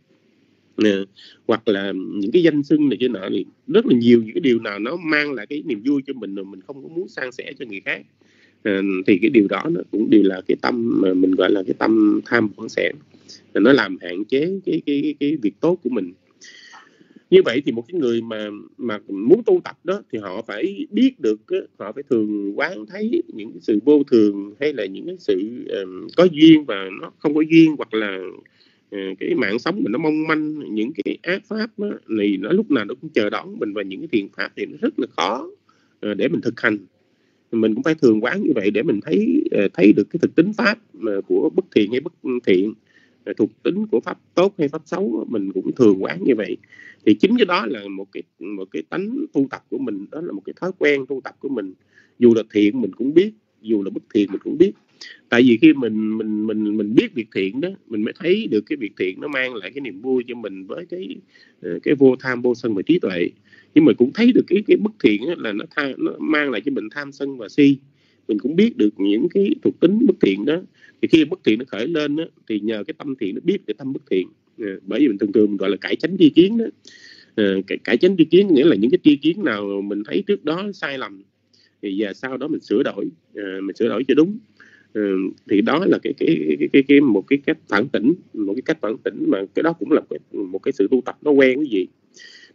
hoặc là những cái danh xưng này kia nọ thì rất là nhiều những cái điều nào nó mang lại cái niềm vui cho mình mà mình không có muốn san sẻ cho người khác. Ờ, thì cái điều đó nó cũng đều là cái tâm mà mình gọi là cái tâm tham bổn sẻ nó làm hạn chế cái cái cái, cái việc tốt của mình. Như vậy thì một cái người mà mà muốn tu tập đó thì họ phải biết được họ phải thường quán thấy những cái sự vô thường hay là những cái sự um, có duyên và nó không có duyên hoặc là Ờ, cái mạng sống mình nó mong manh những cái ác pháp đó, thì nó lúc nào nó cũng chờ đón mình và những cái thiền pháp thì nó rất là khó ờ, để mình thực hành. Mình cũng phải thường quán như vậy để mình thấy ờ, thấy được cái thực tính pháp của bất thiện hay bất thiện thuộc tính của pháp tốt hay pháp xấu mình cũng thường quán như vậy. Thì chính cái đó là một cái một cái tánh tu tập của mình đó là một cái thói quen tu tập của mình. Dù là thiện mình cũng biết dù là bất thiện mình cũng biết. Tại vì khi mình mình mình mình biết việc thiện đó mình mới thấy được cái việc thiện nó mang lại cái niềm vui cho mình với cái ờ, cái vô tham vô sân và trí tuệ. Nhưng mà cũng thấy được cái cái bất thiện là nó tha, nó mang lại cho mình tham sân và si. Mình cũng biết được những cái thuộc tính bất thiện đó. Thì khi bất thiện nó khởi lên đó, thì nhờ cái tâm thiện nó biết cái tâm bất thiện. Ờ, bởi vì mình thường thường mình gọi là cải chánh tri kiến đó. Ờ, cải, cải chánh tri kiến nghĩa là những cái tri kiến nào mình thấy trước đó sai lầm thì giờ sau đó mình sửa đổi uh, mình sửa đổi cho đúng. Uh, thì đó là cái cái, cái cái cái một cái cách phản tỉnh một cái cách phản tỉnh mà cái đó cũng là một cái sự tu tập nó quen cái gì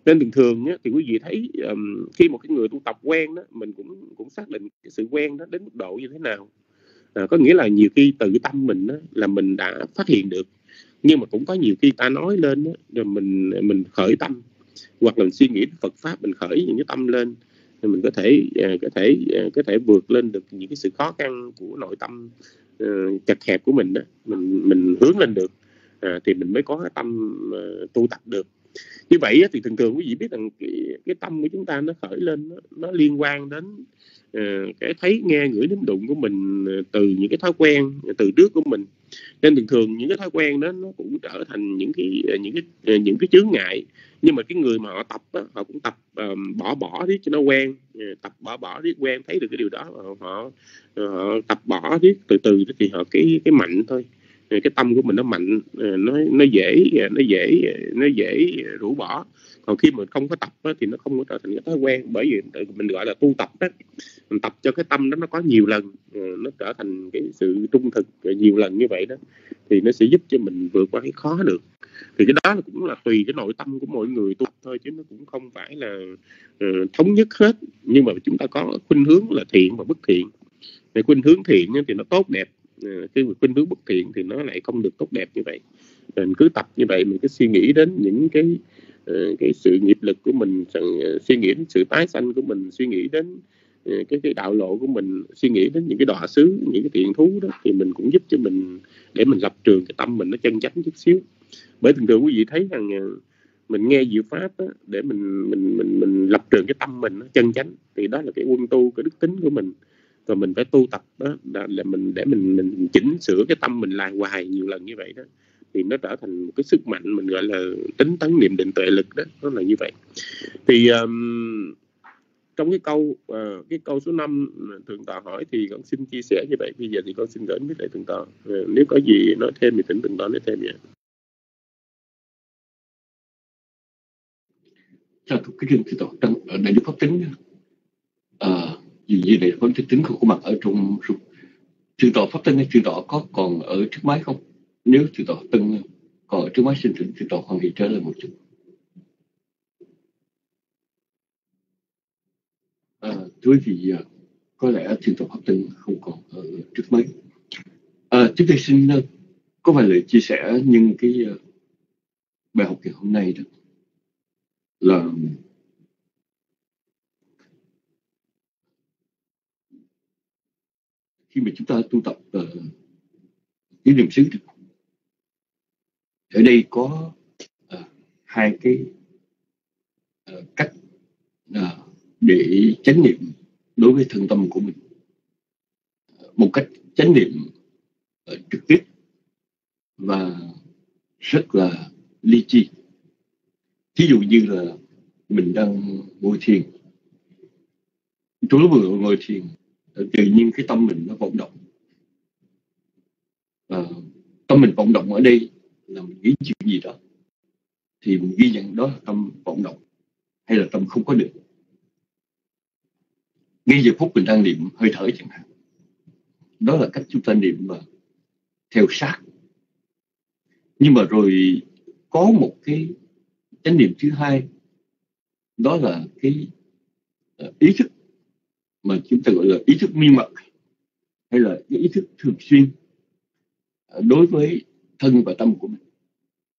nên thường thường á, thì quý vị thấy um, khi một cái người tu tập quen đó mình cũng cũng xác định cái sự quen đó đến mức độ như thế nào. À, có nghĩa là nhiều khi tự tâm mình đó, là mình đã phát hiện được nhưng mà cũng có nhiều khi ta nói lên đó, rồi mình mình khởi tâm hoặc là mình suy nghĩ Phật pháp mình khởi những cái tâm lên thì mình có thể à, có thể à, có thể vượt lên được những cái sự khó khăn của nội tâm ờ, chật hẹp của mình đó. Mình mình hướng lên được à, thì mình mới có cái tâm ờ, tu tập được như vậy thì thường thường quý vị biết rằng cái, cái tâm của chúng ta nó khởi lên nó, nó liên quan đến uh, cái thấy nghe ngửi nếm đụng của mình ờ, từ những cái thói quen từ trước của mình. Nên thường thường những cái thói quen đó nó cũng trở thành những cái ờ, những cái những cái chướng ngại. Nhưng mà cái người mà họ tập đó, họ cũng tập um, bỏ bỏ riết cho nó quen tập bỏ bỏ riết quen thấy được cái điều đó họ họ, họ tập bỏ riết từ từ thì họ cái cái mạnh thôi cái tâm của mình nó mạnh ờ, nó nó dễ nó dễ nó dễ rũ bỏ. Còn khi mình không có tập đó, thì nó không có trở thành cái thói quen. Bởi vì mình gọi là tu tập đó mình tập cho cái tâm đó nó có nhiều lần ờ, nó trở thành cái sự trung thực nhiều lần như vậy đó thì nó sẽ giúp cho mình vượt qua cái khó được. Thì cái đó cũng là tùy cái nội tâm của mỗi người tu tập thôi chứ nó cũng không phải là uh, thống nhất hết. Nhưng mà chúng ta có khuynh hướng là thiện và bất thiện. Cái khuynh hướng thiện thì nó tốt đẹp. À, cái khuynh hướng bất thiện thì nó lại không được tốt đẹp như vậy. Mình cứ tập như vậy mình cứ suy nghĩ đến những cái ờ, cái sự nghiệp lực của mình ờ, suy nghĩ đến sự tái sanh của mình suy nghĩ đến ờ, cái cái đạo lộ của mình suy nghĩ đến những cái đọa xứ những cái thiện thú đó thì mình cũng giúp cho mình để mình lập trường cái tâm mình nó chân chánh chút xíu. Bởi thường thường quý vị thấy rằng mình nghe diệu pháp đó, để mình mình mình mình lập trường cái tâm mình nó chân chánh thì đó là cái quân tu cái đức tính của mình và mình phải tu tập đó là, là mình để mình mình chỉnh sửa cái tâm mình lại hoài nhiều lần như vậy đó. Thì nó trở thành một cái sức mạnh mình gọi là tính tấn niệm định tuệ lực đó nó là như vậy. Thì um, trong cái câu uh, cái câu số 5 thượng tọa hỏi thì con xin chia sẻ như vậy. Bây giờ thì con xin gửi với lại thượng tọa. Uh, nếu có gì nói thêm thì thỉnh thượng tọa nói thêm vậy chào cái chương thưa tọa. Trong ở đại đức pháp tính à, như vậy đức tính không có mặt ở trong chư tọa pháp tân hay thượng tọa có còn ở trước máy không? Nếu chư tọa tân còn ở trước máy xin thượng tọa hoàng hiện trở lại một chút. À, thưa thì à, có lẽ chư tọa pháp tinh không còn ở trước máy. À, chúng tôi xin à, có vài lời chia sẻ nhưng cái à, bài học ngày hôm nay đó. Là khi mà chúng ta tu tập ờ, uh, cái niệm xứ ở đây có uh, hai cái uh, cách uh, để chánh niệm đối với thân tâm của mình. Một cách chánh niệm uh, trực tiếp và rất là ly chi thí dụ như là mình đang ngồi thiền. Tôi lúc vừa ngồi thiền Ờ, tự nhiên cái tâm mình nó vọng động. À, tâm mình vọng động ở đây là mình nghĩ chuyện gì đó thì mình ghi nhận đó là tâm vọng động hay là tâm không có được. Ngay giờ phút mình đang niệm hơi thở chẳng hạn đó là cách chúng ta niệm mà theo sát. Nhưng mà rồi có một cái chánh niệm thứ hai đó là cái ờ, ý thức mà chúng ta gọi là ý thức mi mật hay là cái ý thức thường xuyên à, đối với thân và tâm của mình.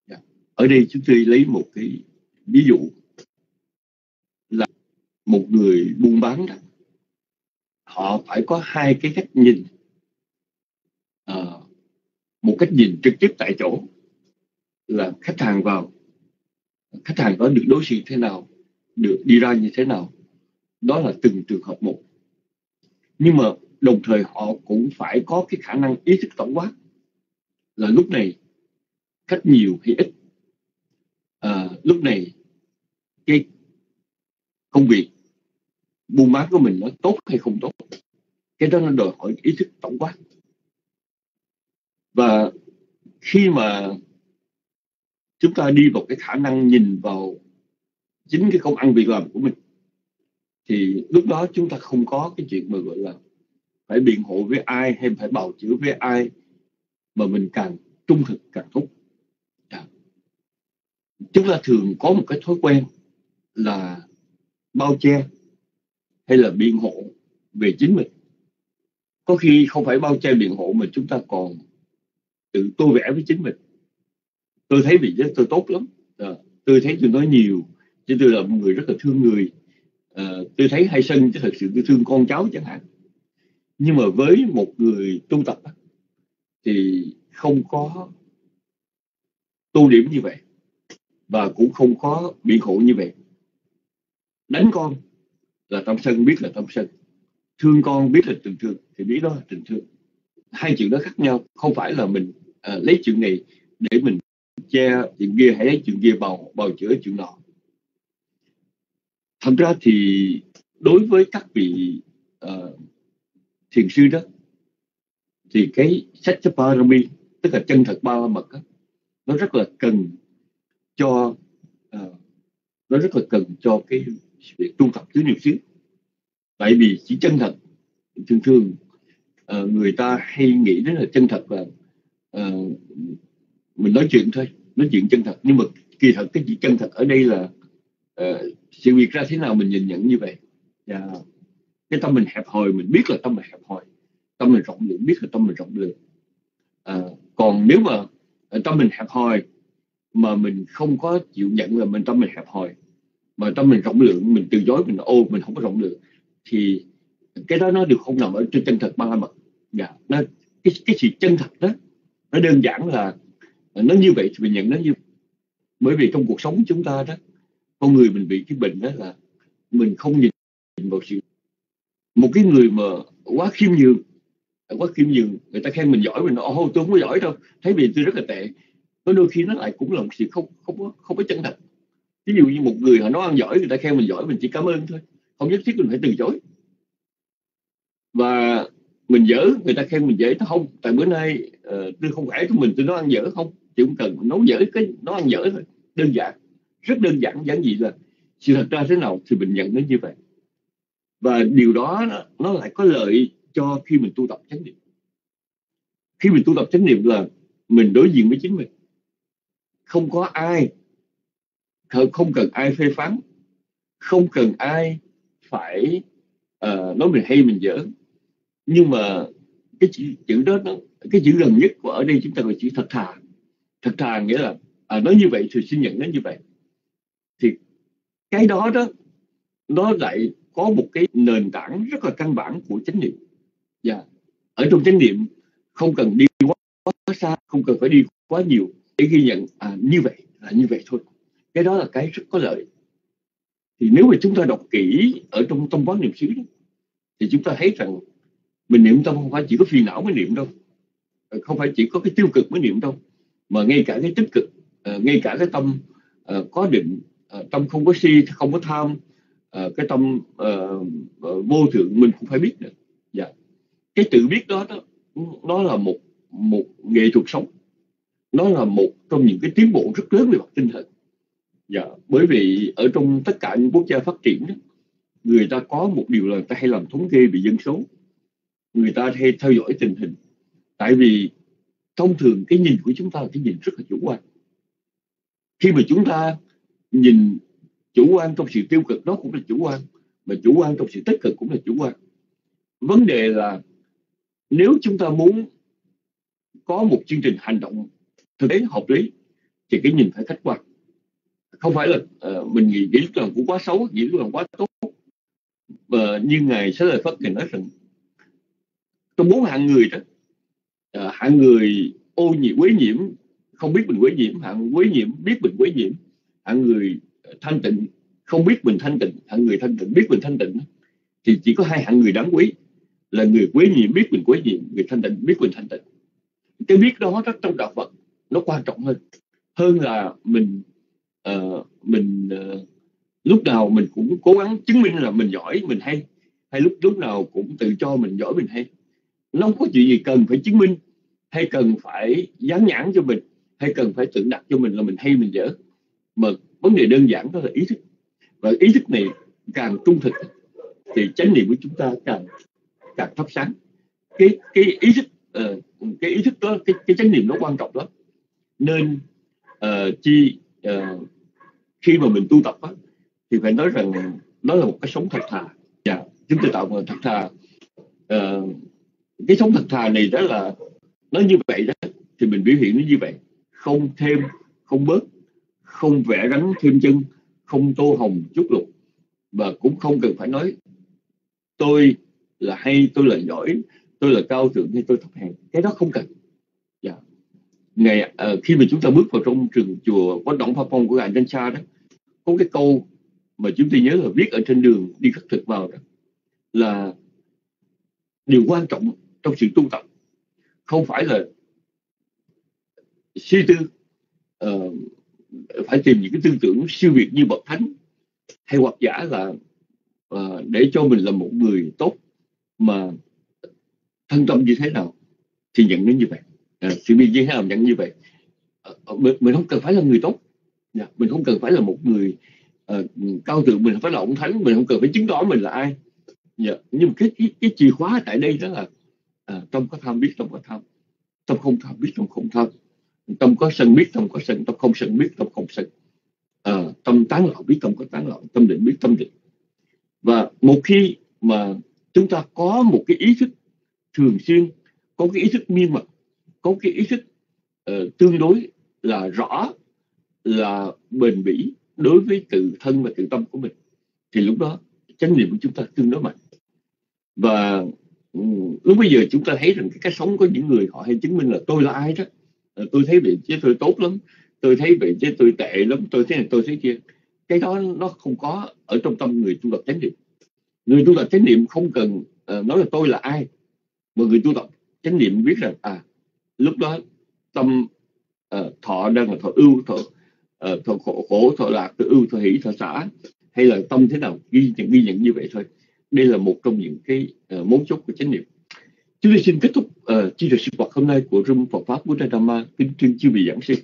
Dạ. Ở đây chúng tôi lấy một cái ví dụ là một người buôn bán đó. Họ phải có hai cái cách nhìn à, một cách nhìn trực tiếp tại chỗ là khách hàng vào khách hàng đó được đối xử thế nào được đi ra như thế nào đó là từng trường hợp một nhưng mà đồng thời họ cũng phải có cái khả năng ý thức tổng quát là lúc này khách nhiều hay ít. À, lúc này cái công việc buôn bán của mình nó tốt hay không tốt cái đó nó đòi hỏi ý thức tổng quát. Và khi mà chúng ta đi vào cái khả năng nhìn vào chính cái công ăn việc làm của mình thì lúc đó chúng ta không có cái chuyện mà gọi là phải biện hộ với ai hay phải bào chữa với ai mà mình càng trung thực càng tốt. À. chúng ta thường có một cái thói quen là bao che hay là biện hộ về chính mình. Có khi không phải bao che biện hộ mà chúng ta còn tự tô vẽ với chính mình. Tôi thấy vị tôi tốt lắm. À, tôi thấy tôi nói nhiều chứ tôi là một người rất là thương người. Ờ, tôi thấy hay sân chứ thật sự tôi thương con cháu chẳng hạn. Nhưng mà với một người tu tập thì không có tu điểm như vậy và cũng không có bị khổ như vậy. Đánh con là tâm sân biết là tâm sân. Thương con biết là tình thương thì biết đó là tình thương. Hai chuyện đó khác nhau không phải là mình à, lấy chuyện này để mình che chuyện kia hay lấy chuyện kia bào bào chữa chuyện nọ thật ra thì đối với các vị uh, thiền sư đó thì cái sách Parami tức là chân thật ba la mật đó, nó rất là cần cho uh, nó rất là cần cho cái việc tu tập tứ niệm xứ. Tại vì chỉ chân thật thường thường uh, người ta hay nghĩ đến là chân thật là uh, mình nói chuyện thôi nói chuyện chân thật. Nhưng mà kỳ thật cái chỉ chân thật ở đây là uh, sự việc ra thế nào mình nhìn nhận như vậy. Và cái tâm mình hẹp hòi mình biết là tâm mình hẹp hòi tâm mình rộng lượng biết là tâm mình rộng lượng. À, còn nếu mà tâm mình hẹp hòi mà mình không có chịu nhận là mình tâm mình hẹp hòi mà tâm mình rộng lượng mình từ chối mình ô mình không có rộng lượng thì cái đó nó đều không nằm ở trên chân thật ba la mật. Dạ. Nó cái cái sự chân thật đó nó đơn giản là nó như vậy thì mình nhận nó như bởi vì trong cuộc sống chúng ta đó con người mình bị cái bệnh đó là mình không nhìn vào sự một cái người mà quá khiêm nhường quá khiêm nhường người ta khen mình giỏi mình nói ô tôi không có giỏi đâu. Thấy vì tôi rất là tệ. Có đôi khi nó lại cũng là một sự không không có không có chân thật ví dụ như một người họ nói ăn giỏi người ta khen mình giỏi mình chỉ cảm ơn thôi. Không nhất thiết mình phải từ chối. Và mình dở người ta khen mình dễ nó không. Tại bữa nay uh, tôi không khỏe của mình tôi nói ăn dở không? Chỉ cũng cần nấu dở cái nó ăn dở thôi đơn giản rất đơn giản giản dị là sự thật ra thế nào thì mình nhận nó như vậy? Và điều đó nó lại có lợi cho khi mình tu tập chánh niệm. Khi mình tu tập chánh niệm là mình đối diện với chính mình. Không có ai không cần ai phê phán không cần ai phải uh, nói mình hay mình dở. Nhưng mà cái chữ, chữ đó nó cái chữ gần nhất của ở đây chúng ta gọi chữ thật thà. Thật thà nghĩa là à, nói như vậy thì xin nhận nó như vậy thì cái đó đó nó lại có một cái nền tảng rất là căn bản của chánh niệm. Và ở trong chánh niệm không cần đi quá, quá xa không cần phải đi quá nhiều để ghi nhận à, như vậy là như vậy thôi. Cái đó là cái rất có lợi. Thì nếu mà chúng ta đọc kỹ ở trong tâm quán niệm xứ đó, thì chúng ta thấy rằng mình niệm tâm không phải chỉ có phiền não mới niệm đâu ờ, không phải chỉ có cái tiêu cực mới niệm đâu mà ngay cả cái tích cực ờ, ngay cả cái tâm ờ, có định Ờ, tâm không có si không có tham à, cái tâm à, vô thượng mình cũng phải biết được. Dạ. cái tự biết đó, đó nó là một một nghệ thuật sống. Nó là một trong những cái tiến bộ rất lớn về mặt tinh thần. Dạ. bởi vì ở trong tất cả những quốc gia phát triển đó, người ta có một điều là người ta hay làm thống kê về dân số. Người ta hay theo dõi tình hình. Tại vì thông thường cái nhìn của chúng ta là cái nhìn rất là chủ quan. Khi mà chúng ta nhìn chủ quan trong sự tiêu cực đó cũng là chủ quan mà chủ quan trong sự tích cực cũng là chủ quan. Vấn đề là nếu chúng ta muốn có một chương trình hành động thực tế hợp lý thì cái nhìn phải khách quan. Không phải là uh, mình nghĩ nghĩ lúc nào cũng quá xấu nghĩ lúc nào quá tốt. Và như ngài sẽ lời phát thì nói rằng trong bốn hạng người đó uh, hạng người ô nhiễm quấy nhiễm không biết mình quấy nhiễm hạng quấy nhiễm biết mình quấy nhiễm hạng người thanh tịnh không biết mình thanh tịnh. Hạng người thanh tịnh biết mình thanh tịnh thì chỉ có hai hạng người đáng quý. Là người quý nhiệm biết mình quý nhiệm người thanh tịnh biết mình thanh tịnh. Cái biết đó rất trong đạo Phật nó quan trọng hơn. Hơn là mình uh, mình uh, lúc nào mình cũng cố gắng chứng minh là mình giỏi mình hay. Hay lúc lúc nào cũng tự cho mình giỏi mình hay. Nó không có chuyện gì cần phải chứng minh hay cần phải dán nhãn cho mình hay cần phải tự đặt cho mình là mình hay mình dở mà vấn đề đơn giản đó là ý thức. Và ý thức này càng trung thực thì chánh niệm của chúng ta càng càng thắp sáng. Cái cái ý thức uh, cái ý thức đó cái cái chánh niệm nó quan trọng lắm. Nên uh, chi uh, khi mà mình tu tập đó, thì phải nói rằng đó là một cái sống thật thà. Dạ chúng ta tạo một thật thà. Uh, cái sống thật thà này đó là nó như vậy đó thì mình biểu hiện nó như vậy. Không thêm không bớt không vẽ rắn thêm chân không tô hồng chút lục và cũng không cần phải nói tôi là hay tôi là giỏi tôi là cao thượng hay tôi thấp hèn. Cái đó không cần. Dạ. ngày uh, khi mà chúng ta bước vào trong trường chùa quán động Pha Phong của ngài Danh cha đó có cái câu mà chúng tôi nhớ là viết ở trên đường đi khất thực vào đó là điều quan trọng trong sự tu tập. Không phải là suy tư uh, phải tìm những cái tư tưởng siêu việt như bậc thánh hay hoặc giả là uh, để cho mình là một người tốt mà thân tâm như thế nào thì nhận nó như vậy. À, sự biên như thế nào nhận như vậy? À, mình, mình không cần phải là người tốt. Yeah, mình không cần phải là một người uh, cao thượng mình không phải là ông thánh mình không cần phải chứng tỏ mình là ai. Yeah. nhưng mà cái, cái cái chìa khóa tại đây đó là à, tâm có tham biết tâm có tham. Tâm không tham biết tâm không tham tâm có sân biết tâm có sân tâm không sân biết tâm không sân. À, tâm tán loạn biết tâm có tán loạn tâm định biết tâm định. Và một khi mà chúng ta có một cái ý thức thường xuyên có cái ý thức miên mật có cái ý thức uh, tương đối là rõ là bền bỉ đối với tự thân và tự tâm của mình thì lúc đó chánh niệm của chúng ta tương đối mạnh. Và lúc bây giờ chúng ta thấy rằng cái cách sống của những người họ hay chứng minh là tôi là ai đó Ờ, tôi thấy vị chứ tôi tốt lắm tôi thấy vị chứ tôi tệ lắm tôi thấy này tôi thấy kia. Cái đó nó không có ở trong tâm người tu tập chánh niệm. Người tu tập chánh niệm không cần uh, nói là tôi là ai mà người tu tập chánh niệm biết rằng à lúc đó tâm uh, thọ đang là thọ ưu thọ uh, thọ khổ, khổ thọ lạc thọ ưu thọ hỷ thọ xã hay là tâm thế nào ghi nhận ghi nhận như vậy thôi. Đây là một trong những cái uh, mấu chốt của chánh niệm chúng tôi xin kết thúc ờ, uh, trình được sinh hoạt hôm nay của room Phật pháp Buddha Dhamma kính trương chư vị giảng sinh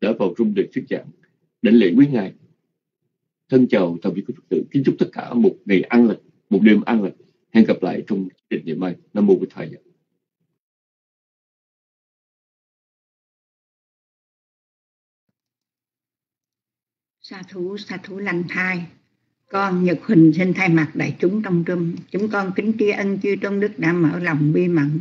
đã vào room để thuyết giảng. Đảnh lễ quý ngài. Thân chào tạm biệt quý phật tử. Kính chúc tất cả một ngày an lành một đêm an lành. Hẹn gặp lại trong định ngày mai. Nam mô bổn thầy. Sa thú sa thú lành thai con Nhật Huỳnh xin thay mặt đại chúng trong trung chúng con kính tri ân chư tôn đức đã mở lòng bi mẫn,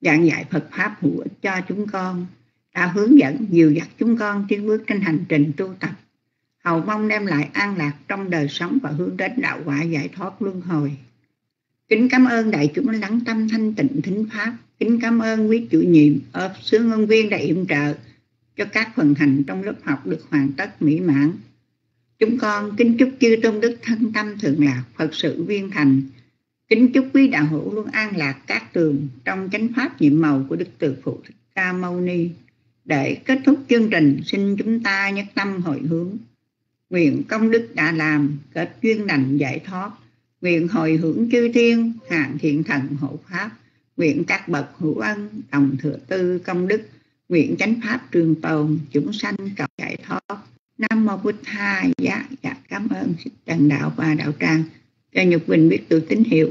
giảng dạy Phật pháp hữu ích cho chúng con, đã hướng dẫn, dìu dắt chúng con tiến bước trên hành trình tu tập. Hầu mong đem lại an lạc trong đời sống và hướng đến đạo quả giải thoát luân hồi. Kính cảm ơn đại chúng lắng tâm thanh tịnh thính pháp. Kính cảm ơn quý chủ nhiệm ở sứ ngân viên đã yểm trợ cho các phần hành trong lớp học được hoàn tất mỹ mãn chúng con kính chúc chư tôn đức thân tâm thượng lạc, phật sự viên thành. Kính chúc quý đạo hữu luôn an lạc các tường trong chánh pháp nhiệm màu của đức từ phụ thích ca mâu ni. Để kết thúc chương trình, xin chúng ta nhất tâm hồi hướng. Nguyện công đức đã làm, kết duyên lành giải thoát. Nguyện hồi hướng chư thiên hàng thiện thần hộ pháp. Nguyện các bậc hữu ân, đồng thừa tư công đức. Nguyện chánh pháp trường tồn, chúng sanh cầu giải thoát nam mô Bụt tha. Dạ dạ cảm ơn trần đạo và đạo tràng cho nhục bình biết tự tín hiệu.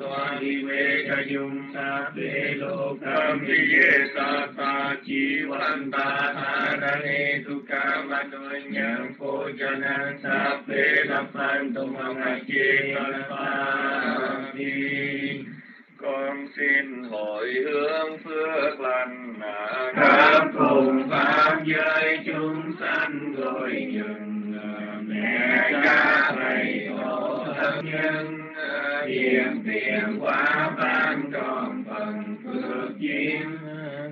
ตัวหิเวกยุงสาเปโลกัมปิเยสัตตาจีวันตาหารเนทุกามตุยังโพจนังสัพเพลัพันตุมังเจตัสสามิ con xin hồi hướng phước lành khắp cùng pháp giới chúng sanh gọi nhường mẹ cha thầy tổ thân nhân hiện tiền quá ban tròn phần phước duyên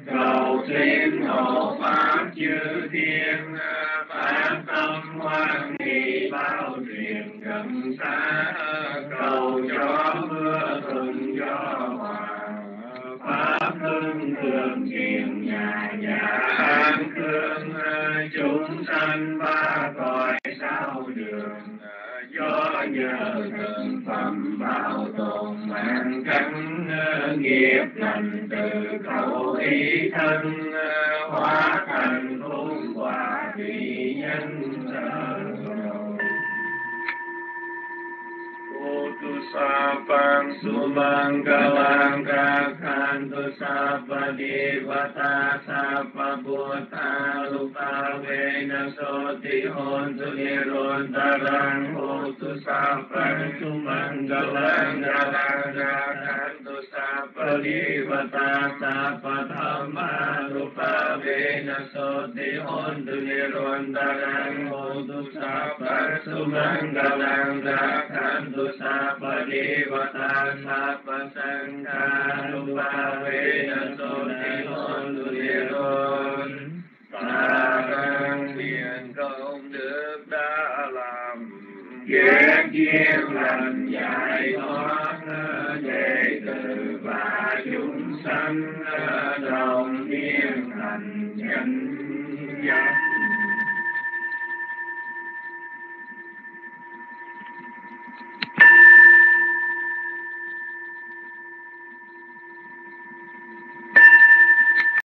cầu xin hộ pháp chư thiên phát tâm hoan hỷ bao truyền gần xa cầu cho mưa thuận cho hòa pháp hưng thường kiền nhà nhà nghiệp thành từ khẩu ý thân ờ, hóa thành khôn quả. ปังสุมังกลังราคันตุสัพพะเดวตาสัพพะพุทธาลุปาเวนะโสติโหนตุนิโรนตรังโหตุสัพพังสุมังกลังราราคันตุสัพพะเดวตาสัพธรรมาลุปาเวนะโสติโหนตุนิโรนตรังโหตุสัพพังสุมังกลังราคันตุสัพปฏิปตังนัปสังฆานุภาเวนโสติโนตุเยโรนตากังเพียง công đức đã làm giác duyên lành giải thoát đệ tử và chúng sanh, đồng thiên hành nhân.